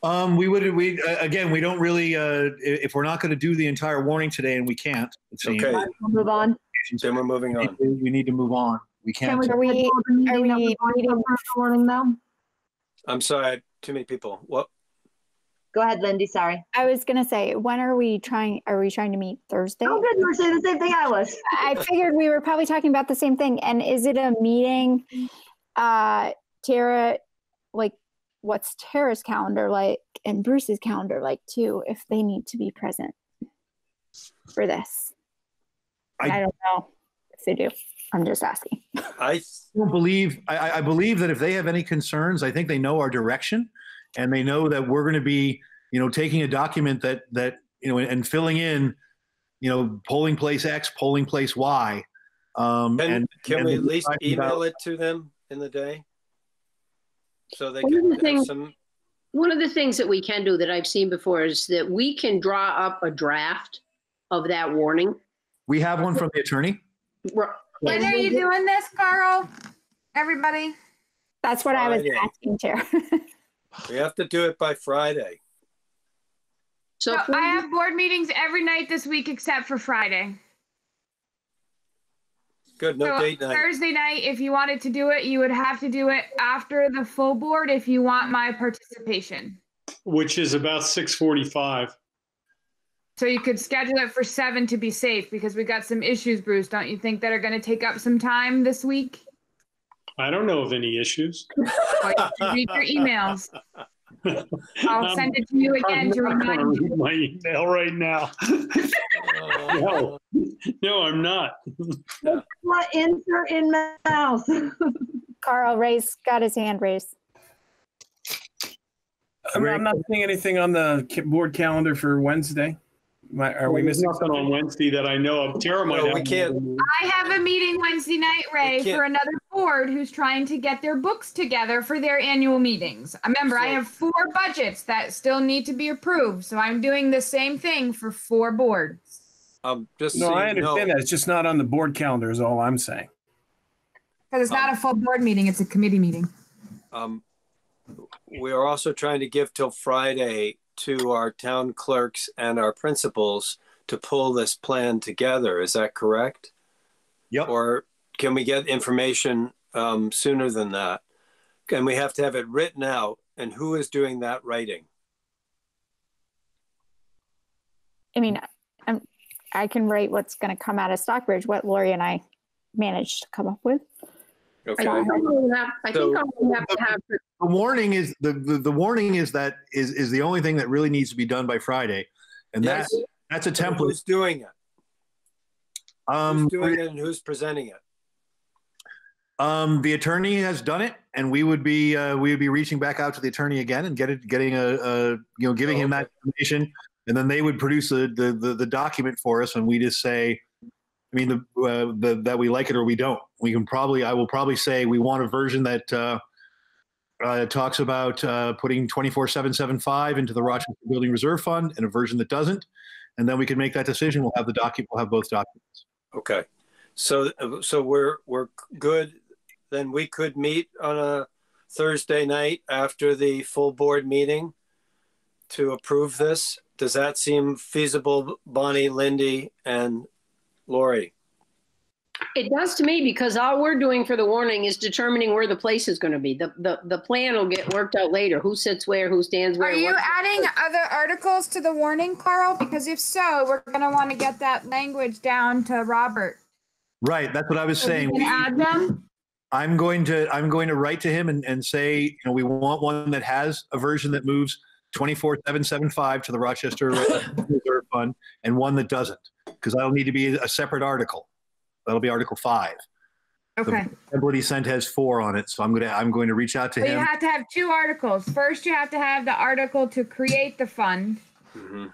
Speaker 1: Um, we would, we, uh, again, we don't really, uh, if we're not going to do the entire warning today and we can't. it seems,
Speaker 10: Okay.
Speaker 6: We'll Move on.
Speaker 10: Then we're moving on.
Speaker 1: We need to move on. We
Speaker 6: Can
Speaker 1: can't.
Speaker 6: we
Speaker 9: Are we-
Speaker 6: the meeting
Speaker 9: are
Speaker 6: of
Speaker 9: we
Speaker 6: the board for
Speaker 9: meeting-
Speaker 6: first warning now?
Speaker 10: I'm sorry, too many people. What?
Speaker 6: Go ahead, Lindy, sorry.
Speaker 9: I was gonna say, when are we trying, are we trying to meet Thursday?
Speaker 6: Oh, good, you were saying the same thing I was.
Speaker 9: I figured we were probably talking about the same thing. And is it a meeting? Uh, Tara, like, what's Tara's calendar like and Bruce's calendar like too, if they need to be present for this? I,
Speaker 1: I-
Speaker 9: don't know if they do. I'm just asking.
Speaker 10: I
Speaker 1: don't believe, I- I, I believe that if they have any concerns, I think they know our direction and they know that we're going to be, you know, taking a document that, that, you know, and, and filling in, you know, polling place X, polling place Y. Um,
Speaker 10: Can,
Speaker 1: and
Speaker 10: can
Speaker 1: and
Speaker 10: we at least
Speaker 1: talking about-
Speaker 10: email it to them in the day? So they
Speaker 13: One of
Speaker 10: can
Speaker 13: the
Speaker 10: have
Speaker 13: things-
Speaker 10: some,
Speaker 13: One of the things that we can do that I've seen before is that we can draw up a draft of that warning.
Speaker 1: We have one from the attorney.
Speaker 11: When are you doing this, Carl? Everybody?
Speaker 9: That's what I was
Speaker 10: Friday.
Speaker 9: asking, Chair. [LAUGHS]
Speaker 10: we have to do it by Friday.
Speaker 13: So
Speaker 11: I have board meetings every night this week except for Friday.
Speaker 10: Good, no
Speaker 11: so
Speaker 10: date night.
Speaker 11: Thursday night, if you wanted to do it, you would have to do it after the full board if you want my participation.
Speaker 2: Which is about 645.
Speaker 11: So you could schedule it for seven to be safe because we got some issues, Bruce. Don't you think that are going to take up some time this week?
Speaker 2: I don't know of any issues. [LAUGHS]
Speaker 11: Well, you read your emails. [LAUGHS] I'll um, send it to you again to
Speaker 2: I'm not gonna
Speaker 11: remind you.
Speaker 2: my email right now. [LAUGHS] no, no, I'm not.
Speaker 6: What insert in mouth?
Speaker 9: Carl raised, got his hand raised.
Speaker 19: I'm, I'm not seeing anything on the board calendar for Wednesday. Am I- Are we
Speaker 2: There's
Speaker 19: missing
Speaker 2: nothing on Wednesday that I know of. Tara might
Speaker 10: No,
Speaker 2: have.
Speaker 10: we can't.
Speaker 11: I have a meeting Wednesday night, Ray, for another board who's trying to get their books together for their annual meetings. Remember, I have four budgets that still need to be approved, so I'm doing the same thing for four boards.
Speaker 10: Um, just
Speaker 19: No,
Speaker 10: so
Speaker 19: I
Speaker 10: you know,
Speaker 19: understand that. It's just not on the board calendar is all I'm saying.
Speaker 11: Because it's not a full board meeting, it's a committee meeting.
Speaker 10: um, we are also trying to give till Friday to our town clerks and our principals to pull this plan together. Is that correct?
Speaker 1: Yep.
Speaker 10: Or can we get information um, sooner than that? And we have to have it written out. And who is doing that writing?
Speaker 9: I mean, I'm, I can write what's going to come out of Stockbridge, what Lori and I managed to come up with.
Speaker 10: Okay.
Speaker 13: I think I'm gonna have, I think
Speaker 1: So-
Speaker 13: I'm gonna have to have,
Speaker 1: The warning is the, the, the warning is that is, is the only thing that really needs to be done by Friday. And
Speaker 10: Yes.
Speaker 1: that, that's a template.
Speaker 10: Who's doing it?
Speaker 1: Um,
Speaker 10: Who's doing it and who's presenting it?
Speaker 1: Um, the attorney has done it, and we would be uh, we would be reaching back out to the attorney again and get it, getting a, a you know giving him that information, and then they would produce the the, the, the document for us, and we just say, I mean, the, uh, the that we like it or we don't. We can probably I will probably say we want a version that uh, uh, talks about uh, putting twenty four seven seven five into the Rochester Building Reserve Fund, and a version that doesn't, and then we can make that decision. We'll have the document. We'll have both documents.
Speaker 10: Okay. So, so we're, we're good. Then we could meet on a Thursday night after the full board meeting to approve this. Does that seem feasible, Bonnie, Lindy, and Lori?
Speaker 13: it does to me because all we're doing for the warning is determining where the place is gonna be. The, the, the plan will get worked out later. Who sits where, who stands where.
Speaker 11: Are you
Speaker 13: what-
Speaker 11: adding other articles to the warning, Carl? Because if so, we're going to want to get that language down to Robert.
Speaker 1: Right. That's what I was
Speaker 11: So you
Speaker 1: saying.
Speaker 11: can
Speaker 1: We-
Speaker 11: add them?
Speaker 1: I'm going to I'm going to write to him and, and say, you know, we want one that has a version that moves 24775 to the Rochester Reserve Fund and one that doesn't, because that'll need to be a separate article. That'll be Article Five.
Speaker 11: Okay.
Speaker 1: The template he sent has four on it, so I'm gonna I'm going to reach out to
Speaker 11: But you have to have two articles. First, you have to have the article to create the fund.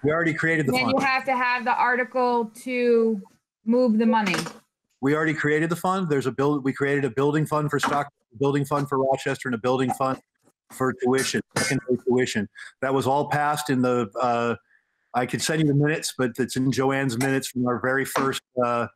Speaker 1: We already created the
Speaker 11: Then you have to have the article to move the money.
Speaker 1: We already created the fund. There's a build. We created a building fund for stock, building fund for Rochester, and a building fund for tuition, secondary tuition. That was all passed in the. Uh, I could send you the minutes, but it's in Joanne's minutes from our very first, uh,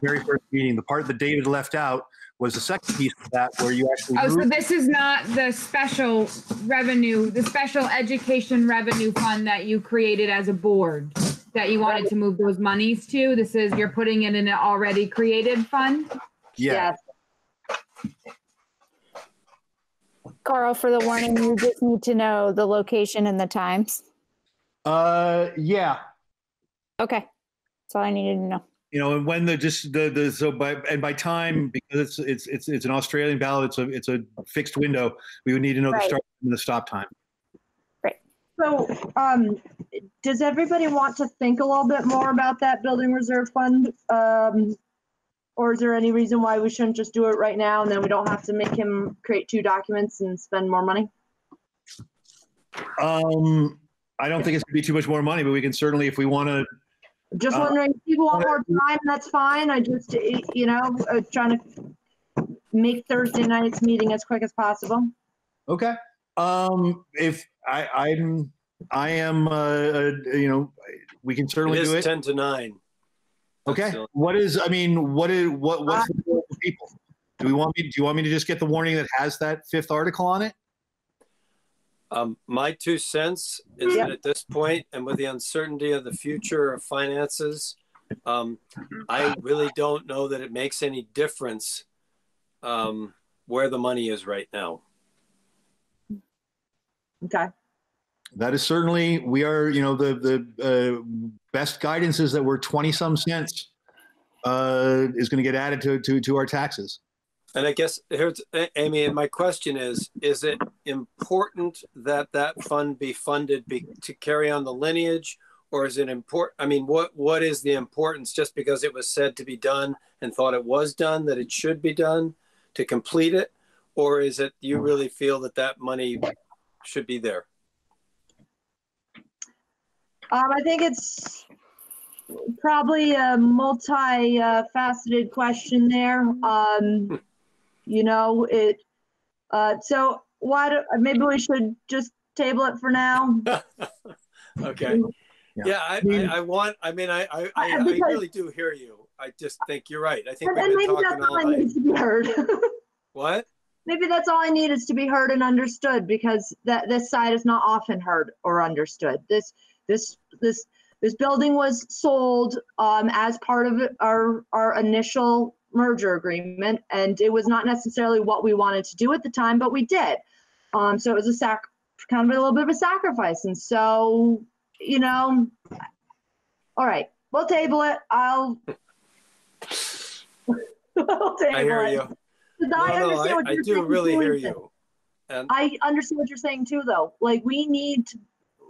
Speaker 1: very first meeting. The part that David left out was the second piece of that, where you actually.
Speaker 11: Oh, so this is not the special revenue, the special education revenue fund that you created as a board that you wanted to move those monies to? This is, you're putting it in an already created fund?
Speaker 1: Yeah.
Speaker 9: Carl, for the warning, you just need to know the location and the times.
Speaker 1: Uh, yeah.
Speaker 9: Okay. That's all I needed to know.
Speaker 1: you know, and when the just the the so by and by time because it's it's it's it's an Australian ballot, it's a it's a fixed window. We would need to know the start and the stop time. Right.
Speaker 6: So, um, does everybody want to think a little bit more about that building reserve fund? Um, or is there any reason why we shouldn't just do it right now and then we don't have to make him create two documents and spend more money?
Speaker 1: Um, I don't think it's gonna be too much more money, but we can certainly, if we want to.
Speaker 6: Just
Speaker 1: Uh,
Speaker 6: wondering, if people want more time, that's fine. I just, eh, you know, uh, trying to make Thursday night's meeting as quick as possible.
Speaker 1: Okay. Um, if I I'm I am uh, uh you know we can certainly do
Speaker 10: is
Speaker 1: it.
Speaker 10: 10 to 9.
Speaker 1: Okay. What is I mean what is what what's the goal for people? Do we want me? Do you want me to just get the warning that has that fifth article on it?
Speaker 10: Um, my two cents is that at this point, and with the uncertainty of the future of finances, um, I really don't know that it makes any difference um, where the money is right now.
Speaker 6: Okay.
Speaker 1: That is certainly we are. You know the the uh, best guidance is that we're twenty some cents uh, is going to get added to to to our taxes.
Speaker 10: And I guess here's Amy, my question is: Is it important that that fund be funded be, to carry on the lineage, or is it important? I mean, what what is the importance? Just because it was said to be done and thought it was done, that it should be done to complete it, or is it you really feel that that money should be there?
Speaker 6: Um, I think it's probably a multi-faceted question there. Um, you know, it, uh, so why do, maybe we should just table it for now? [LAUGHS]
Speaker 10: Okay. Yeah, I, I, I want. I mean, I, I, I, I really do hear you. I just think you're right. I think
Speaker 6: And
Speaker 10: we've
Speaker 6: and
Speaker 10: been
Speaker 6: maybe
Speaker 10: talking
Speaker 6: that's all
Speaker 10: all
Speaker 6: I
Speaker 10: night.
Speaker 6: need to be heard. [LAUGHS]
Speaker 10: What?
Speaker 6: Maybe that's all I need is to be heard and understood because that this side is not often heard or understood. This this this this building was sold um, as part of our our initial merger agreement, and it was not necessarily what we wanted to do at the time, but we did. Um, so it was a sac kind of a little bit of a sacrifice, and so you know, all right, we'll table it. I'll. [LAUGHS] we'll table
Speaker 10: I hear
Speaker 6: it.
Speaker 10: you.
Speaker 6: 'Cause
Speaker 10: No,
Speaker 6: I
Speaker 10: no,
Speaker 6: understand
Speaker 10: I,
Speaker 6: what
Speaker 10: I
Speaker 6: you're
Speaker 10: do really hear you. And
Speaker 6: I understand what you're saying too, though. Like we need, to,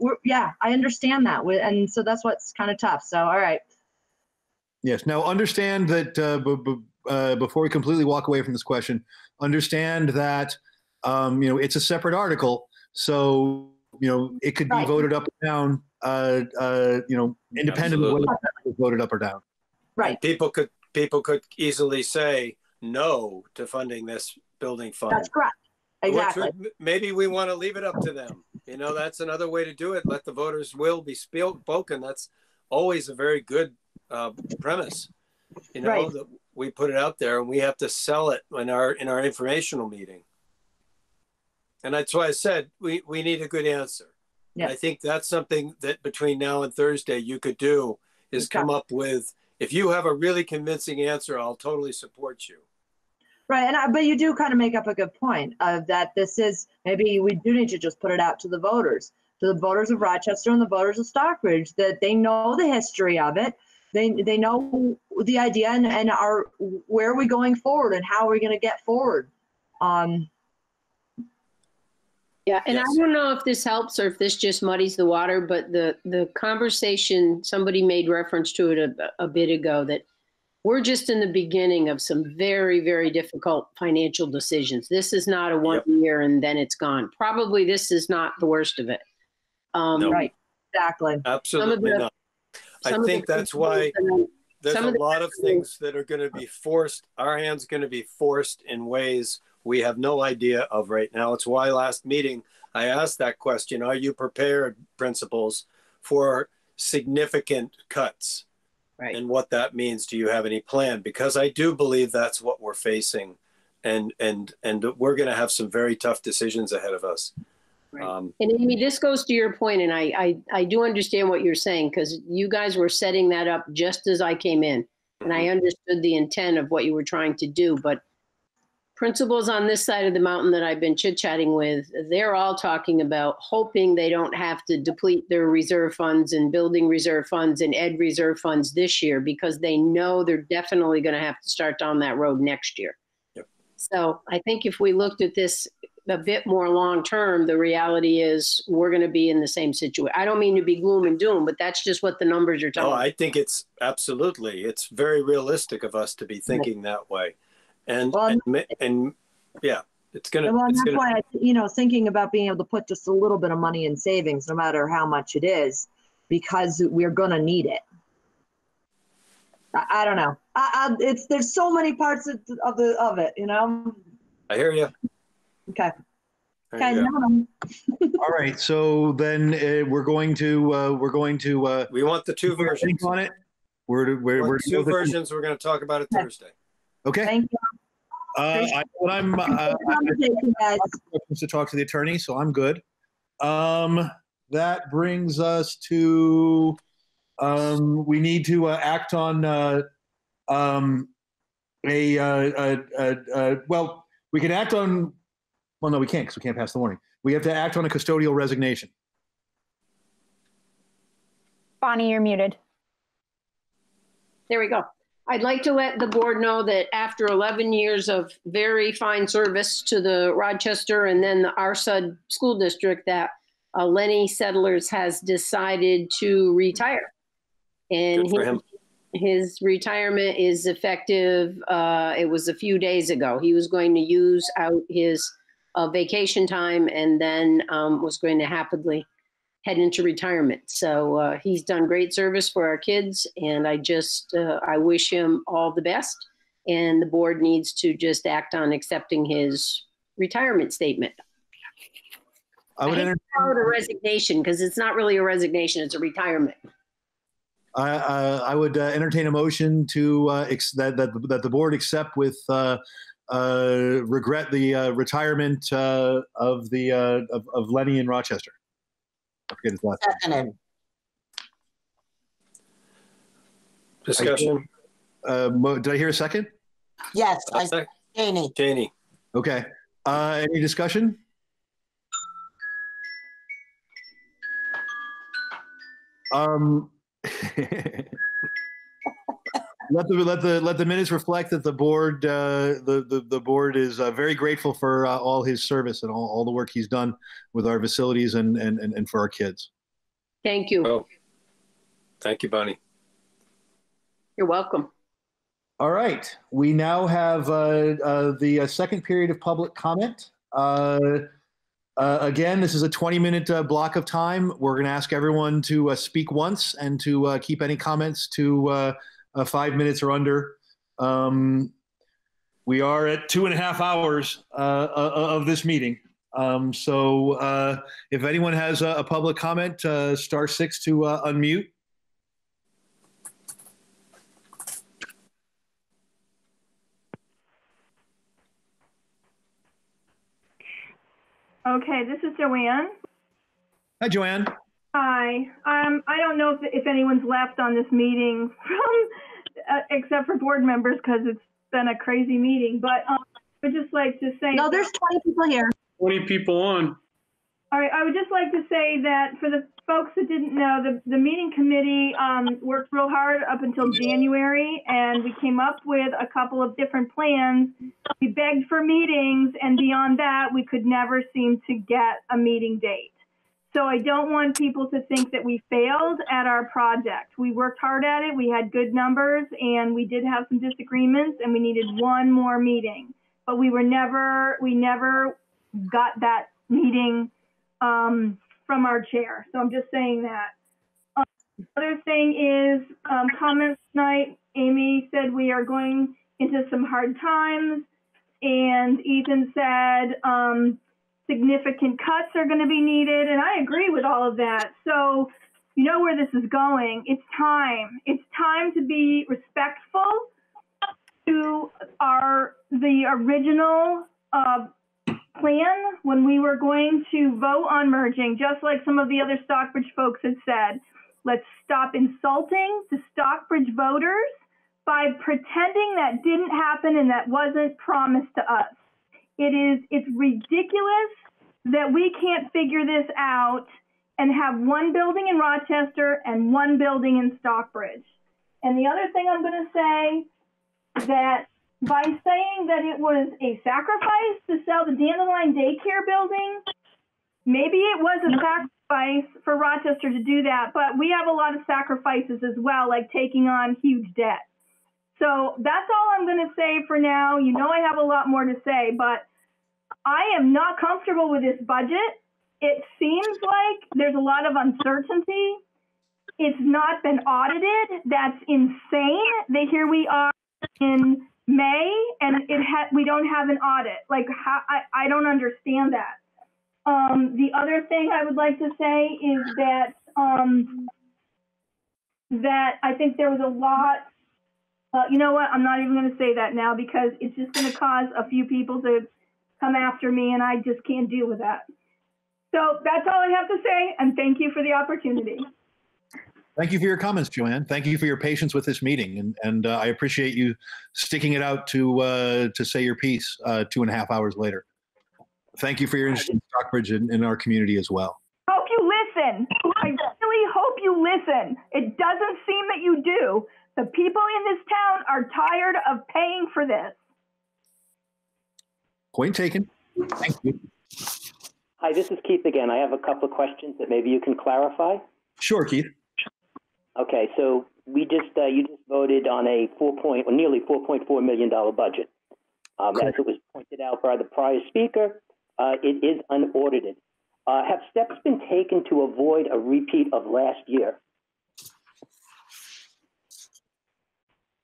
Speaker 6: we're, yeah, I understand that, and so that's what's kind of tough. So, all right,
Speaker 1: Yes. Now, understand that uh, b- b- uh, before we completely walk away from this question, understand that um, you know it's a separate article, so you know it could be voted up or down. Uh, uh, you know, independent of whether it's voted up or down.
Speaker 6: Right.
Speaker 10: People could people could easily say no to funding this building fund.
Speaker 6: that's correct. Exactly.
Speaker 10: would- maybe we want to leave it up to them. You know, that's another way to do it. Let the voters' will be spoken. That's always a very good uh, premise. You know,
Speaker 6: Right.
Speaker 10: that we put it out there and we have to sell it in our in our informational meeting. And that's why I said we, we need a good answer.
Speaker 6: Yeah.
Speaker 10: I think that's something that between now and Thursday you could do is come up with if you have a really convincing answer, I'll totally support you.
Speaker 6: Right, and I, but you do kind of make up a good point of that. This is maybe we do need to just put it out to the voters, to the voters of Rochester and the voters of Stockbridge, that they know the history of it. They they know the idea and, and are where are we going forward and how are we going to get forward. Um,
Speaker 13: Yeah, and I don't know if this helps or if this just muddies the water, but the the conversation somebody made reference to it a, a bit ago that we're just in the beginning of some very, very difficult financial decisions. This is not a one year and then it's gone. Probably this is not the worst of it. Um,
Speaker 10: No.
Speaker 6: Right, exactly.
Speaker 10: Absolutely
Speaker 13: the-
Speaker 10: not. I
Speaker 13: some of the
Speaker 10: think that's why there's a lot of things that are going to be forced. Our hands going to be forced in ways we have no idea of right now. It's why last meeting I asked that question: Are you prepared, principals, for significant cuts?
Speaker 13: Right.
Speaker 10: And what that means? Do you have any plan? Because I do believe that's what we're facing, and and and we're going to have some very tough decisions ahead of us. Um,
Speaker 13: And Amy, this goes to your point, and I, I, I do understand what you're saying because you guys were setting that up just as I came in. And I understood the intent of what you were trying to do. But principals on this side of the mountain that I've been chit chatting with, they're all talking about hoping they don't have to deplete their reserve funds and building reserve funds and ed reserve funds this year because they know they're definitely going to have to start down that road next year. So I think if we looked at this a bit more long term, the reality is we're going to be in the same situation. I don't mean to be gloom and doom, but that's just what the numbers are
Speaker 10: No,
Speaker 13: telling.
Speaker 10: I think it's absolutely. It's very realistic of us to be thinking that way, and and, and yeah, it's gonna.
Speaker 6: Well,
Speaker 10: it's
Speaker 6: that's
Speaker 10: gonna
Speaker 6: why, I- you know, thinking about being able to put just a little bit of money in savings, no matter how much it is, because we're gonna need it. I, I don't know. I, I, it's, there's so many parts of, of the, of it, you know?
Speaker 10: I hear you.
Speaker 6: Okay.
Speaker 10: There
Speaker 6: Okay,
Speaker 10: you go.
Speaker 6: no, [LAUGHS]
Speaker 1: All right, so then uh, we're going to, uh, we're going to. uh,
Speaker 10: We want the two versions.
Speaker 1: On it? We're, we're, we're.
Speaker 10: two versions. We're going to talk about it Thursday.
Speaker 1: Okay.
Speaker 6: Thank you.
Speaker 1: Uh, I, what I'm, uh, I-
Speaker 6: Conversation, guys.
Speaker 1: questions to talk to the attorney, so I'm good. Um, that brings us to, um, we need to uh, act on, uh, um, a, uh, uh, uh, uh, well, we can act on, well, no, we can't because we can't pass the warning. We have to act on a custodial resignation.
Speaker 9: Bonnie, you're muted.
Speaker 13: There we go. I'd like to let the board know that after 11 years of very fine service to the Rochester and then the RSUD School District, that uh, Lenny Settlers has decided to retire. And
Speaker 10: Good for him.
Speaker 13: his retirement is effective, uh, it was a few days ago. He was going to use out his uh, vacation time and then um, was going to happily head into retirement. So uh, he's done great service for our kids, and I just uh, I wish him all the best. And the board needs to just act on accepting his retirement statement.
Speaker 1: I would
Speaker 13: hate to call it a resignation because it's not really a resignation; it's a retirement.
Speaker 1: I, uh, I would uh, entertain a motion to, uh, ex- that, that, that the board accept with, uh, regret the, uh, retirement, uh, of the, uh, of, of Lenny in Rochester. I forget his last name.
Speaker 14: Seconded.
Speaker 10: Discussion.
Speaker 1: Uh, mo- did I hear a second?
Speaker 14: Yes, I, Janie.
Speaker 10: Janie.
Speaker 1: Okay. Uh, any discussion? Um, [LAUGHS] let the let the let the minutes reflect that the board uh, the, the the board is uh, very grateful for uh, all his service and all, all the work he's done with our facilities and and and, and for our kids.
Speaker 13: Thank you.
Speaker 10: Oh, thank you, Bonnie.
Speaker 13: You're welcome.
Speaker 1: All right, we now have uh, uh, the uh, second period of public comment. Uh, uh, again, this is a 20-minute uh, block of time. We're going to ask everyone to uh, speak once and to uh, keep any comments to uh, uh, five minutes or under. Um, we are at two and a half hours uh, uh, of this meeting. Um, so uh, if anyone has a, a public comment, uh, star six to uh, unmute.
Speaker 21: Okay, this is Joanne.
Speaker 1: Hi, Joanne.
Speaker 21: Hi. Um, I don't know if, if anyone's left on this meeting [LAUGHS] from, uh, except for board members because it's been a crazy meeting. But um, I would just like to say.
Speaker 6: No, there's 20 people here.
Speaker 2: 20 people on.
Speaker 21: All right, I would just like to say that for the folks that didn't know, the, the meeting committee um, worked real hard up until January, and we came up with a couple of different plans. We begged for meetings, and beyond that, we could never seem to get a meeting date. So I don't want people to think that we failed at our project. We worked hard at it. We had good numbers and we did have some disagreements and we needed one more meeting. But we were never, we never got that meeting um, from our chair. So I'm just saying that. Um, other thing is um, comments tonight. Amy said we are going into some hard times, and Ethan said um, significant cuts are going to be needed, and I agree with all of that. So you know where this is going. It's time. It's time to be respectful to our the original uh, plan when we were going to vote on merging, just like some of the other Stockbridge folks had said. Let's stop insulting the Stockbridge voters by pretending that didn't happen and that wasn't promised to us. It is it's ridiculous that we can't figure this out and have one building in Rochester and one building in Stockbridge. And the other thing I'm going to say that by saying that it was a sacrifice to sell the Dandelion daycare building, maybe it was a sacrifice for Rochester to do that, but we have a lot of sacrifices as well, like taking on huge debt. So that's all I'm going to say for now. You know, I have a lot more to say, but I am not comfortable with this budget. It seems like there's a lot of uncertainty. It's not been audited. That's insane. That here we are in May and it ha- we don't have an audit. Like how, I, I don't understand that. Um, the other thing I would like to say is that um, that I think there was a lot. Uh, you know what? I'm not even going to say that now because it's just going to cause a few people to come after me, and I just can't deal with that. So that's all I have to say, and thank you for the opportunity.
Speaker 1: Thank you for your comments, Joanne. Thank you for your patience with this meeting, and and uh, I appreciate you sticking it out to uh, to say your piece uh, two and a half hours later. Thank you for your interest in Stockbridge and in our community as well.
Speaker 21: Hope you listen. I really hope you listen. It doesn't seem that you do. The people in this town are tired of paying for this.
Speaker 1: Point taken. Thank you.
Speaker 15: Hi, this is Keith again. I have a couple of questions that maybe you can clarify.
Speaker 1: Sure, Keith.
Speaker 15: Okay, so we just uh, you just voted on a four point, or nearly four point four million dollar budget. Um, as it was pointed out by the prior speaker, uh, it is unaudited. Uh, have steps been taken to avoid a repeat of last year?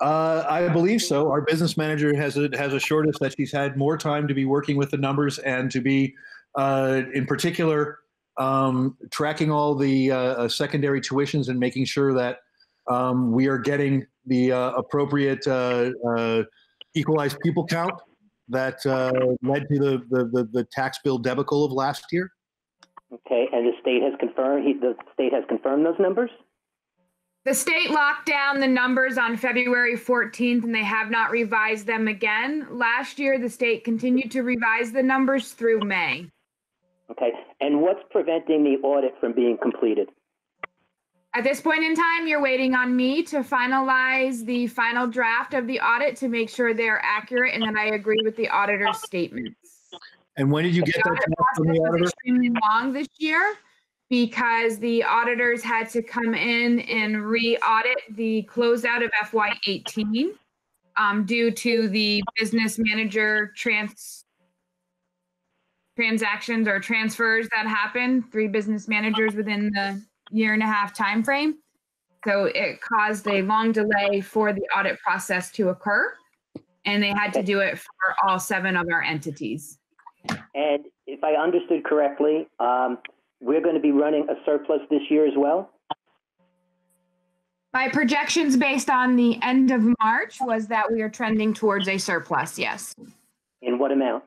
Speaker 1: Uh, I believe so. Our business manager has a, has assured us that she's had more time to be working with the numbers and to be, uh, in particular, um, tracking all the uh, uh secondary tuitions and making sure that um, we are getting the uh, appropriate uh, equalized people count that led to the, the, the, tax bill debacle of last year.
Speaker 15: Okay, and the state has confirmed. He, the state has confirmed those numbers.
Speaker 11: The state locked down the numbers on February 14th and they have not revised them again. Last year, the state continued to revise the numbers through May.
Speaker 15: Okay. And what's preventing the audit from being completed?
Speaker 11: At this point in time, you're waiting on me to finalize the final draft of the audit to make sure they're accurate and that I agree with the auditor's statements.
Speaker 1: And when did you get that from the auditor?
Speaker 11: Extremely long this year because the auditors had to come in and re-audit the closeout of FY18 um, due to the business manager trans transactions or transfers that happened. Three business managers within the year and a half time frame. So it caused a long delay for the audit process to occur, and they had to do it for all seven of our entities.
Speaker 15: And if I understood correctly, um, we're going to be running a surplus this year as well?
Speaker 11: My projections based on the end of March was that we are trending towards a surplus, yes.
Speaker 15: In what amount?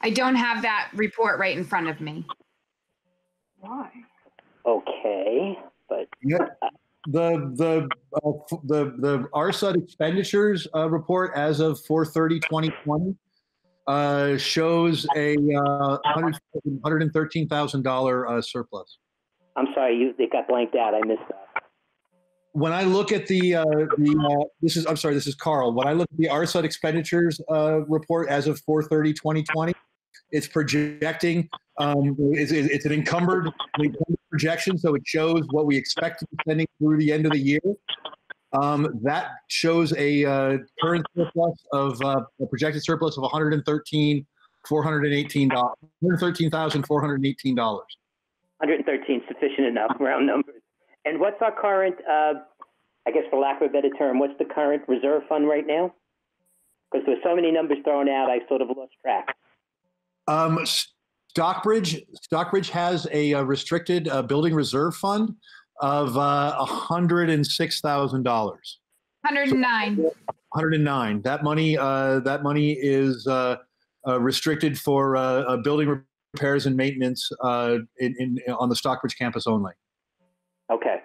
Speaker 11: I don't have that report right in front of me.
Speaker 21: Why?
Speaker 15: Okay, but
Speaker 1: yeah, the the uh, the the RSUD expenditures uh, report as of 4/30/2020 uh, shows a uh, $113,000 uh, surplus.
Speaker 15: I'm sorry, you it got blanked out. I missed that.
Speaker 1: When I look at the uh, the uh, this is I'm sorry, this is Carl. When I look at the RSUD expenditures uh, report as of 4/30/2020, It's projecting. Um, it's, it's an encumbered projection, so it shows what we expect to be spending through the end of the year. Um, that shows a uh, current surplus of uh, a projected surplus of 113 418 dollars 113,418 dollars
Speaker 15: 113 sufficient enough [LAUGHS] round numbers. And what's our current, uh, I guess for lack of a better term, what's the current reserve fund right now? Because there were so many numbers thrown out, I sort of lost track.
Speaker 1: Um, Stockbridge, Stockbridge has a, uh restricted uh, building reserve fund of uh, $106,000.
Speaker 11: 109.
Speaker 1: 109. That money, uh, that money is uh, uh, restricted for uh, uh, building repairs and maintenance uh, in, in, on the Stockbridge campus only.
Speaker 15: Okay.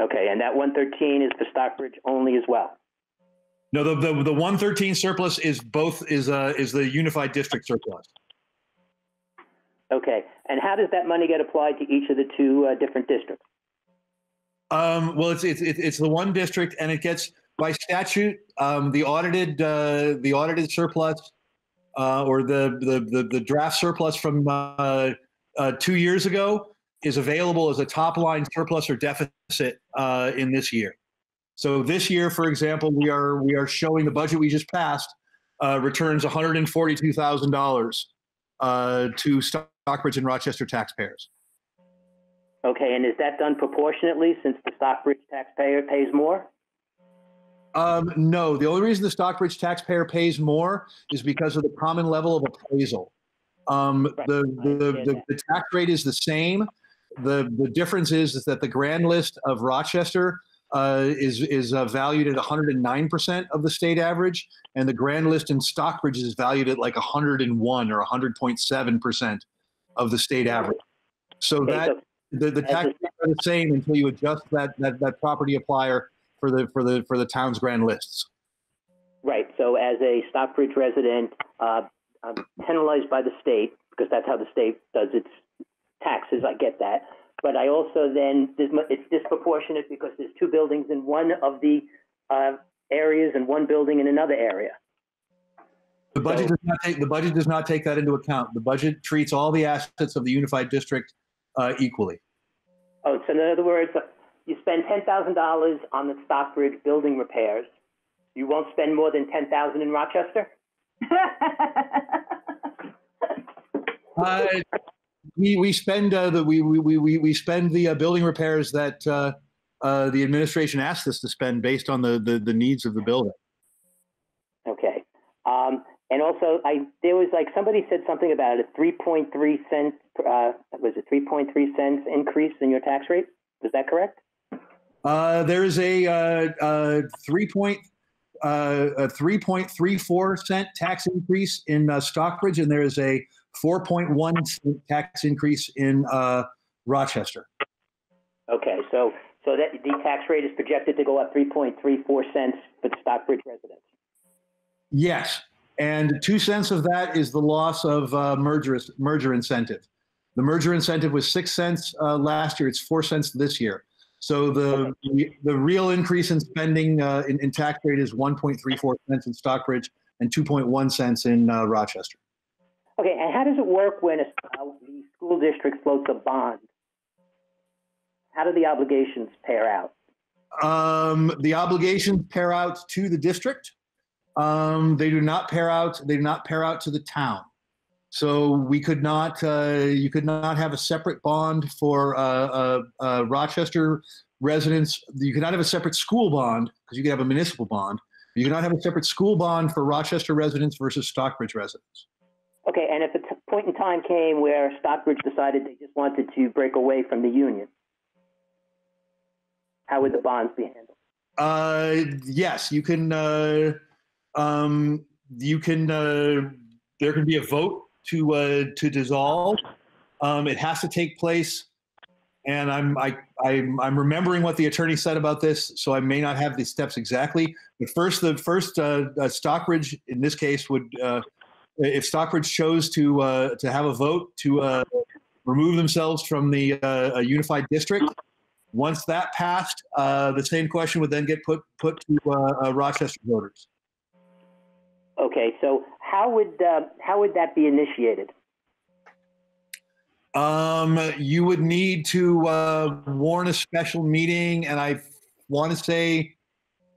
Speaker 15: Okay. And that 113 is for Stockbridge only as well.
Speaker 1: No, the, the, the 113 surplus is both is uh, is the unified district surplus.
Speaker 15: Okay. And how does that money get applied to each of the two uh, different districts?
Speaker 1: Um, well, it's, it's it's the one district, and it gets by statute um, the audited uh, the audited surplus uh, or the, the the the draft surplus from uh, uh, two years ago is available as a top line surplus or deficit uh, in this year. So this year, for example, we are we are showing the budget we just passed uh, returns one hundred and forty two thousand dollars to Stockbridge and Rochester taxpayers.
Speaker 15: Okay. And is that done proportionately since the Stockbridge taxpayer pays more?
Speaker 1: Um, no, the only reason the Stockbridge taxpayer pays more is because of the common level of appraisal. Um, the, the, the, the tax rate is the same. The, the difference is, is that the grand list of Rochester uh, is, is uh, valued at 109% of the state average, and the grand list in Stockbridge is valued at like 101 or 100.7% of the state average. So that the, the tax rates are the same until you adjust that, that, that property applier for the for the for the town's grand lists.
Speaker 15: Right. So as a Stockbridge resident, uh, I'm penalized by the state because that's how the state does its taxes. I get that. But I also then it's disproportionate because there's two buildings in one of the uh, areas and one building in another area.
Speaker 1: The budget does not take the budget does not take that into account. The budget treats all the assets of the unified district uh, equally.
Speaker 15: Oh, so in other words, you spend ten thousand dollars on the Stockbridge building repairs. You won't spend more than ten thousand in Rochester. [LAUGHS]
Speaker 1: Uh, we we spend uh, the we we we we spend the uh, building repairs that uh, uh, the administration asked us to spend based on the the, the needs of the building.
Speaker 15: Okay. Um, and also, I there was like somebody said something about a three point three cents. Uh, was it three point three cents increase in your tax rate? Was that correct?
Speaker 1: Uh, there is a, uh, uh, three point, uh, a 3.34 cent tax increase in uh, Stockbridge, and there is a 4.1 cent tax increase in uh, Rochester.
Speaker 15: Okay, so so that the tax rate is projected to go up 3.34 cents for the Stockbridge residents.
Speaker 1: Yes, and two cents of that is the loss of uh, merger merger incentive. The merger incentive was six cents uh, last year. It's four cents this year. So the the, real increase in spending uh, in, in tax rate is 1.34 cents in Stockbridge and 2.1 cents in uh, Rochester.
Speaker 15: Okay, and how does it work when a, the school district floats a bond? How do the obligations pair out?
Speaker 1: Um, the obligations pair out to the district. Um, they do not pair out. They do not pair out to the town. So we could not. Uh, you could not have a separate bond for uh, uh, uh Rochester residents. You could not have a separate school bond because you could have a municipal bond. You cannot have a separate school bond for Rochester residents versus Stockbridge residents.
Speaker 15: Okay, and if a t- point in time came where Stockbridge decided they just wanted to break away from the union, how would the bonds be handled?
Speaker 1: Uh, yes, you can. Uh, um, you can. Uh, there can be a vote to uh, to dissolve. Um, it has to take place, and I'm I, I'm I'm remembering what the attorney said about this, so I may not have the steps exactly. But first, the first uh, uh, Stockbridge in this case would, uh, if Stockbridge chose to uh, to have a vote to remove themselves from the unified district. Once that passed, the same question would then get put put to Rochester voters.
Speaker 15: Okay, so how would uh, how would that be initiated?
Speaker 1: Um, you would need to uh, warn a special meeting, and I want to say,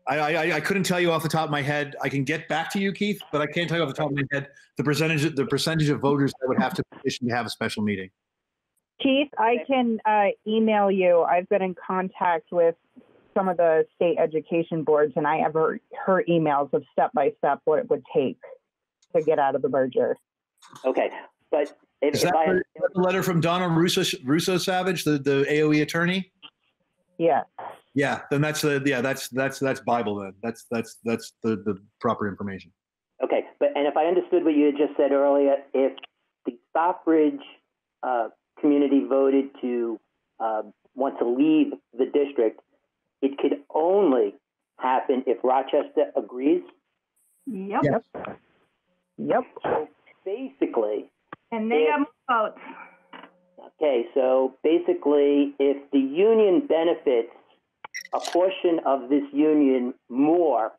Speaker 1: I, I I couldn't tell you off the top of my head. I can get back to you, Keith, but I can't tell you off the top of my head the percentage the percentage of voters that would have to petition to have a special meeting.
Speaker 12: Keith, I can uh, email you. I've been in contact with some of the state education boards, and I have her, her emails of step by step what it would take to get out of the merger.
Speaker 15: Okay, but if,
Speaker 1: Is
Speaker 15: if
Speaker 1: that
Speaker 15: I,
Speaker 1: the the letter from Donna Russo, Russo Savage, the, the AOE attorney?
Speaker 12: Yeah.
Speaker 1: Yeah, then that's the yeah that's that's that's Bible then. That's that's that's the the proper information.
Speaker 15: okay, but and if I understood what you had just said earlier, if the Stockbridge uh, community voted to uh, want to leave the district, it could only happen if Rochester agrees.
Speaker 21: Yep.
Speaker 12: Yep.
Speaker 15: So basically,
Speaker 21: And they have more votes.
Speaker 15: Okay, so basically, if the union benefits a portion of this union more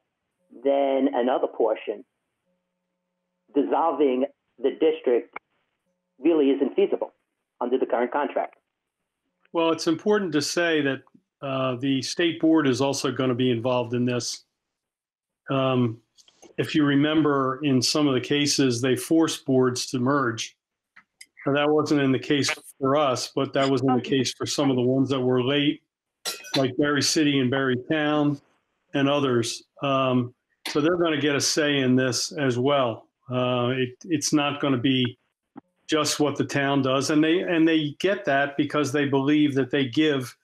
Speaker 15: than another portion, dissolving the district really isn't feasible under the current contract.
Speaker 2: Well, it's important to say that uh, the state board is also going to be involved in this. Um, if you remember, in some of the cases, they forced boards to merge. Now, that wasn't in the case for us, but that was in the case for some of the ones that were late, like Barre City and Barre Town and others. Um, so they're going to get a say in this as well. Uh, it, it's not going to be just what the town does, and they and they get that because they believe that they give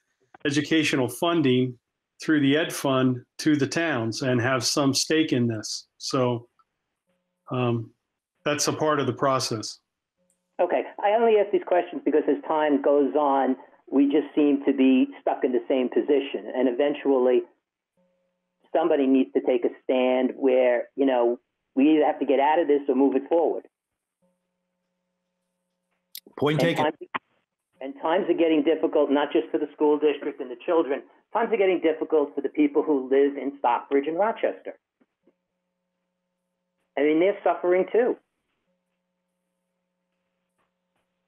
Speaker 2: educational funding through the ed fund to the towns and have some stake in this. So um, that's a part of the process.
Speaker 15: Okay, I only ask these questions because as time goes on, we just seem to be stuck in the same position. And eventually, somebody needs to take a stand where, you know, we either have to get out of this or move it forward.
Speaker 1: Point
Speaker 15: and
Speaker 1: taken.
Speaker 15: Times, and times are getting difficult, not just for the school district and the children. Times are getting difficult for the people who live in Stockbridge and Rochester. I mean, they're suffering too.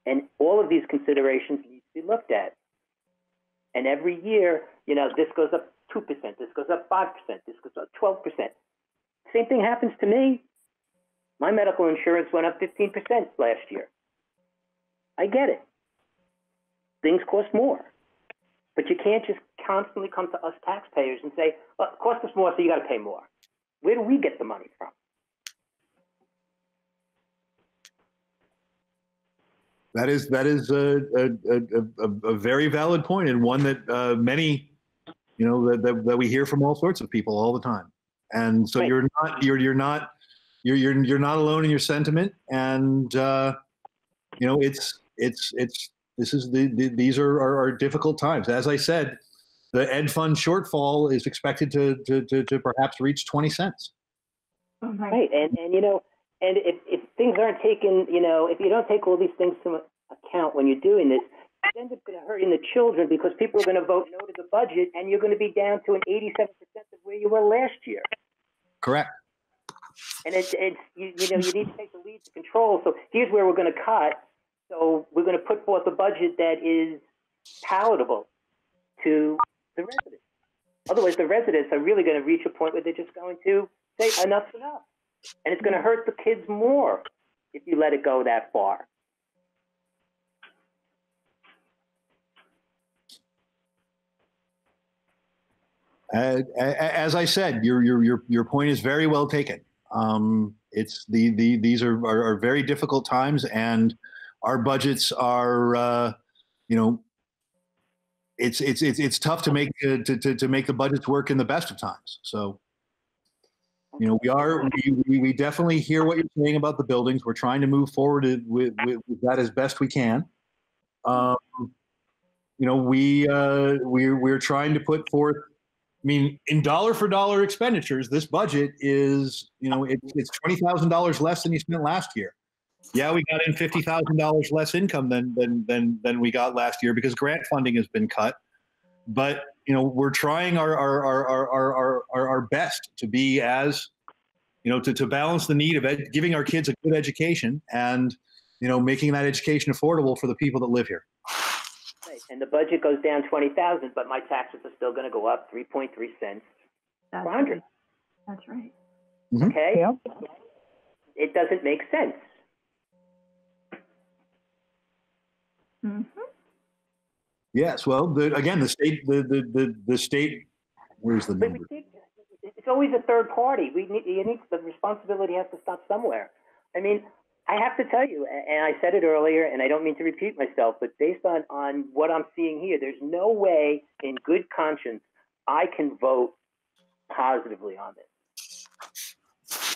Speaker 15: And all of these considerations need to be looked at. And every year, you know, this goes up 2%, this goes up 5%, this goes up 12%. Same thing happens to me. My medical insurance went up 15% last year. I get it. Things cost more. But you can't just constantly come to us taxpayers and say, well, it costs us more, so you got to pay more. Where do we get the money from?
Speaker 1: That is that is a a, a, a, very valid point and one that uh, many, you know, that, that, that we hear from all sorts of people all the time. And so you're not you're you're not you're you're you're not alone in your sentiment. And uh, you know, it's it's it's this is the, the these are, are are difficult times. As I said, the ed fund shortfall is expected to to to, to perhaps reach twenty cents.
Speaker 15: Oh, right, and and you know, and if if things aren't taken, you know, if you don't take all these things to account when you're doing this, it ends up going to hurt in the children because people are going to vote no to the budget, and you're going to be down to an 87 percent of where you were last year.
Speaker 1: Correct.
Speaker 15: And it's it's you, you know you need to take the lead to control. So here's where we're going to cut. So we're going to put forth a budget that is palatable to the residents. Otherwise, the residents are really going to reach a point where they're just going to say enough's enough. And it's going to hurt the kids more if you let it go that far.
Speaker 1: Uh, as I said, your your your your point is very well taken. Um, it's the the these are, are are very difficult times, and our budgets are uh, you know it's it's it's it's tough to make uh, to, to to make the budgets work in the best of times. So you know we are we, we, definitely hear what you're saying about the buildings. We're trying to move forward with with, with that as best we can. Um, you know we uh, we we're trying to put forth I mean, in dollar for dollar expenditures, this budget is, you know, it, it's twenty thousand dollars less than you spent last year. Yeah, we got in fifty thousand dollars less income than than than than we got last year because grant funding has been cut. But you know, we're trying our our our our our, our, our best to be as, you know, to, to balance the need of ed- giving our kids a good education and you know, making that education affordable for the people that live here.
Speaker 15: Right. And the budget goes down twenty thousand, but my taxes are still gonna go up three point three cents per hundred,
Speaker 21: That's right. Mm-hmm.
Speaker 15: okay? It doesn't make sense.
Speaker 21: Mm-hmm.
Speaker 1: Yes, well, the, again, the state, the, the, the, the state, where's the number?
Speaker 15: it's always a third party. We need, you need, the responsibility has to stop somewhere. I mean, I have to tell you, and I said it earlier, and I don't mean to repeat myself, but based on, on what I'm seeing here, there's no way in good conscience I can vote positively on this.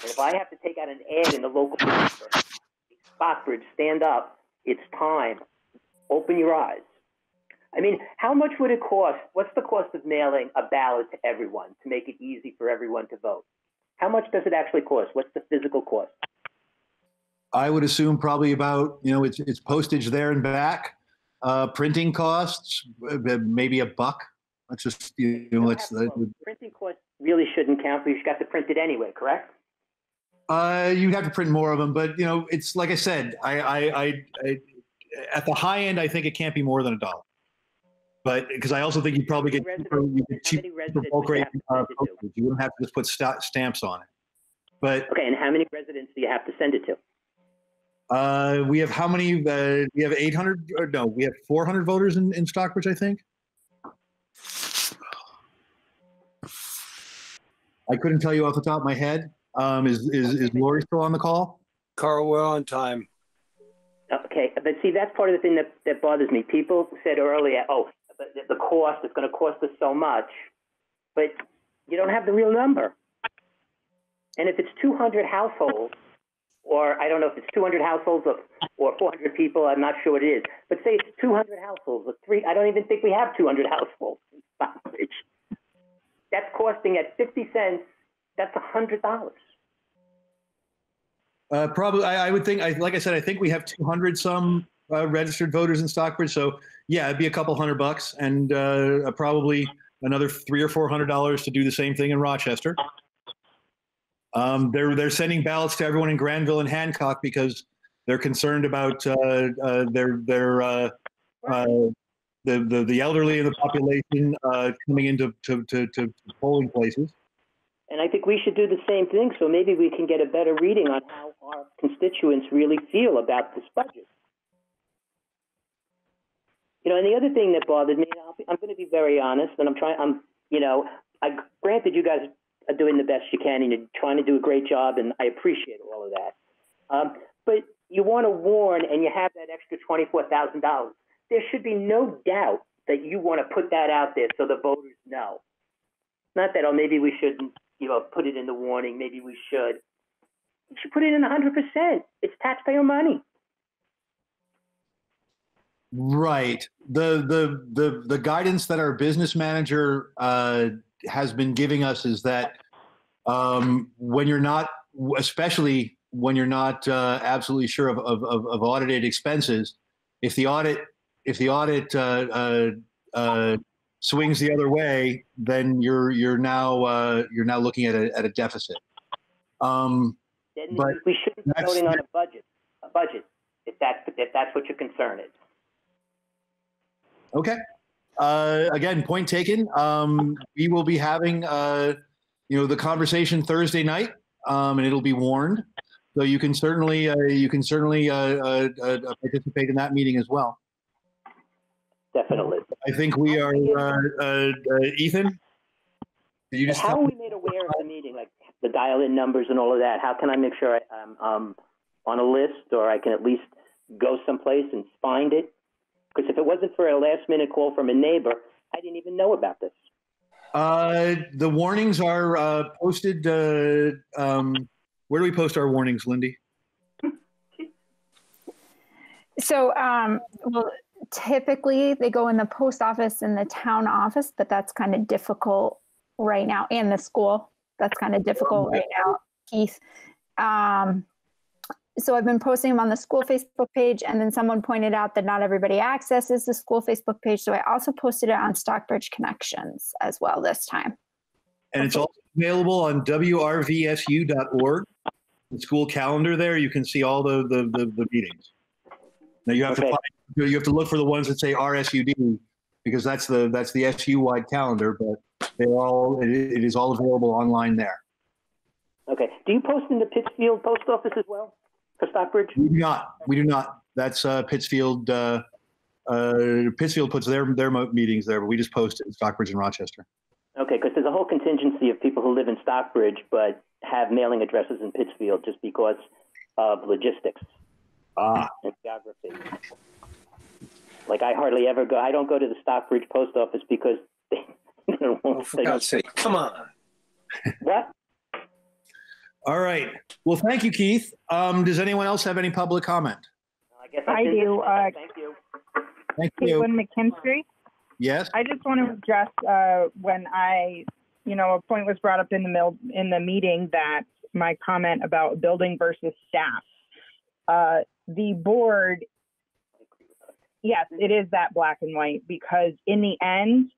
Speaker 15: And if I have to take out an ad in the local paper, Stockbridge, stand up, it's time, open your eyes. I mean, how much would it cost? What's the cost of mailing a ballot to everyone to make it easy for everyone to vote? How much does it actually cost? What's the physical cost?
Speaker 1: I would assume probably about, you know, it's, it's postage there and back, uh, printing costs, uh, maybe a buck. Let's just, you know, let's, uh,
Speaker 15: Printing costs really shouldn't count because you've got to print it anyway, correct?
Speaker 1: Uh, you'd have to print more of them, but you know, it's like I said, I, I, I, I at the high end, I think it can't be more than a dollar. But because I also think you probably get cheaper, you get cheaper bulk rate uh, postage. You wouldn't have to just put sta- stamps on it. But
Speaker 15: Okay, and how many residents do you have to send it to?
Speaker 1: uh, we have how many? Uh, we have 800. Or no, we have 400 voters in, in Stockbridge, I think. I couldn't tell you off the top of my head. Um, is is is Lori still on the call?
Speaker 10: Carl, we're on time.
Speaker 15: Okay, but see, that's part of the thing that, that bothers me. People said earlier, oh, the, the cost is going to cost us so much, but you don't have the real number. And if it's 200 households, or I don't know if it's 200 households or, or 400 people, I'm not sure what it is, but say it's 200 households, or three, I don't even think we have 200 households in Stockbridge. That's costing at 50 cents, that's $100.
Speaker 1: Uh, probably, I, I would think. I, like I said, I think we have 200 some uh, registered voters in Stockbridge. So yeah, it'd be a couple hundred bucks, and uh, probably another three or four hundred dollars to do the same thing in Rochester. Um, they're they're sending ballots to everyone in Granville and Hancock because they're concerned about uh, uh, their their uh, uh, the, the the elderly in the population uh, coming into to, to, to polling places.
Speaker 15: And I think we should do the same thing so maybe we can get a better reading on how our constituents really feel about this budget. You know, and the other thing that bothered me, be, I'm going to be very honest, and I'm trying, I'm, you know, I granted you guys are doing the best you can and you're trying to do a great job, and I appreciate all of that. Um, but you want to warn and you have that extra $24,000. There should be no doubt that you want to put that out there so the voters know. Not that, oh, maybe we shouldn't, you know, put it in the warning. Maybe we should. You should put it in 100%. It's taxpayer money.
Speaker 1: Right. The the the the guidance that our business manager uh, has been giving us is that um, when you're not, especially when you're not uh, absolutely sure of, of, of, of audited expenses, if the audit if the audit uh, uh, uh, swings the other way, then you're you're now uh, you're now looking at a at a deficit. Um,
Speaker 15: Then
Speaker 1: but
Speaker 15: we shouldn't be voting on a budget. A budget, if that's if that's what your concern is.
Speaker 1: Okay. Uh, again, point taken. Um, we will be having, uh, you know, the conversation Thursday night, um, and it'll be warned. So you can certainly, uh, you can certainly uh, uh, uh, participate in that meeting as well.
Speaker 15: Definitely.
Speaker 1: I think we are, uh, uh, uh, Ethan. You just
Speaker 15: how are we made aware of the meeting, like the dial-in numbers and all of that? How can I make sure I, I'm um, on a list, or I can at least go someplace and find it? Because if it wasn't for a last-minute call from a neighbor, I didn't even know about this.
Speaker 1: Uh, the warnings are uh, posted. Uh, um, where do we post our warnings, Lindy?
Speaker 9: So, um, well, typically they go in the post office and the town office, but that's kind of difficult right now, and the school. That's kind of difficult right now, Keith. Um, so I've been posting them on the school Facebook page, and then someone pointed out that not everybody accesses the school Facebook page. So I also posted it on Stockbridge Connections as well this time.
Speaker 1: And it's also available on wrvsu.org. The school calendar there, you can see all the, the, the, the meetings. Now you have to find, you have to look for the ones that say RSUD because that's the that's the SU wide calendar, but they're all it, it is all available online there.
Speaker 15: Okay. Do you post in the Pittsfield post office as well for Stockbridge?
Speaker 1: We do not. We do not. That's uh, Pittsfield. Uh, uh, Pittsfield puts their their meetings there, but we just post it in Stockbridge and Rochester.
Speaker 15: Okay, because there's a whole contingency of people who live in Stockbridge but have mailing addresses in Pittsfield just because of logistics
Speaker 1: Ah. [LAUGHS]
Speaker 15: and geography. Like I hardly ever go. I don't go to the Stockbridge post office because they, [LAUGHS] they don't want
Speaker 10: For God's sake, come on.
Speaker 15: What?
Speaker 1: All right. Well, thank you, Keith. Um, does anyone else have any public comment?
Speaker 15: I guess
Speaker 12: I do. Uh,
Speaker 15: Thank you.
Speaker 1: Thank you.
Speaker 12: Caitlin McKinstry.
Speaker 1: Yes.
Speaker 12: I just want to address uh, when I, you know, a point was brought up in the mil- in the meeting that my comment about building versus staff. Uh, the board, yes, it is that black and white because in the end,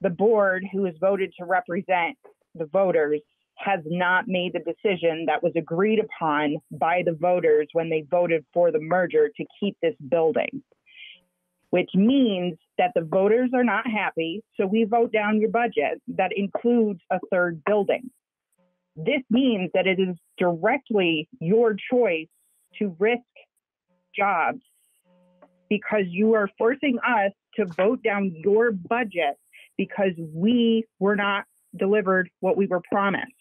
Speaker 12: the board who is voted to represent the voters has not made the decision that was agreed upon by the voters when they voted for the merger to keep this building which means that the voters are not happy. So we vote down your budget that includes a third building. This means that it is directly your choice to risk jobs because you are forcing us to vote down your budget because we were not delivered what we were promised.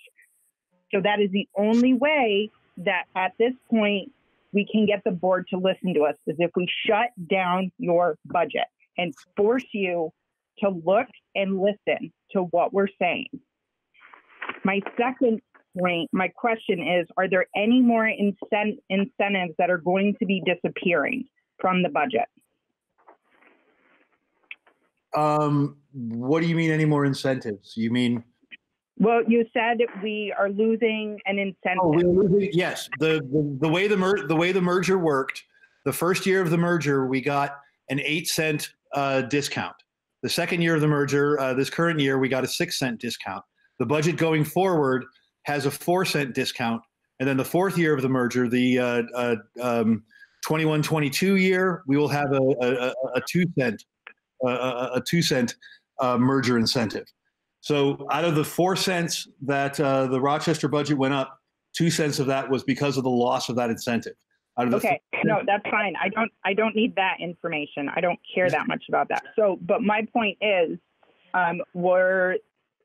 Speaker 12: So that is the only way that at this point we can get the board to listen to us is if we shut down your budget and force you to look and listen to what we're saying. My second point, my question is Are there any more incent- incentives that are going to be disappearing from the budget?
Speaker 1: Um, what do you mean? Any more incentives? You mean?
Speaker 12: Well, you said we are losing an incentive.
Speaker 1: Oh, losing- yes. The, the the way the mer- the way the merger worked, the first year of the merger, we got an eight cent uh, discount. The second year of the merger, uh, this current year, we got a six cent discount. The budget going forward has a four cent discount, and then the fourth year of the merger, the uh, uh, um, 21-22 year, we will have a, a, a- two cent a, a, two cent uh, merger incentive. So out of the four cents that uh, the Rochester budget went up, two cents of that was because of the loss of that incentive. Out of the
Speaker 12: Okay, no, that's fine. I don't, I don't need that information. I don't care that much about that. So, but my point is, um, were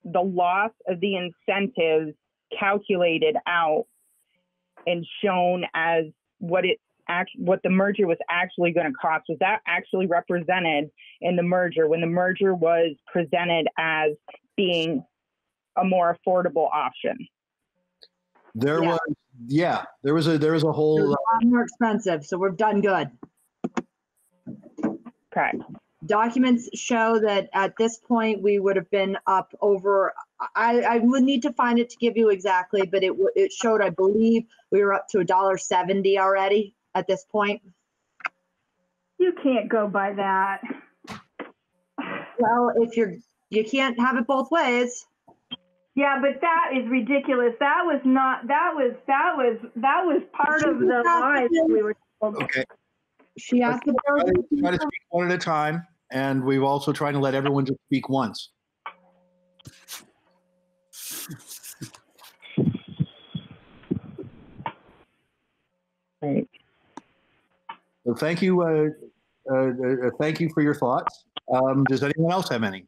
Speaker 12: the loss of the incentives calculated out and shown as what it act, what the merger was actually going to cost? Was that actually represented in the merger when the merger was presented as being a more affordable option?
Speaker 1: There was, yeah, there was a there was a
Speaker 6: It was
Speaker 1: whole.
Speaker 6: a lot more expensive, so we've done good.
Speaker 12: Correct.
Speaker 6: Documents show that at this point, we would have been up over, I, I would need to find it to give you exactly, but it, it showed, I believe, we were up to a dollar seventy already at this point.
Speaker 21: You can't go by that.
Speaker 6: Well, if you're, you can't have it both ways.
Speaker 21: Yeah, but that is ridiculous. That was not, that was, that was, that was part of the lies we were told.
Speaker 1: Okay.
Speaker 6: She asked the
Speaker 1: Try to, try to speak one at a time, and we've also trying to let everyone just speak once.
Speaker 12: Right.
Speaker 1: So thank you, uh, uh, uh, thank you for your thoughts. Um, does anyone else have any?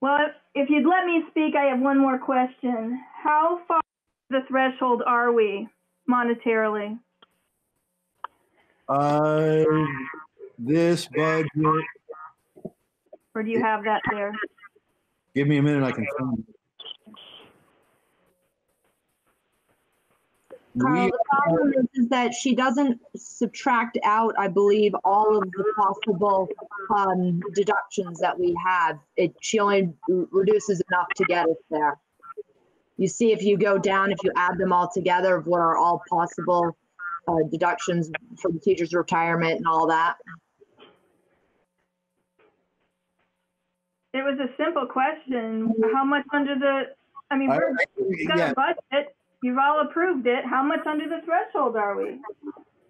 Speaker 21: Well, if you'd let me speak, I have one more question. How far the threshold are we monetarily?
Speaker 1: Uh, this budget.
Speaker 21: Or do you have that there?
Speaker 1: Give me a minute. I can find it.
Speaker 6: Carl, the problem is, is that she doesn't subtract out, I believe, all of the possible um, deductions that we have. It, she only reduces enough to get us there. You see, if you go down, if you add them all together, of what are all possible uh, deductions for the teacher's retirement and all that.
Speaker 21: It was a simple question. How much under the, I mean,
Speaker 1: I-
Speaker 21: we're,
Speaker 1: I-
Speaker 21: we've got
Speaker 1: yeah.
Speaker 21: a budget. You've all approved it. How much under the threshold are we?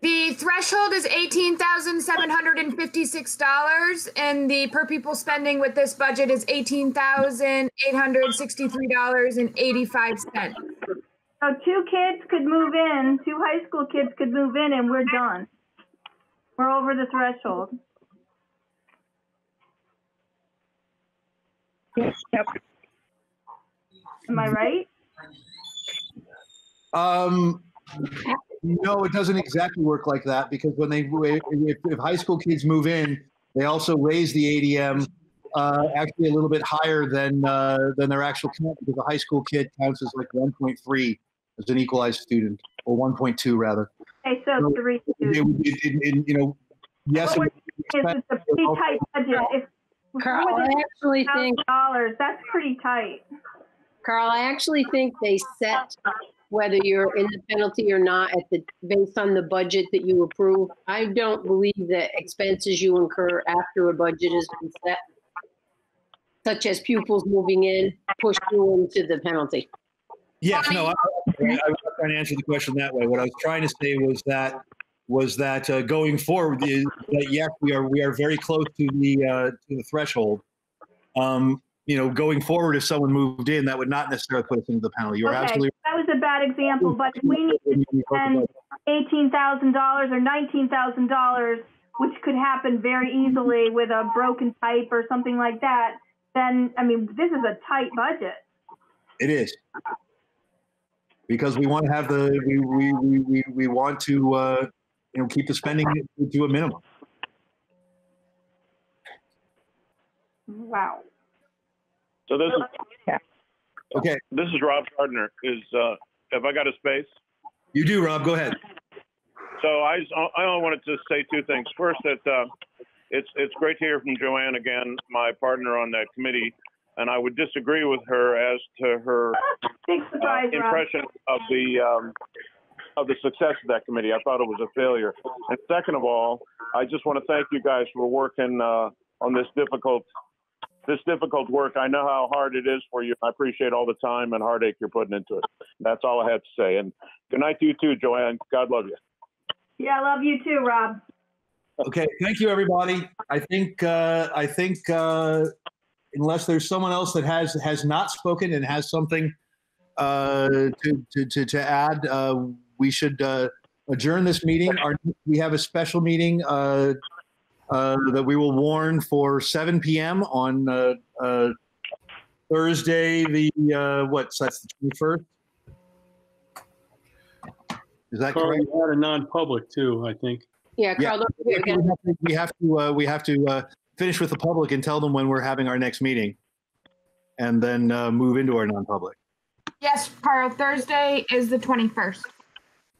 Speaker 11: The threshold is eighteen thousand seven hundred and fifty-six dollars, and the per pupil spending with this budget is eighteen thousand eight hundred sixty-three dollars and eighty-five cents.
Speaker 21: So two kids could move in, two high school kids could move in, and we're done. We're over the threshold.
Speaker 12: Yep.
Speaker 21: Am I right?
Speaker 1: Um, no, it doesn't exactly work like that because when they if, if high school kids move in, they also raise the ADM uh, actually a little bit higher than uh, than their actual count because a high school kid counts as like 1.3 as an equalized student or 1.2 rather.
Speaker 21: Okay, so three.
Speaker 1: It would it- it- you know, yes. it
Speaker 21: What
Speaker 1: would
Speaker 21: we're it's a pretty tight budget. If if
Speaker 13: Carl, I
Speaker 21: within
Speaker 13: actually think-
Speaker 21: $1,000, that's pretty tight.
Speaker 13: Carl, I actually think they set whether you're in the penalty or not at the, based on the budget that you approve. I don't believe that expenses you incur after a budget has been set, such as pupils moving in, push you into the penalty.
Speaker 1: Yes, no, I, I was trying to answer the question that way. What I was trying to say was that was that uh, going forward is that yes, we are we are very close to the uh, to the threshold. Um, you know, going forward, if someone moved in, that would not necessarily put us into the penalty. You're
Speaker 21: Okay,
Speaker 1: absolutely
Speaker 21: that was a bad example, but if we need to spend eighteen thousand dollars or nineteen thousand dollars, which could happen very easily with a broken pipe or something like that, then, I mean, this is a tight budget.
Speaker 1: It is. Because we want to have the, we, we, we, we, we want to, uh, you know, keep the spending to a minimum.
Speaker 21: Wow.
Speaker 18: So this is
Speaker 1: okay.
Speaker 18: This is Rob Gardner. Is uh, have I got a space?
Speaker 1: You do, Rob. Go ahead.
Speaker 18: So I just- I only wanted to say two things. First, that uh, it's it's great to hear from Joanne again, my partner on that committee, and I would disagree with her as to her uh, impression of the um, of the success of that committee. I thought it was a failure. And second of all, I just want to thank you guys for working uh, on this difficult this difficult work. I know how hard it is for you. I appreciate all the time and heartache you're putting into it. That's all I have to say. And good night to you too, Joanne. God love you.
Speaker 21: Yeah, I love you too, Rob.
Speaker 1: Okay, thank you, everybody. I think uh, I think uh, unless there's someone else that has has not spoken and has something uh, to, to to to add, uh, we should uh, adjourn this meeting. Our we have a special meeting uh, uh, that we will warn for 7 p.m. on uh, uh, Thursday. The uh, what's that's the 21st. Is that
Speaker 2: Carl,
Speaker 1: correct?
Speaker 2: you had a non-public too, I think.
Speaker 13: Yeah,
Speaker 1: Yeah,
Speaker 13: Carl, don't
Speaker 1: we have to, we have to, uh, we have to uh, finish with the public and tell them when we're having our next meeting, and then uh, move into our non-public.
Speaker 11: Yes, Carl, Thursday is the twenty-first.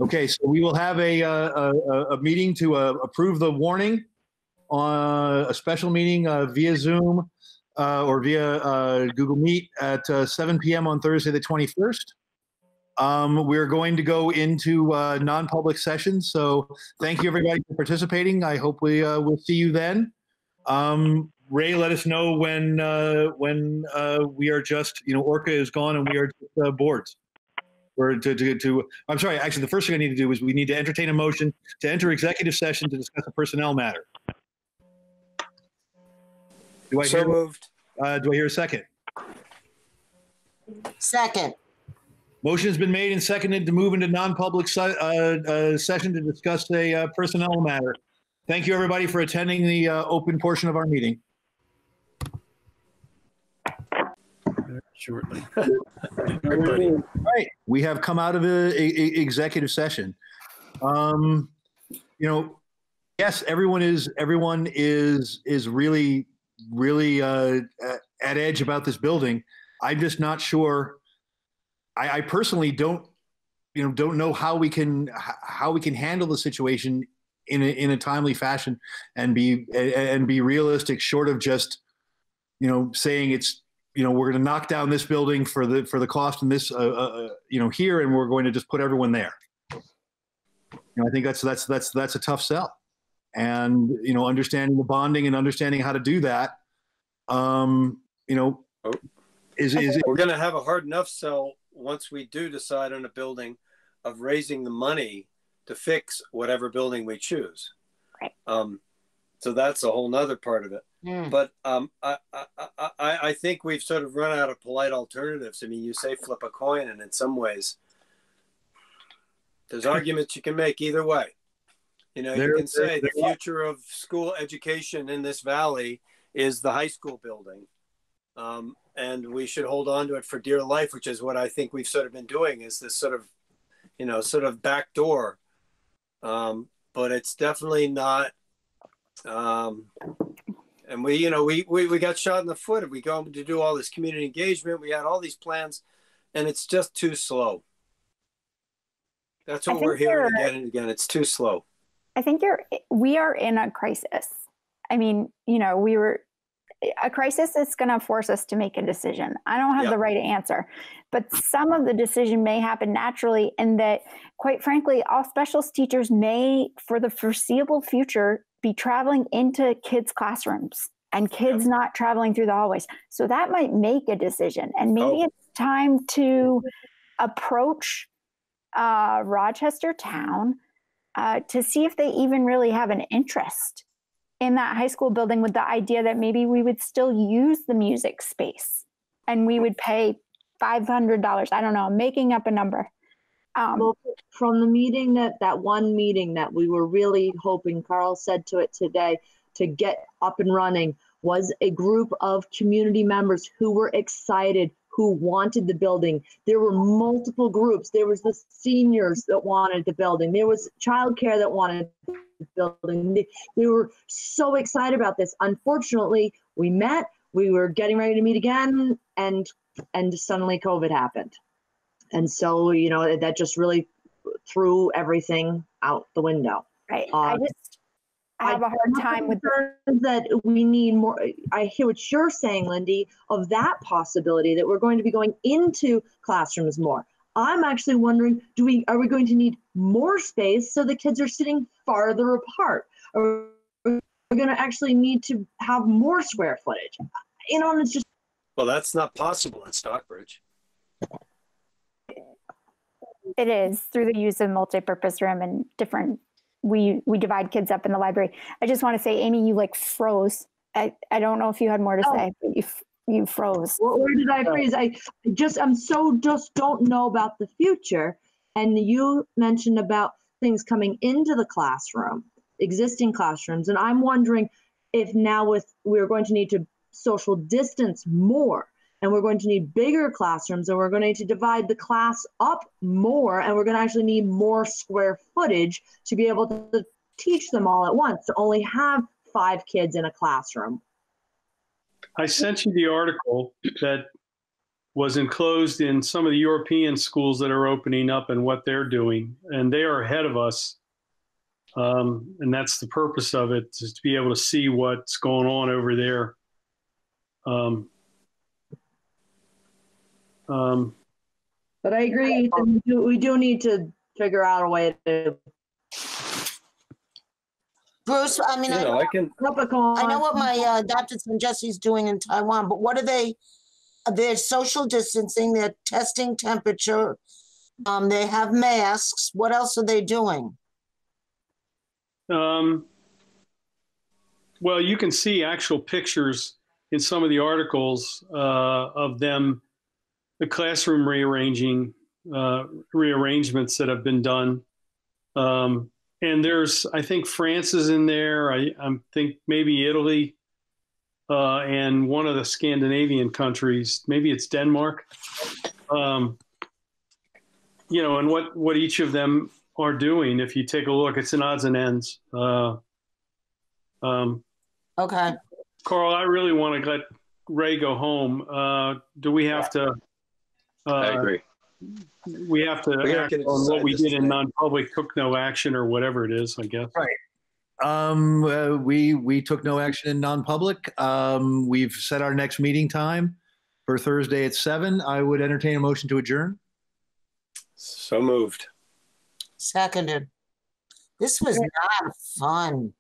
Speaker 1: Okay, so we will have a uh, a, a, a meeting to uh, approve the warning on a special meeting uh, via Zoom uh, or via uh, Google Meet at uh, 7 p.m. on Thursday, the 21st. Um, we're going to go into uh, non-public sessions. So thank you everybody for participating. I hope we uh, will see you then. Um, Ray, let us know when uh, when uh, we are just you know ORCA is gone and we are just, uh, boards. Or to, to, to I'm sorry. Actually, the first thing I need to do is we need to entertain a motion to enter executive session to discuss a personnel matter. Do I
Speaker 10: So
Speaker 1: hear,
Speaker 10: moved.
Speaker 1: Uh, do I hear a second?
Speaker 14: Second.
Speaker 1: Motion has been made and seconded to move into non-public se- uh, uh, session to discuss a uh, personnel matter. Thank you, everybody, for attending the uh, open portion of our meeting.
Speaker 19: Shortly. [LAUGHS]
Speaker 1: All right, we have come out of a, a- a- executive session. Um, you know, yes, everyone is everyone is is really really uh, at edge about this building. I'm just not sure. I, I personally don't, you know, don't know how we can how we can handle the situation in a, in a timely fashion and be and be realistic, short of just, you know, saying it's you know we're going to knock down this building for the for the cost and this uh, uh, you know here and we're going to just put everyone there i think that's that's that's that's a tough sell and you know understanding the bonding and understanding how to do that um you know is is
Speaker 10: We're going to have a hard enough sell once we do decide on a building of raising the money to fix whatever building we choose. Um, so that's a whole nother part of it.
Speaker 14: Hmm.
Speaker 10: But um, I, I, I, I think we've sort of run out of polite alternatives. I mean, you say flip a coin, and in some ways, there's arguments you can make either way. You know,
Speaker 1: There-
Speaker 10: you can say
Speaker 1: there-
Speaker 10: the future of school education in this valley is the high school building. Um, and we should hold on to it for dear life, which is what I think we've sort of been doing is this sort of, you know, sort of back door. Um, but it's definitely not, um, and we, you know, we, we, we got shot in the foot. We go to do all this community engagement. We had all these plans and it's just too slow. That's what we're hearing again and again. It's too slow.
Speaker 9: I think you're we are in a crisis. I mean, you know, we were a crisis is going to force us to make a decision. I don't have
Speaker 22: Yep.
Speaker 9: the right answer, but some of the decision may happen naturally and that quite frankly, all specials teachers may for the foreseeable future be traveling into kids' classrooms and kids not traveling through the hallways. So that might make a decision and maybe it's time to approach uh, Rochester town uh, to see if they even really have an interest in that high school building with the idea that maybe we would still use the music space and we would pay $500. I don't know, I'm making up a number. Um,
Speaker 6: well, from the meeting that that one meeting that we were really hoping Carl said to it today to get up and running was a group of community members who were excited who wanted the building. There were multiple groups. There was the seniors that wanted the building. There was childcare that wanted the building. They, they were so excited about this. Unfortunately we met we were getting ready to meet again and and suddenly covid happened. And so you know that just really threw everything out the window.
Speaker 9: Right. I um, just I have a hard time with
Speaker 6: that we need more i hear what you're saying lindy of that possibility that we're going to be going into classrooms more i'm actually wondering do we are we going to need more space so the kids are sitting farther apart or are we going to actually need to have more square footage you know and it's just
Speaker 10: Well, that's not possible in Stockbridge.
Speaker 9: It is through the use of multi-purpose room and different. We we divide kids up in the library. I just want to say, Amy, you like froze. I I don't know if you had more to
Speaker 6: Oh.
Speaker 9: say, but you you froze.
Speaker 6: Where where did I freeze? I I just, I'm so just don't know about the future. And you mentioned about things coming into the classroom, existing classrooms. And I'm wondering if now with, we're going to need to social distance more and we're going to need bigger classrooms and we're going to need to divide the class up more and we're going to actually need more square footage to be able to teach them all at once, to only have five kids in a classroom.
Speaker 2: I sent you the article that was enclosed in some of the European schools that are opening up and what they're doing, and they are ahead of us. Um, and that's the purpose of it, is to be able to see what's going on over there. Um, um,
Speaker 6: But I agree, Ethan, we do, we do need to figure out a way to.
Speaker 14: Bruce, I mean, I know,
Speaker 10: I can.
Speaker 14: I know what my uh, adopted son Jesse's doing in Taiwan, but what are they? They're social distancing. They're testing temperature. Um, they have masks. What else are they doing?
Speaker 2: Um, well, you can see actual pictures in some of the articles uh, of them, the classroom rearranging, uh, rearrangements that have been done. Um, and there's, I think France is in there. I, I think maybe Italy uh, and one of the Scandinavian countries. Maybe it's Denmark. Um, you know, and what what each of them are doing. If you take a look, it's an odds and ends. Uh, um,
Speaker 14: okay.
Speaker 2: Carl, I really want to let Ray go home. Uh, do we have to? Uh,
Speaker 10: I agree.
Speaker 2: We have to
Speaker 10: We
Speaker 2: act
Speaker 10: have to
Speaker 2: on what we
Speaker 10: this
Speaker 2: did in non-public, took no action, or whatever it is. I guess.
Speaker 1: Right. Um, uh, we we took no action in non-public. Um, we've set our next meeting time for Thursday at seven. I would entertain a motion to adjourn.
Speaker 10: So moved.
Speaker 14: Seconded. This was not fun.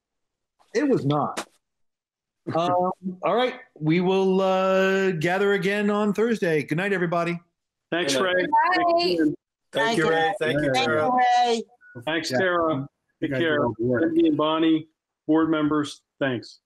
Speaker 1: It was not. um, all right, we will uh, gather again on Thursday. Good night, everybody.
Speaker 2: Thanks,
Speaker 10: Good night.
Speaker 2: Ray.
Speaker 10: Thank you, Ray. Thank you,
Speaker 14: Thank
Speaker 10: Tara.
Speaker 14: you, Ray.
Speaker 2: Thanks,
Speaker 19: Yeah.
Speaker 2: Tara. Take care.
Speaker 19: did all the work.
Speaker 2: Cindy and Bonnie, board members, thanks.